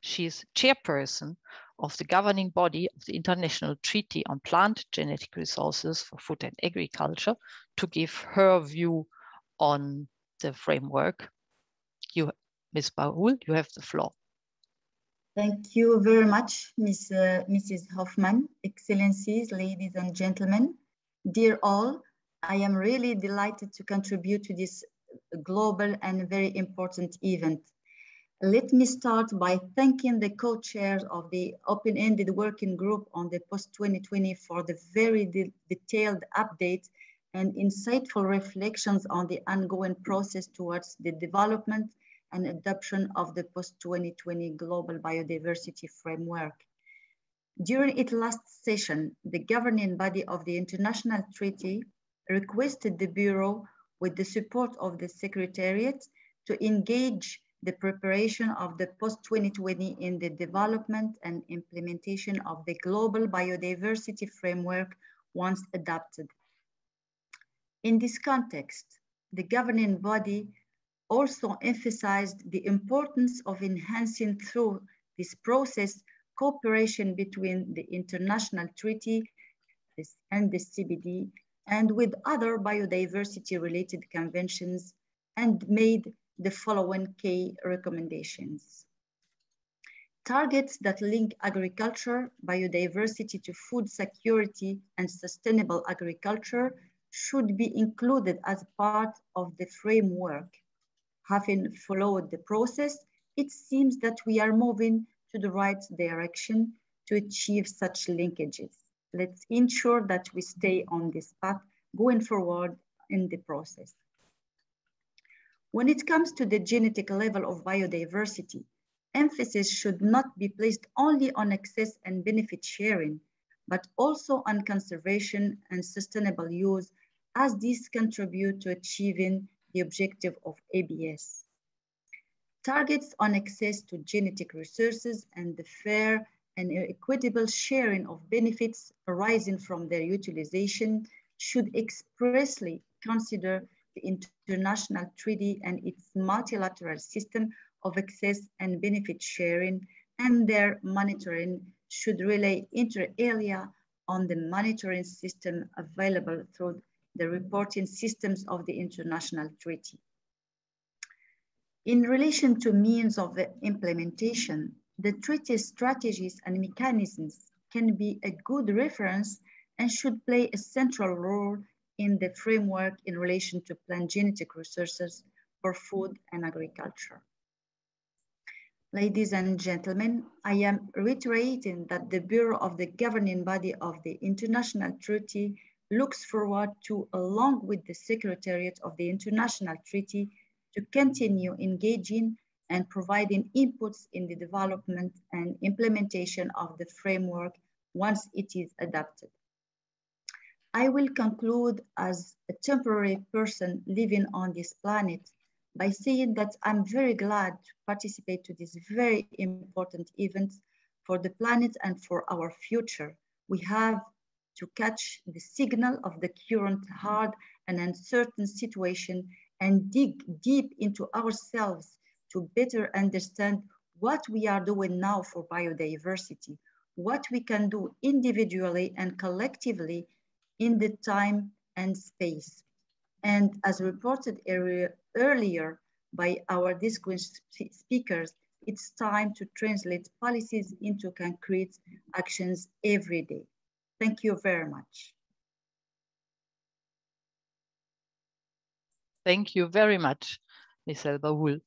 She's chairperson of the governing body of the International Treaty on Plant Genetic Resources for Food and Agriculture to give her view on the framework. You, Ms. Bahloul, you have the floor. Thank you very much, Ms., uh, Mrs. Hoffmann, Excellencies, ladies and gentlemen. Dear all, I am really delighted to contribute to this global and very important event. Let me start by thanking the co-chairs of the open-ended working group on the post-2020 for the very de detailed update and insightful reflections on the ongoing process towards the development and adoption of the post-2020 Global Biodiversity Framework. During its last session, the governing body of the International Treaty requested the Bureau, with the support of the Secretariat, to engage the preparation of the post-2020 in the development and implementation of the Global Biodiversity Framework once adopted. In this context, the governing body also emphasized the importance of enhancing through this process cooperation between the international treaty and the CBD and with other biodiversity related conventions and made the following key recommendations. Targets that link agriculture, biodiversity to food security and sustainable agriculture should be included as part of the framework having followed the process, it seems that we are moving to the right direction to achieve such linkages. Let's ensure that we stay on this path going forward in the process. When it comes to the genetic level of biodiversity, emphasis should not be placed only on access and benefit sharing, but also on conservation and sustainable use as these contribute to achieving the objective of ABS. Targets on access to genetic resources and the fair and equitable sharing of benefits arising from their utilization should expressly consider the international treaty and its multilateral system of access and benefit sharing and their monitoring should rely inter alia on the monitoring system available through the reporting systems of the international treaty. In relation to means of the implementation, the treaty strategies and mechanisms can be a good reference and should play a central role in the framework in relation to plant genetic resources for food and agriculture. Ladies and gentlemen, I am reiterating that the Bureau of the governing body of the International Treaty looks forward to, along with the Secretariat of the International Treaty, to continue engaging and providing inputs in the development and implementation of the framework once it is adopted. I will conclude as a temporary person living on this planet by saying that I'm very glad to participate to this very important event for the planet and for our future. We have to catch the signal of the current hard and uncertain situation and dig deep into ourselves to better understand what we are doing now for biodiversity, what we can do individually and collectively in the time and space. And as reported earlier by our distinguished speakers, it's time to translate policies into concrete actions every day. Thank you very much. Thank you very much, Ms. El Bahloul.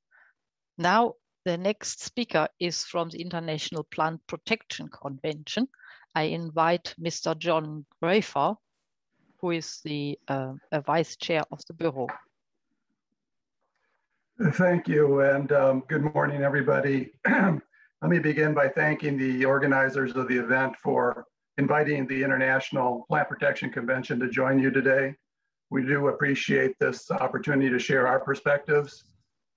Now, the next speaker is from the International Plant Protection Convention. I invite Mr. John Greifer, who is the uh, vice chair of the Bureau. Thank you, and um, good morning, everybody. <clears throat> Let me begin by thanking the organizers of the event for inviting the International Plant Protection Convention to join you today. We do appreciate this opportunity to share our perspectives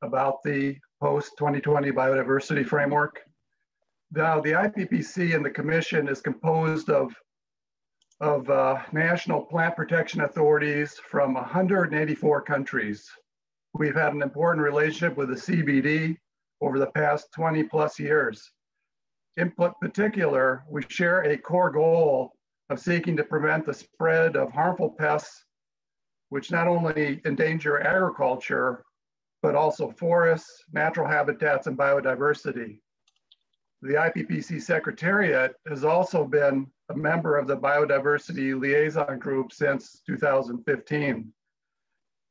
about the post-2020 biodiversity framework. Now, the IPPC and the Commission is composed of, of uh, national plant protection authorities from 184 countries. We've had an important relationship with the CBD over the past 20 plus years. In particular, we share a core goal of seeking to prevent the spread of harmful pests, which not only endanger agriculture, but also forests, natural habitats, and biodiversity. The IPPC Secretariat has also been a member of the Biodiversity Liaison Group since 2015.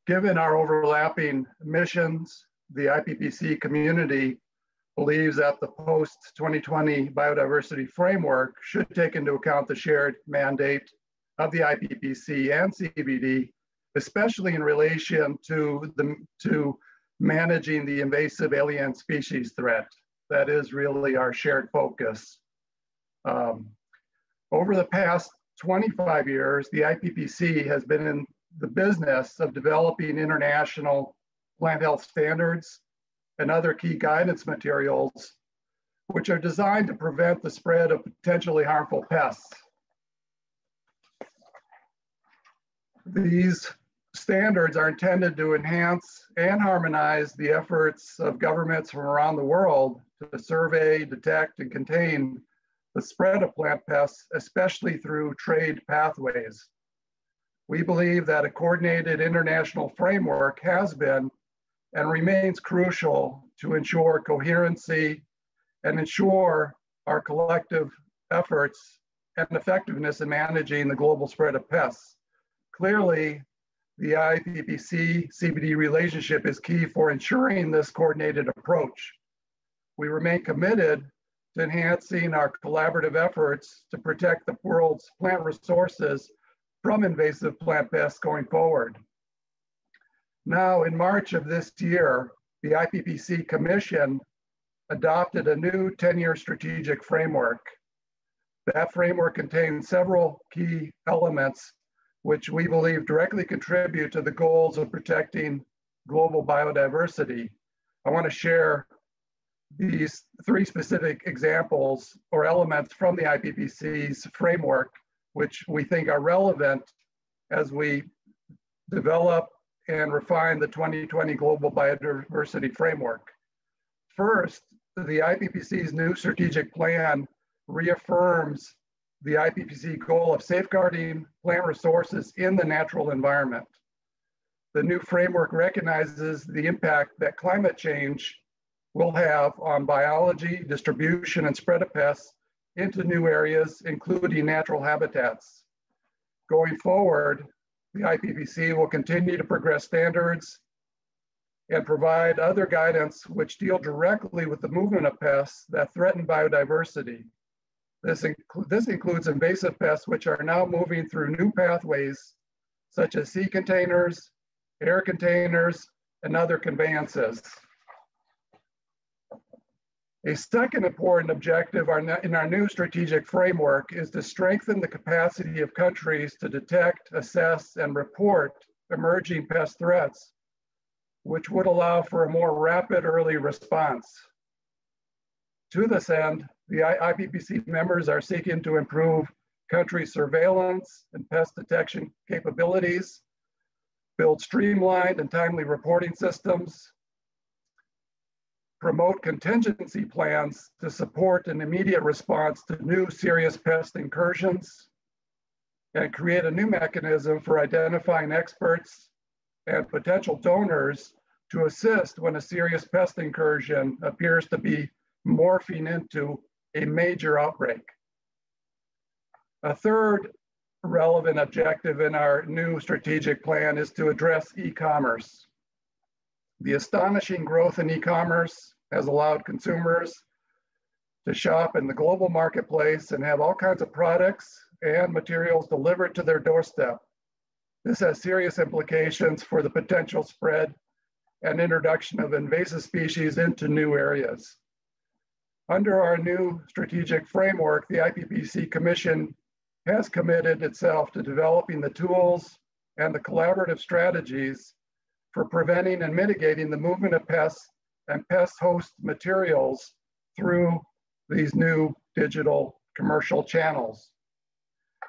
Given our overlapping missions, the IPPC community believes that the post-2020 biodiversity framework should take into account the shared mandate of the IPPC and CBD, especially in relation to, the, to managing the invasive alien species threat. That is really our shared focus. Um, over the past 25 years, the IPPC has been in the business of developing international plant health standards and other key guidance materials, which are designed to prevent the spread of potentially harmful pests. These standards are intended to enhance and harmonize the efforts of governments from around the world to survey, detect, and contain the spread of plant pests, especially through trade pathways. We believe that a coordinated international framework has been and remains crucial to ensure coherency and ensure our collective efforts and effectiveness in managing the global spread of pests. Clearly, the IPPC CBD relationship is key for ensuring this coordinated approach. We remain committed to enhancing our collaborative efforts to protect the world's plant resources from invasive plant pests going forward. Now, in March of this year, the IPPC Commission adopted a new 10-year strategic framework. That framework contains several key elements which we believe directly contribute to the goals of protecting global biodiversity. I want to share these three specific examples or elements from the IPPC's framework, which we think are relevant as we develop and refine the 2020 Global Biodiversity Framework. First, the IPPC's new strategic plan reaffirms the IPPC goal of safeguarding plant resources in the natural environment. The new framework recognizes the impact that climate change will have on biology, distribution, and spread of pests into new areas, including natural habitats. Going forward, the IPPC will continue to progress standards and provide other guidance which deal directly with the movement of pests that threaten biodiversity. This, this includes invasive pests which are now moving through new pathways such as sea containers, air containers, and other conveyances. A second important objective in our new strategic framework is to strengthen the capacity of countries to detect, assess, and report emerging pest threats, which would allow for a more rapid early response. To this end, the IPPC members are seeking to improve country surveillance and pest detection capabilities, build streamlined and timely reporting systems, promote contingency plans to support an immediate response to new serious pest incursions, and create a new mechanism for identifying experts and potential donors to assist when a serious pest incursion appears to be morphing into a major outbreak. A third relevant objective in our new strategic plan is to address e-commerce. The astonishing growth in e-commerce has allowed consumers to shop in the global marketplace and have all kinds of products and materials delivered to their doorstep. This has serious implications for the potential spread and introduction of invasive species into new areas. Under our new strategic framework, the IPPC Commission has committed itself to developing the tools and the collaborative strategies for preventing and mitigating the movement of pests and pest host materials through these new digital commercial channels.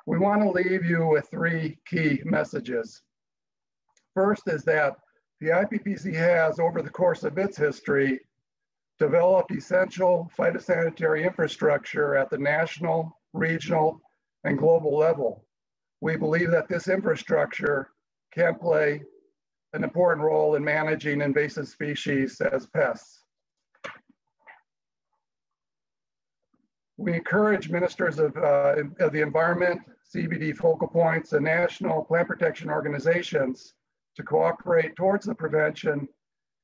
We want to leave you with three key messages. First is that the IPPC has, over the course of its history, developed essential phytosanitary infrastructure at the national, regional, and global level. We believe that this infrastructure can play an important role in managing invasive species as pests. We encourage ministers of, uh, of the environment, CBD focal points, and national plant protection organizations to cooperate towards the prevention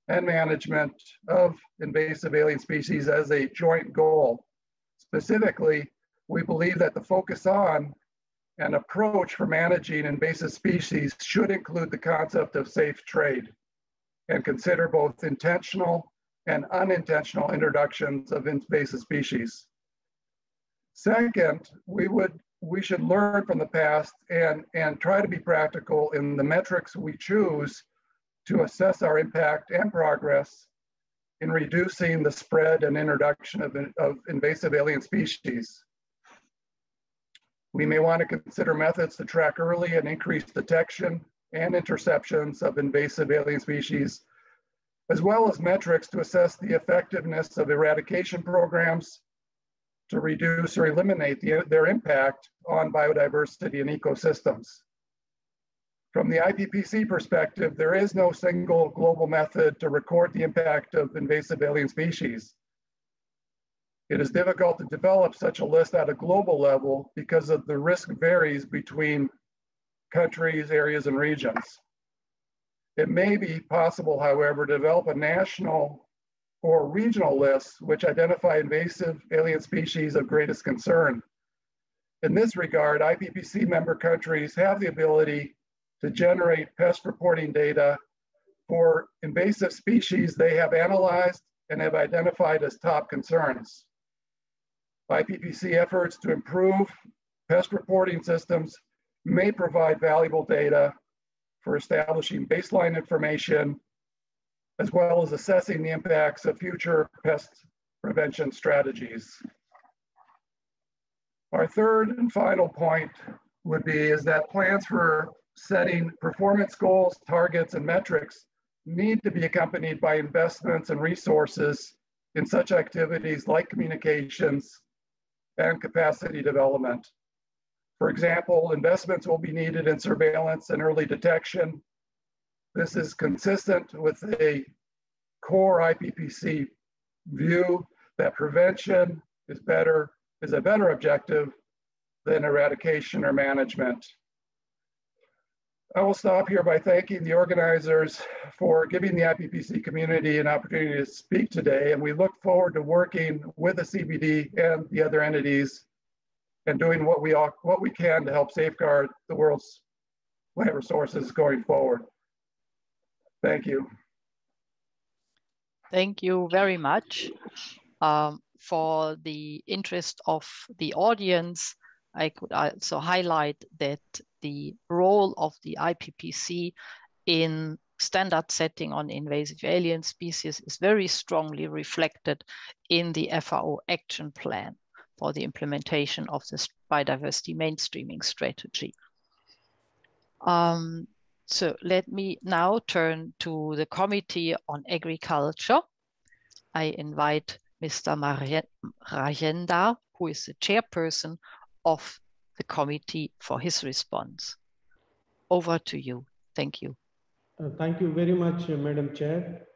and management of invasive alien species as a joint goal. Specifically, we believe that the focus on an approach for managing invasive species should include the concept of safe trade and consider both intentional and unintentional introductions of invasive species. Second, we would we should learn from the past and, and try to be practical in the metrics we choose to assess our impact and progress in reducing the spread and introduction of, of invasive alien species. We may want to consider methods to track early and increase detection and interceptions of invasive alien species, as well as metrics to assess the effectiveness of eradication programs to reduce or eliminate the, their impact on biodiversity and ecosystems. From the IPPC perspective, there is no single global method to record the impact of invasive alien species. It is difficult to develop such a list at a global level because of the risk varies between countries, areas, and regions. It may be possible, however, to develop a national or regional list which identify invasive alien species of greatest concern. In this regard, IPPC member countries have the ability to generate pest reporting data for invasive species they have analyzed and have identified as top concerns. IPPC efforts to improve pest reporting systems may provide valuable data for establishing baseline information, as well as assessing the impacts of future pest prevention strategies. Our third and final point would be is that plans for setting performance goals, targets, and metrics need to be accompanied by investments and resources in such activities like communications and capacity development. For example, investments will be needed in surveillance and early detection. This is consistent with a core IPPC view that prevention is better, is a better objective than eradication or management. I will stop here by thanking the organizers for giving the IPPC community an opportunity to speak today, and we look forward to working with the CBD and the other entities and doing what we, all, what we can to help safeguard the world's plant resources going forward. Thank you. Thank you very much. Um, for the interest of the audience, I could also highlight that the role of the IPPC in standard setting on invasive alien species is very strongly reflected in the FAO action plan for the implementation of this biodiversity mainstreaming strategy. Um, so let me now turn to the Committee on Agriculture. I invite Mr. Rajendar, who is the chairperson of the committee for his response. Over to you. Thank you. Uh, thank you very much, uh, Madam Chair.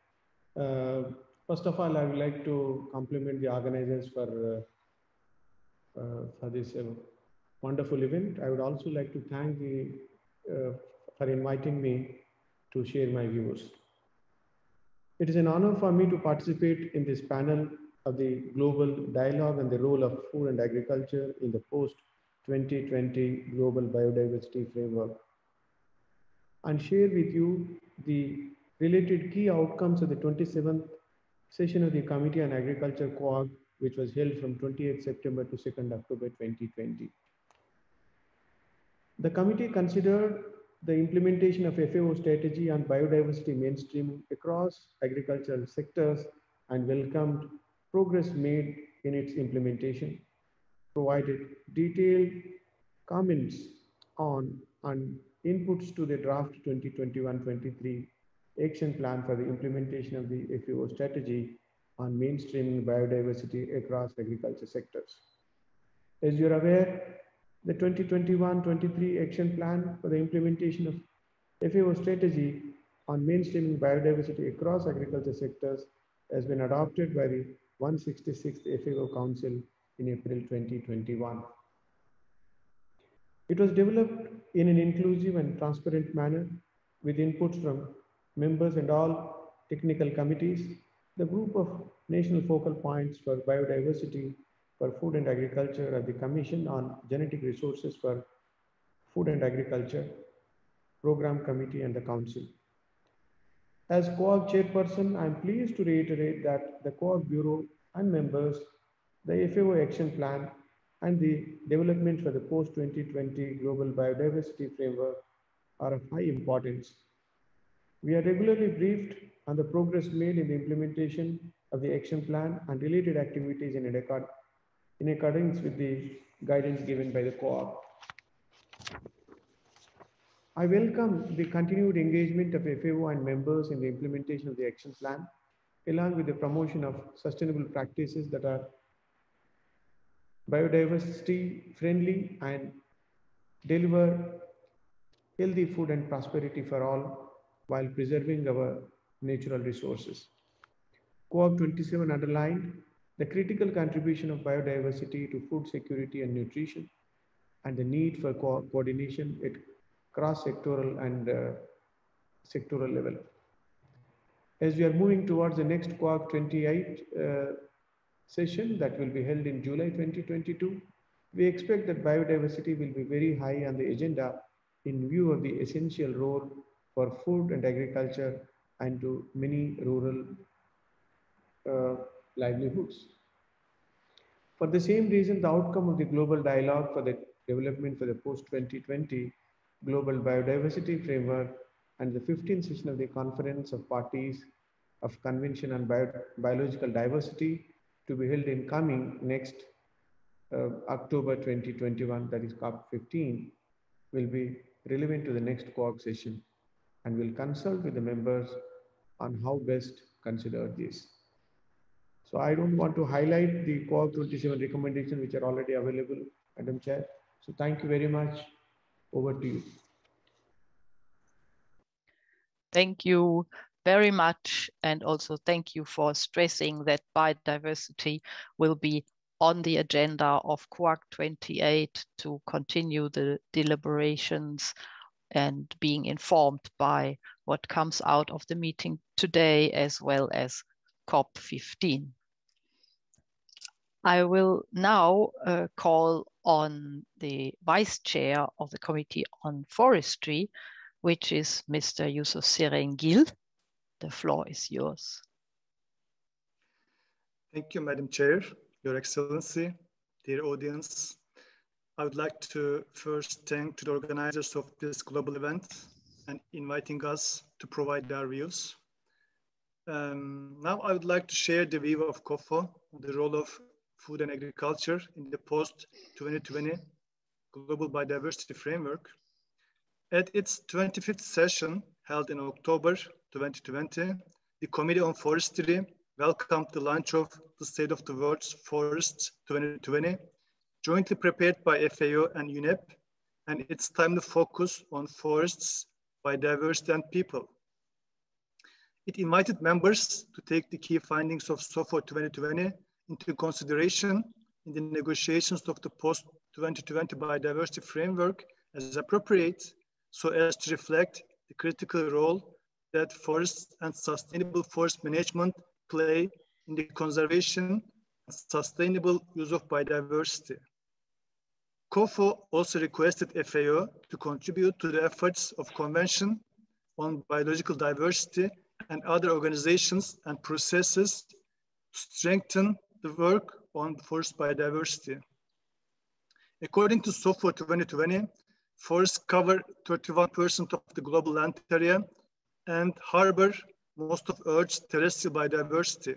Uh, first of all, I would like to compliment the organizers for, uh, uh, for this uh, wonderful event. I would also like to thank the, for inviting me to share my views. It is an honor for me to participate in this panel of the global dialogue and the role of food and agriculture in the post 2020 Global Biodiversity Framework and share with you the related key outcomes of the 27th session of the Committee on Agriculture COAG, which was held from 28 September to 2nd October 2020. The committee considered the implementation of FAO strategy on biodiversity mainstream across agricultural sectors and welcomed progress made in its implementation provided detailed comments on and inputs to the draft 2021-23 action plan for the implementation of the FAO strategy on mainstreaming biodiversity across agriculture sectors. As you're aware, the 2021-23 action plan for the implementation of FAO strategy on mainstreaming biodiversity across agriculture sectors has been adopted by the 166th FAO Council in April 2021. It was developed in an inclusive and transparent manner with inputs from members and all technical committees. The group of national focal points for biodiversity for food and agriculture at the Commission on Genetic Resources for Food and Agriculture, Program Committee and the Council. As COAG chairperson, I'm pleased to reiterate that the COAG Bureau and members the FAO action plan, and the development for the post-2020 global biodiversity framework are of high importance. We are regularly briefed on the progress made in the implementation of the action plan and related activities in, in accordance with the guidance given by the COAG. I welcome the continued engagement of FAO and members in the implementation of the action plan, along with the promotion of sustainable practices that are biodiversity friendly and deliver healthy food and prosperity for all while preserving our natural resources. COAG 27 underlined the critical contribution of biodiversity to food security and nutrition and the need for co coordination at cross-sectoral and uh, sectoral level. As we are moving towards the next COAG 28 uh, session that will be held in July 2022. We expect that biodiversity will be very high on the agenda in view of the essential role for food and agriculture and to many rural uh, livelihoods. For the same reason, the outcome of the global dialogue for the development for the post-2020 global biodiversity framework and the 15th session of the conference of parties of convention on Bio biological diversity to be held in coming next uh, October 2021, that is COP15, will be relevant to the next COAG session and will consult with the members on how best consider this. So I don't want to highlight the COAG 27 recommendations which are already available, Madam Chair. So thank you very much. Over to you. Thank you very much. And also thank you for stressing that biodiversity will be on the agenda of COAG 28 to continue the deliberations and being informed by what comes out of the meeting today as well as COP15. I will now uh, call on the vice chair of the Committee on Forestry, which is Mr. Yusuf Serengil. The floor is yours. Thank you, Madam Chair, Your Excellency, dear audience. I would like to first thank the organizers of this global event and inviting us to provide their views. Um, now I would like to share the view of COFO, on the role of food and agriculture in the post-2020 Global Biodiversity Framework. At its 25th session held in October 2020, the Committee on Forestry welcomed the launch of the State of the World's Forests 2020, jointly prepared by FAO and UNEP, and it's time to focus on forests, by biodiversity, and people. It invited members to take the key findings of SOFO 2020 into consideration in the negotiations of the post-2020 biodiversity framework as appropriate so as to reflect the critical role that forests and sustainable forest management play in the conservation and sustainable use of biodiversity. COFO also requested FAO to contribute to the efforts of Convention on Biological Diversity and other organizations and processes to strengthen the work on forest biodiversity. According to SOFO 2020, forests cover 31% of the global land area and harbor most of Earth's terrestrial biodiversity.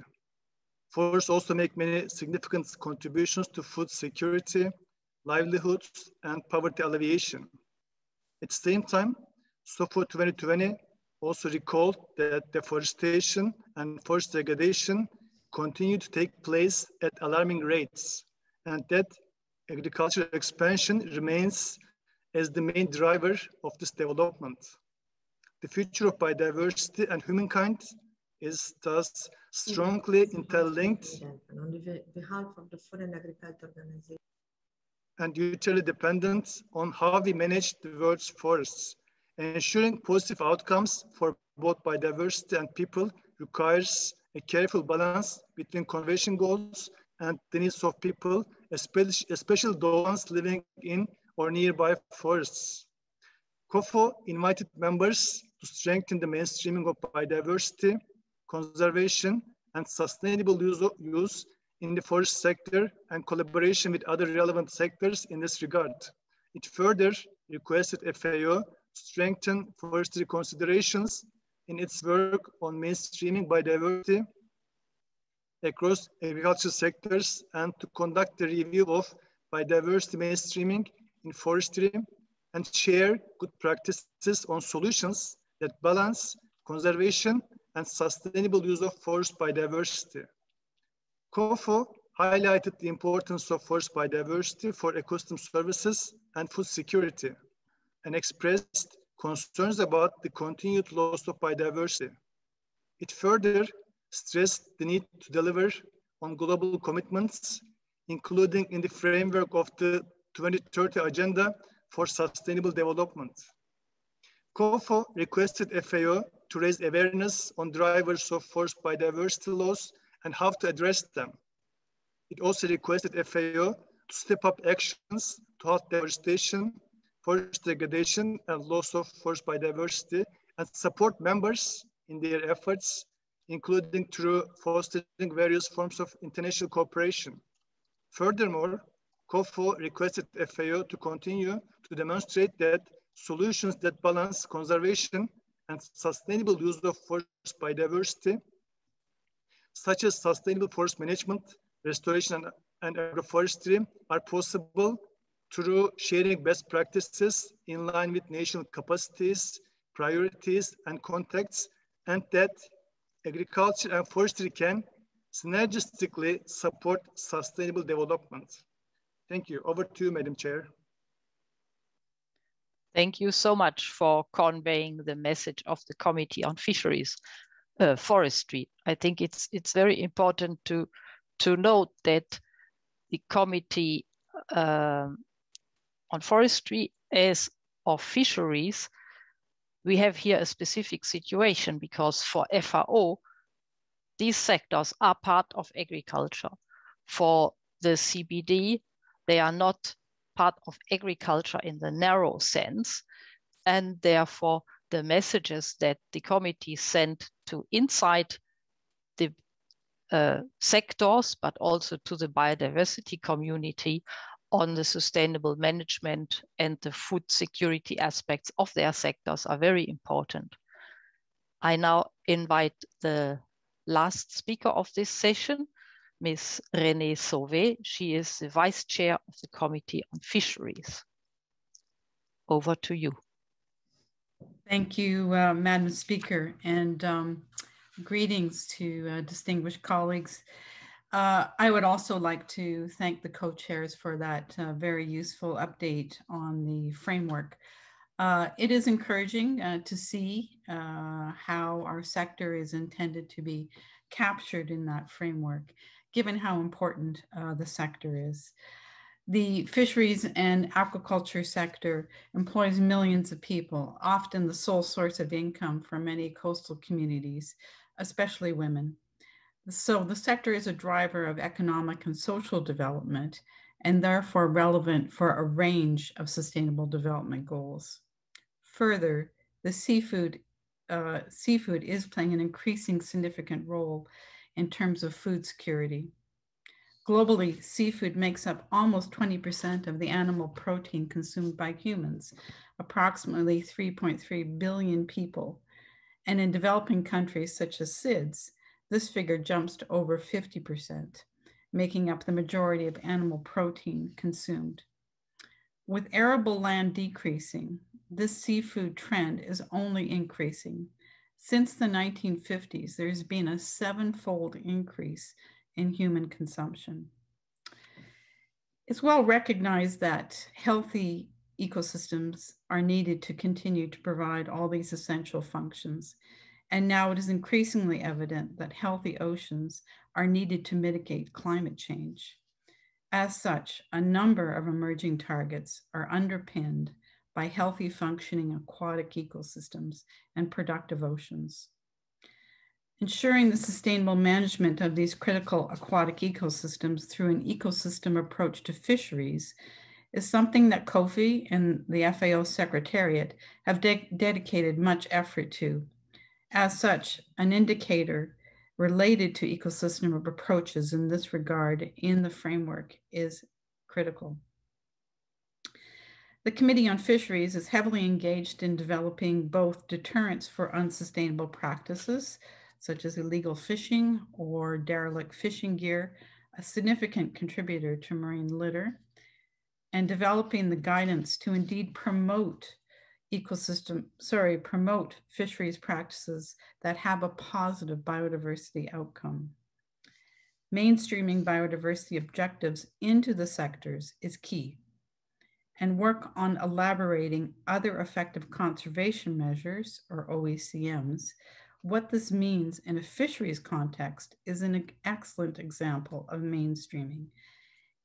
Forests also make many significant contributions to food security, livelihoods, and poverty alleviation. At the same time, SOFO 2020 also recalled that deforestation and forest degradation continue to take place at alarming rates and that agricultural expansion remains as the main driver of this development. The future of biodiversity and humankind is thus strongly interlinked And on the behalf of the Food and Organization. and mutually dependent on how we manage the world's forests. Ensuring positive outcomes for both biodiversity and people requires a careful balance between conservation goals and the needs of people, especially, especially those living in or nearby forests. COFO invited members to strengthen the mainstreaming of biodiversity, conservation, and sustainable use, of, use in the forest sector and collaboration with other relevant sectors in this regard. It further requested FAO strengthen forestry considerations in its work on mainstreaming biodiversity across agriculture sectors and to conduct a review of biodiversity mainstreaming in forestry and share good practices on solutions that balance conservation and sustainable use of forest biodiversity. COFO highlighted the importance of forest biodiversity for ecosystem services and food security and expressed concerns about the continued loss of biodiversity. It further stressed the need to deliver on global commitments, including in the framework of the 2030 Agenda for Sustainable Development. COFO requested FAO to raise awareness on drivers of forest biodiversity loss and how to address them. It also requested FAO to step up actions to halt deforestation, forest degradation, and loss of forest biodiversity, and support members in their efforts, including through fostering various forms of international cooperation. Furthermore, COFO requested FAO to continue to demonstrate that solutions that balance conservation and sustainable use of forest biodiversity, such as sustainable forest management, restoration, and, agroforestry, are possible through sharing best practices in line with national capacities, priorities, and contexts, and that agriculture and forestry can synergistically support sustainable development. Thank you. Over to you, Madam Chair. Thank you so much for conveying the message of the Committee on Fisheries uh, Forestry. I think it's it's very important to to note that the Committee um, on Forestry as of fisheries, we have here a specific situation because for FAO, these sectors are part of agriculture. For the CBD, they are not part of agriculture in the narrow sense. And therefore, the messages that the committee sent to inside the uh, sectors, but also to the biodiversity community on the sustainable management and the food security aspects of their sectors are very important. I now invite the last speaker of this session, Ms. Renée Sauvé. She is the Vice Chair of the Committee on Fisheries. Over to you. Thank you, uh, Madam Speaker, and um, greetings to uh, distinguished colleagues. Uh, I would also like to thank the co-chairs for that uh, very useful update on the framework. Uh, it is encouraging uh, to see how our sector is intended to be captured in that framework given how important uh, the sector is. The fisheries and aquaculture sector employs millions of people, often the sole source of income for many coastal communities, especially women. So the sector is a driver of economic and social development and therefore relevant for a range of sustainable development goals. Further, the seafood, uh, seafood is playing an increasing significant role in terms of food security. Globally, seafood makes up almost 20% of the animal protein consumed by humans, approximately 3.3 billion people. And in developing countries such as SIDS, this figure jumps to over 50%, making up the majority of animal protein consumed. With arable land decreasing, this seafood trend is only increasing, since the 1950s, there's been a sevenfold increase in human consumption. It's well recognized that healthy ecosystems are needed to continue to provide all these essential functions. And now it is increasingly evident that healthy oceans are needed to mitigate climate change. As such, a number of emerging targets are underpinned by healthy functioning aquatic ecosystems and productive oceans. Ensuring the sustainable management of these critical aquatic ecosystems through an ecosystem approach to fisheries is something that COFI and the FAO Secretariat have de dedicated much effort to. As such, an indicator related to ecosystem approaches in this regard in the framework is critical. The Committee on Fisheries is heavily engaged in developing both deterrents for unsustainable practices, such as illegal fishing or derelict fishing gear, a significant contributor to marine litter, and developing the guidance to indeed promote ecosystem, sorry, promote fisheries practices that have a positive biodiversity outcome. Mainstreaming biodiversity objectives into the sectors is key and work on elaborating other effective conservation measures, or OECMs. What this means in a fisheries context is an excellent example of mainstreaming.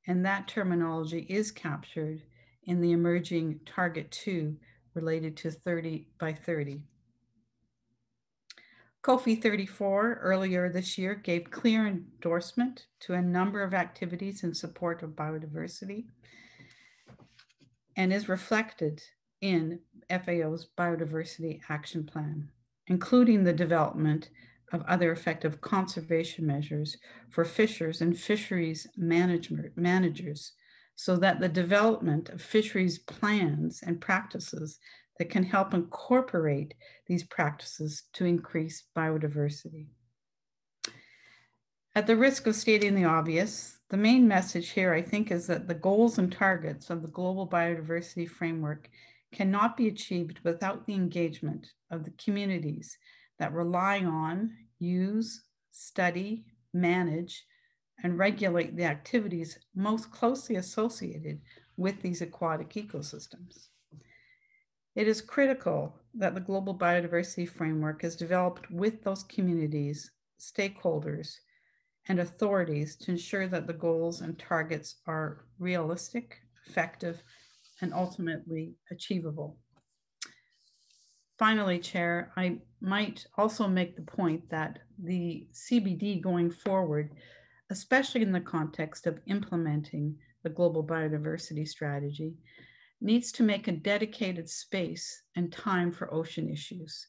And that terminology is captured in the emerging Target 2 related to 30 by 30. COFI 34 earlier this year gave clear endorsement to a number of activities in support of biodiversity and is reflected in FAO's Biodiversity Action Plan, including the development of other effective conservation measures for fishers and fisheries management, managers so that the development of fisheries plans and practices that can help incorporate these practices to increase biodiversity. At the risk of stating the obvious, the main message here, I think, is that the goals and targets of the Global Biodiversity Framework cannot be achieved without the engagement of the communities that rely on, use, study, manage, and regulate the activities most closely associated with these aquatic ecosystems. It is critical that the Global Biodiversity Framework is developed with those communities, stakeholders, and authorities to ensure that the goals and targets are realistic, effective, and ultimately achievable. Finally, Chair, I might also make the point that the CBD going forward, especially in the context of implementing the global biodiversity strategy, needs to make a dedicated space and time for ocean issues.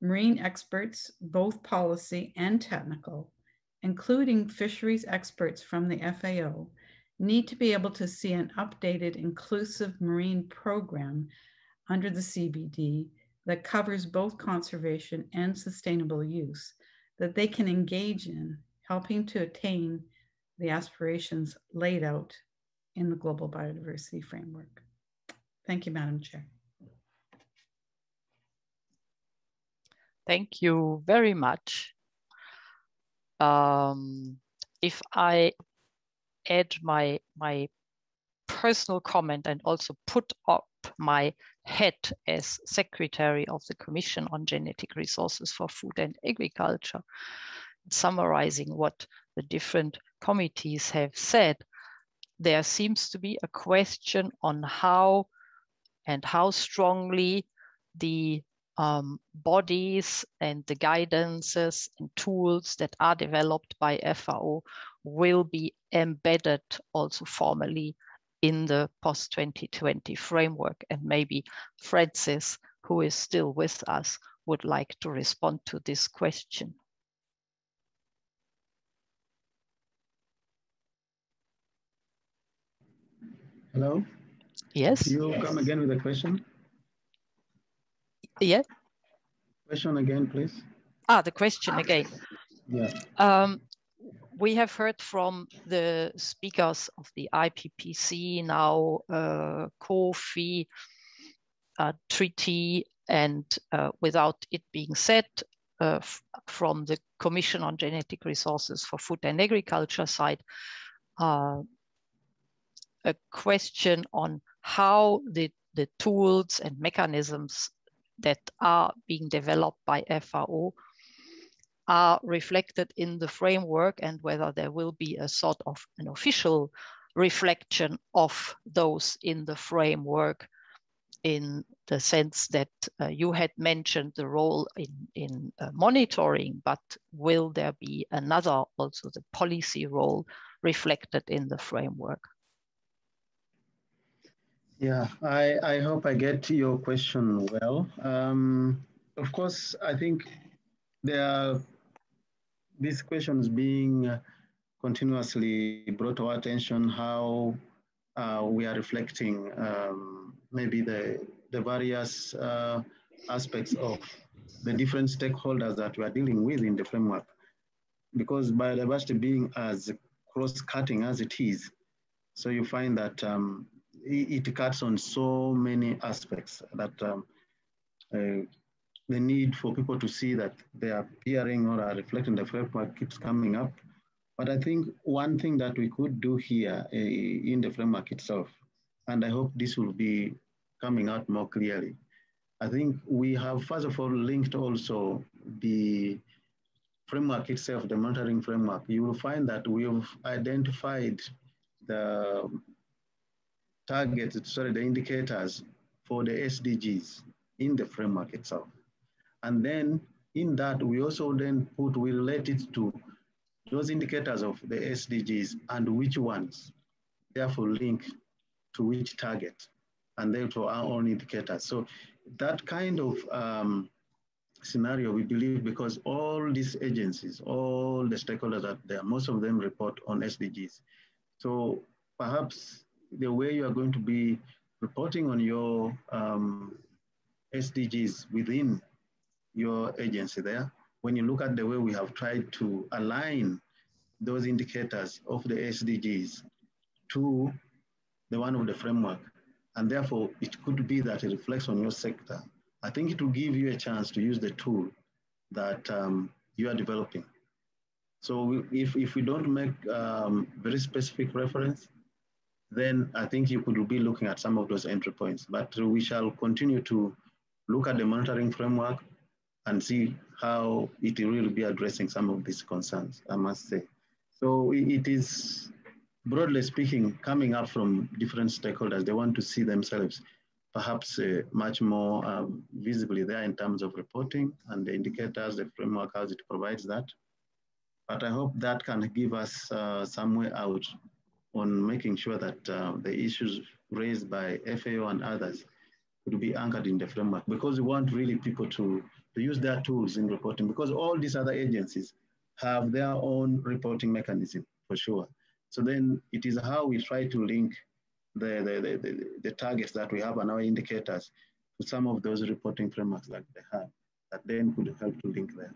Marine experts, both policy and technical, including fisheries experts from the FAO, need to be able to see an updated inclusive marine program under the CBD that covers both conservation and sustainable use that they can engage in, helping to attain the aspirations laid out in the Global Biodiversity Framework. Thank you, Madam Chair. Thank you very much um, if I add my my personal comment and also put up my head as secretary of the Commission on Genetic Resources for Food and Agriculture, summarizing what the different committees have said, there seems to be a question on how and how strongly the um, bodies and the guidances and tools that are developed by FAO will be embedded also formally in the post 2020 framework. And maybe Francis, who is still with us, would like to respond to this question. Hello? Yes. You come again with a question? Yeah. Question again, please. Ah, the question again. Yeah. Um, we have heard from the speakers of the IPPC now, uh, COFI, uh, treaty, and uh, without it being said, uh, from the Commission on Genetic Resources for Food and Agriculture side, uh, a question on how the, the tools and mechanisms that are being developed by FAO are reflected in the framework and whether there will be a sort of an official reflection of those in the framework in the sense that uh, you had mentioned the role in, in uh, monitoring, but will there be another, also the policy role reflected in the framework? Yeah, I, I hope I get your question well. Um, of course, I think there are these questions being continuously brought to our attention, how uh, we are reflecting um, maybe the, the various uh, aspects of the different stakeholders that we are dealing with in the framework. Because biodiversity being as cross-cutting as it is, so you find that um, it cuts on so many aspects that um, uh, the need for people to see that they are appearing or are reflecting the framework keeps coming up. But I think one thing that we could do here uh, in the framework itself, and I hope this will be coming out more clearly, I think we have first of all linked also the framework itself, the monitoring framework. You will find that we have identified the targets, sorry, the indicators for the SDGs in the framework itself. And then in that, we also then put, we relate it to those indicators of the SDGs and which ones therefore link to which target and therefore our own indicators. So that kind of um, scenario, we believe, because all these agencies, all the stakeholders out there, most of them report on SDGs. So perhaps the way you are going to be reporting on your um, SDGs within your agency there, when you look at the way we have tried to align those indicators of the SDGs to the one of the framework. And therefore, it could be that it reflects on your sector. I think it will give you a chance to use the tool that um, you are developing. So if, if we don't make um, very specific reference, then I think you could be looking at some of those entry points. But we shall continue to look at the monitoring framework and see how it will be addressing some of these concerns, I must say. So it is, broadly speaking, coming up from different stakeholders. They want to see themselves perhaps uh, much more um, visibly there in terms of reporting and the indicators, the framework, as it provides that. But I hope that can give us uh, some way out on making sure that uh, the issues raised by FAO and others could be anchored in the framework because we want really people to, to use their tools in reporting because all these other agencies have their own reporting mechanism for sure. So then it is how we try to link the, the, the, the, the targets that we have and our indicators to some of those reporting frameworks that they have that then could help to link them.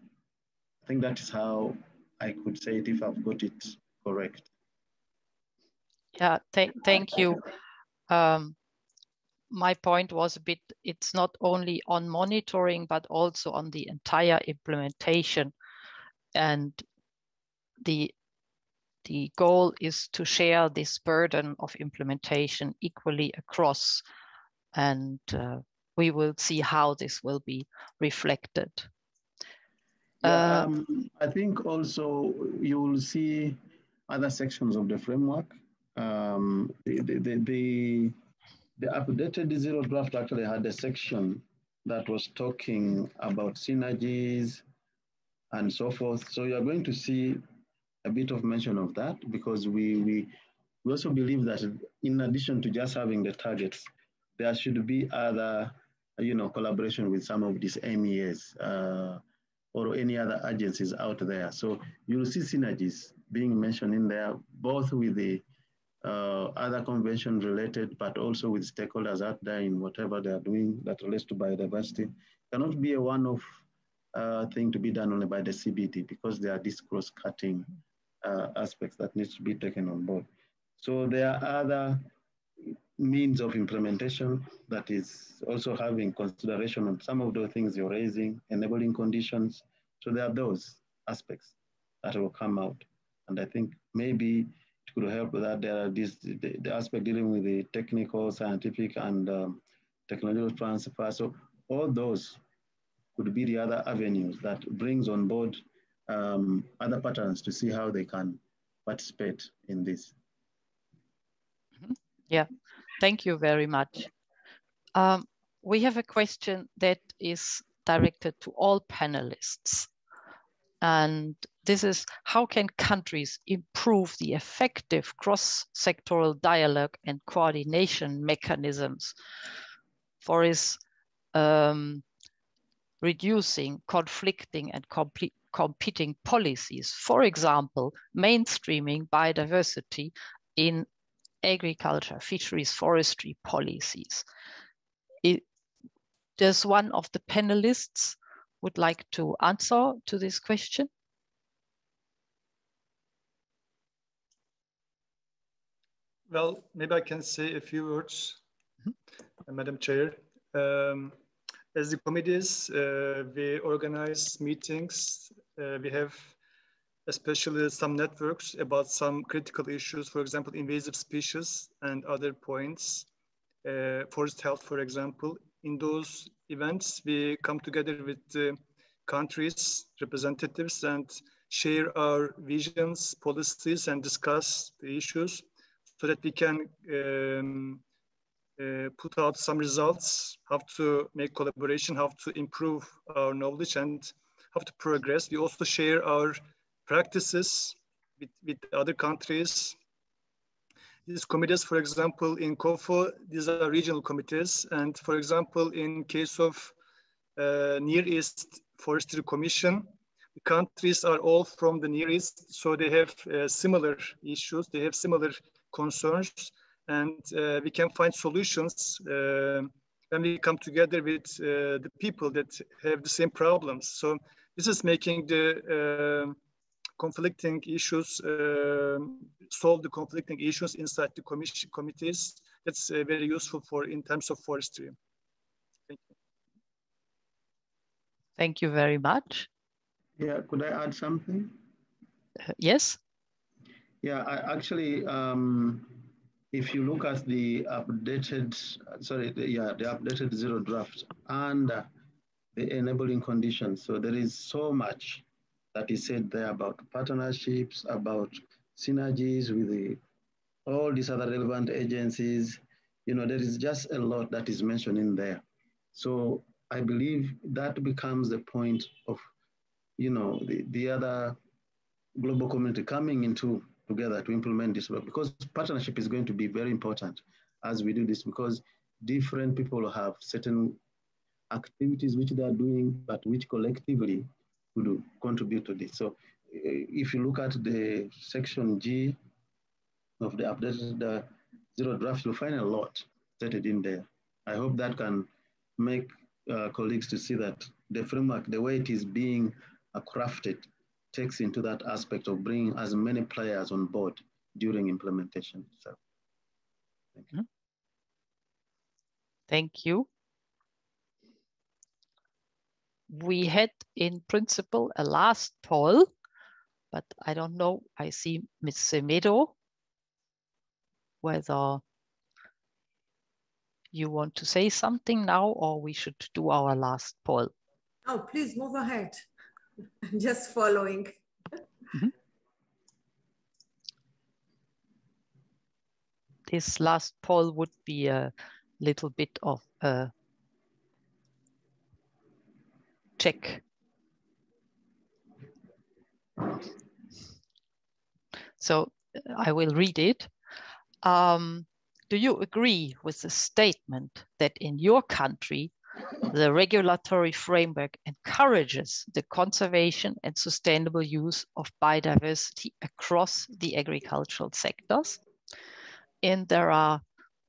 I think that is how I could say it if I've got it correct. Yeah, th thank you. Um, my point was a bit, it's not only on monitoring, but also on the entire implementation. And the, the goal is to share this burden of implementation equally across. And uh, we will see how this will be reflected. Yeah, um, I think also you will see other sections of the framework um, the, the, the, the updated zero draft actually had a section that was talking about synergies and so forth. So you're going to see a bit of mention of that because we, we, we also believe that in addition to just having the targets, there should be other, you know, collaboration with some of these MEAs uh, or any other agencies out there. So you'll see synergies being mentioned in there, both with the uh, other convention related, but also with stakeholders out there in whatever they are doing that relates to biodiversity. Cannot be a one-off uh, thing to be done only by the CBD because there are these cross-cutting uh, aspects that needs to be taken on board. So there are other means of implementation that is also having consideration on some of the things you're raising, enabling conditions. So there are those aspects that will come out. And I think maybe could help with that. There are this, the, the aspect dealing with the technical, scientific, and um, technological transfer. So all those could be the other avenues that brings on board um, other patterns to see how they can participate in this. Mm-hmm. Yeah, thank you very much. Um, we have a question that is directed to all panelists. And this is how can countries improve the effective cross-sectoral dialogue and coordination mechanisms for is um, reducing conflicting and competing policies. For example, mainstreaming biodiversity in agriculture, fisheries, forestry policies. It, does one of the panelists would like to answer to this question? Well, maybe I can say a few words, mm -hmm. Madam Chair. Um, as the committees, uh, we organize meetings. Uh, we have especially some networks about some critical issues, for example, invasive species and other points, uh, forest health, for example. In those events, we come together with countries, representatives, and share our visions, policies, and discuss the issues so that we can um, uh, put out some results, how to make collaboration, how to improve our knowledge and how to progress. We also share our practices with, with other countries. These committees, for example, in COFO, these are regional committees. And for example, in case of uh, Near East Forestry Commission, the countries are all from the Near East, so they have uh, similar issues, they have similar concerns and uh, we can find solutions uh, when we come together with uh, the people that have the same problems. So this is making the conflicting issues, uh, solve the conflicting issues inside the commission committees. That's uh, very useful for in terms of forestry. Thank you. Thank you very much. Yeah, could I add something? Uh, yes. Yeah, I actually, um, if you look at the updated, sorry, the, yeah, the updated zero draft and uh, the enabling conditions. So there is so much that is said there about partnerships, about synergies with the, all these other relevant agencies. You know, there is just a lot that is mentioned in there. So I believe that becomes the point of, you know, the, the other global community coming into together to implement this work because partnership is going to be very important as we do this because different people have certain activities which they are doing, but which collectively could contribute to this. So if you look at the section G of the updated the zero draft, you'll find a lot stated in there. I hope that can make uh, colleagues to see that the framework, the way it is being uh, crafted, takes into that aspect of bringing as many players on board during implementation. So, thank you. Thank you. We had in principle a last poll, but I don't know. I see Ms. Semedo, whether you want to say something now or we should do our last poll. Oh, please move ahead. I'm just following. Mm -hmm. This last poll would be a little bit of a check. So I will read it. Um, do you agree with the statement that in your country, the regulatory framework encourages the conservation and sustainable use of biodiversity across the agricultural sectors? And there are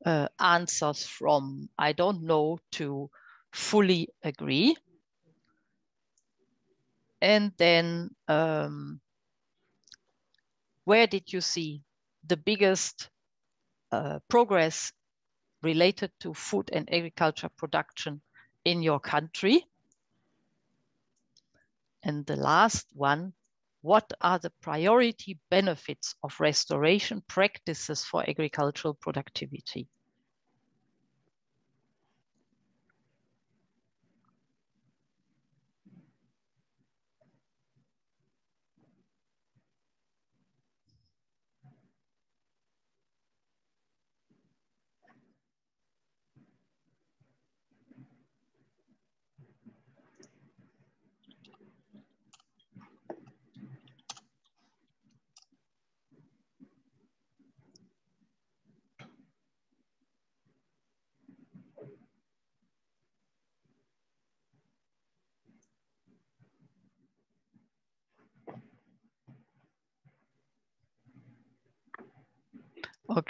uh, answers from I don't know to fully agree. And then um, where did you see the biggest uh, progress related to food and agriculture production in your country? And the last one, what are the priority benefits of restoration practices for agricultural productivity?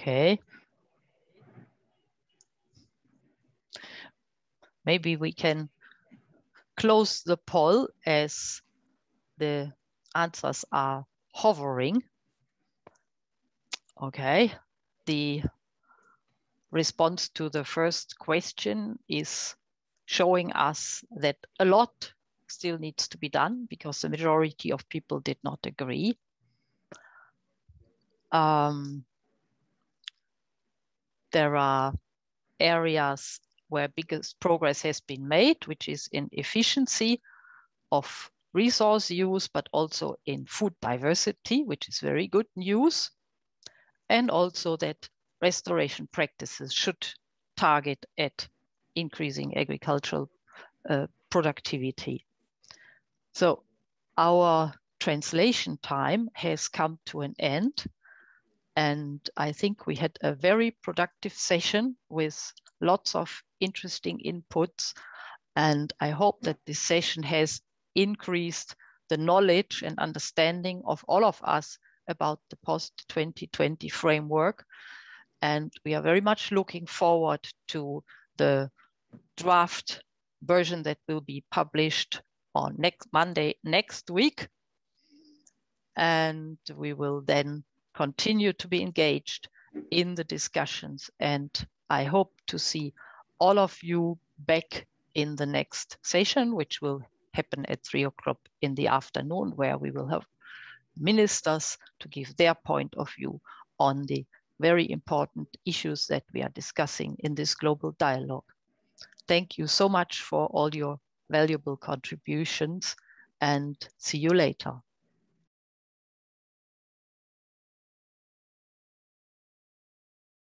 Okay. Maybe we can close the poll as the answers are hovering. Okay, the response to the first question is showing us that a lot still needs to be done because the majority of people did not agree. Um, there are areas where biggest progress has been made, which is in efficiency of resource use, but also in food diversity, which is very good news. And also that restoration practices should target at increasing agricultural uh, productivity. So our translation time has come to an end. And I think we had a very productive session with lots of interesting inputs. And I hope that this session has increased the knowledge and understanding of all of us about the post 2020 framework. And we are very much looking forward to the draft version that will be published on next Monday next week. and we will then continue to be engaged in the discussions. And I hope to see all of you back in the next session, which will happen at three o'clock in the afternoon, where we will have ministers to give their point of view on the very important issues that we are discussing in this global dialogue. Thank you so much for all your valuable contributions and see you later.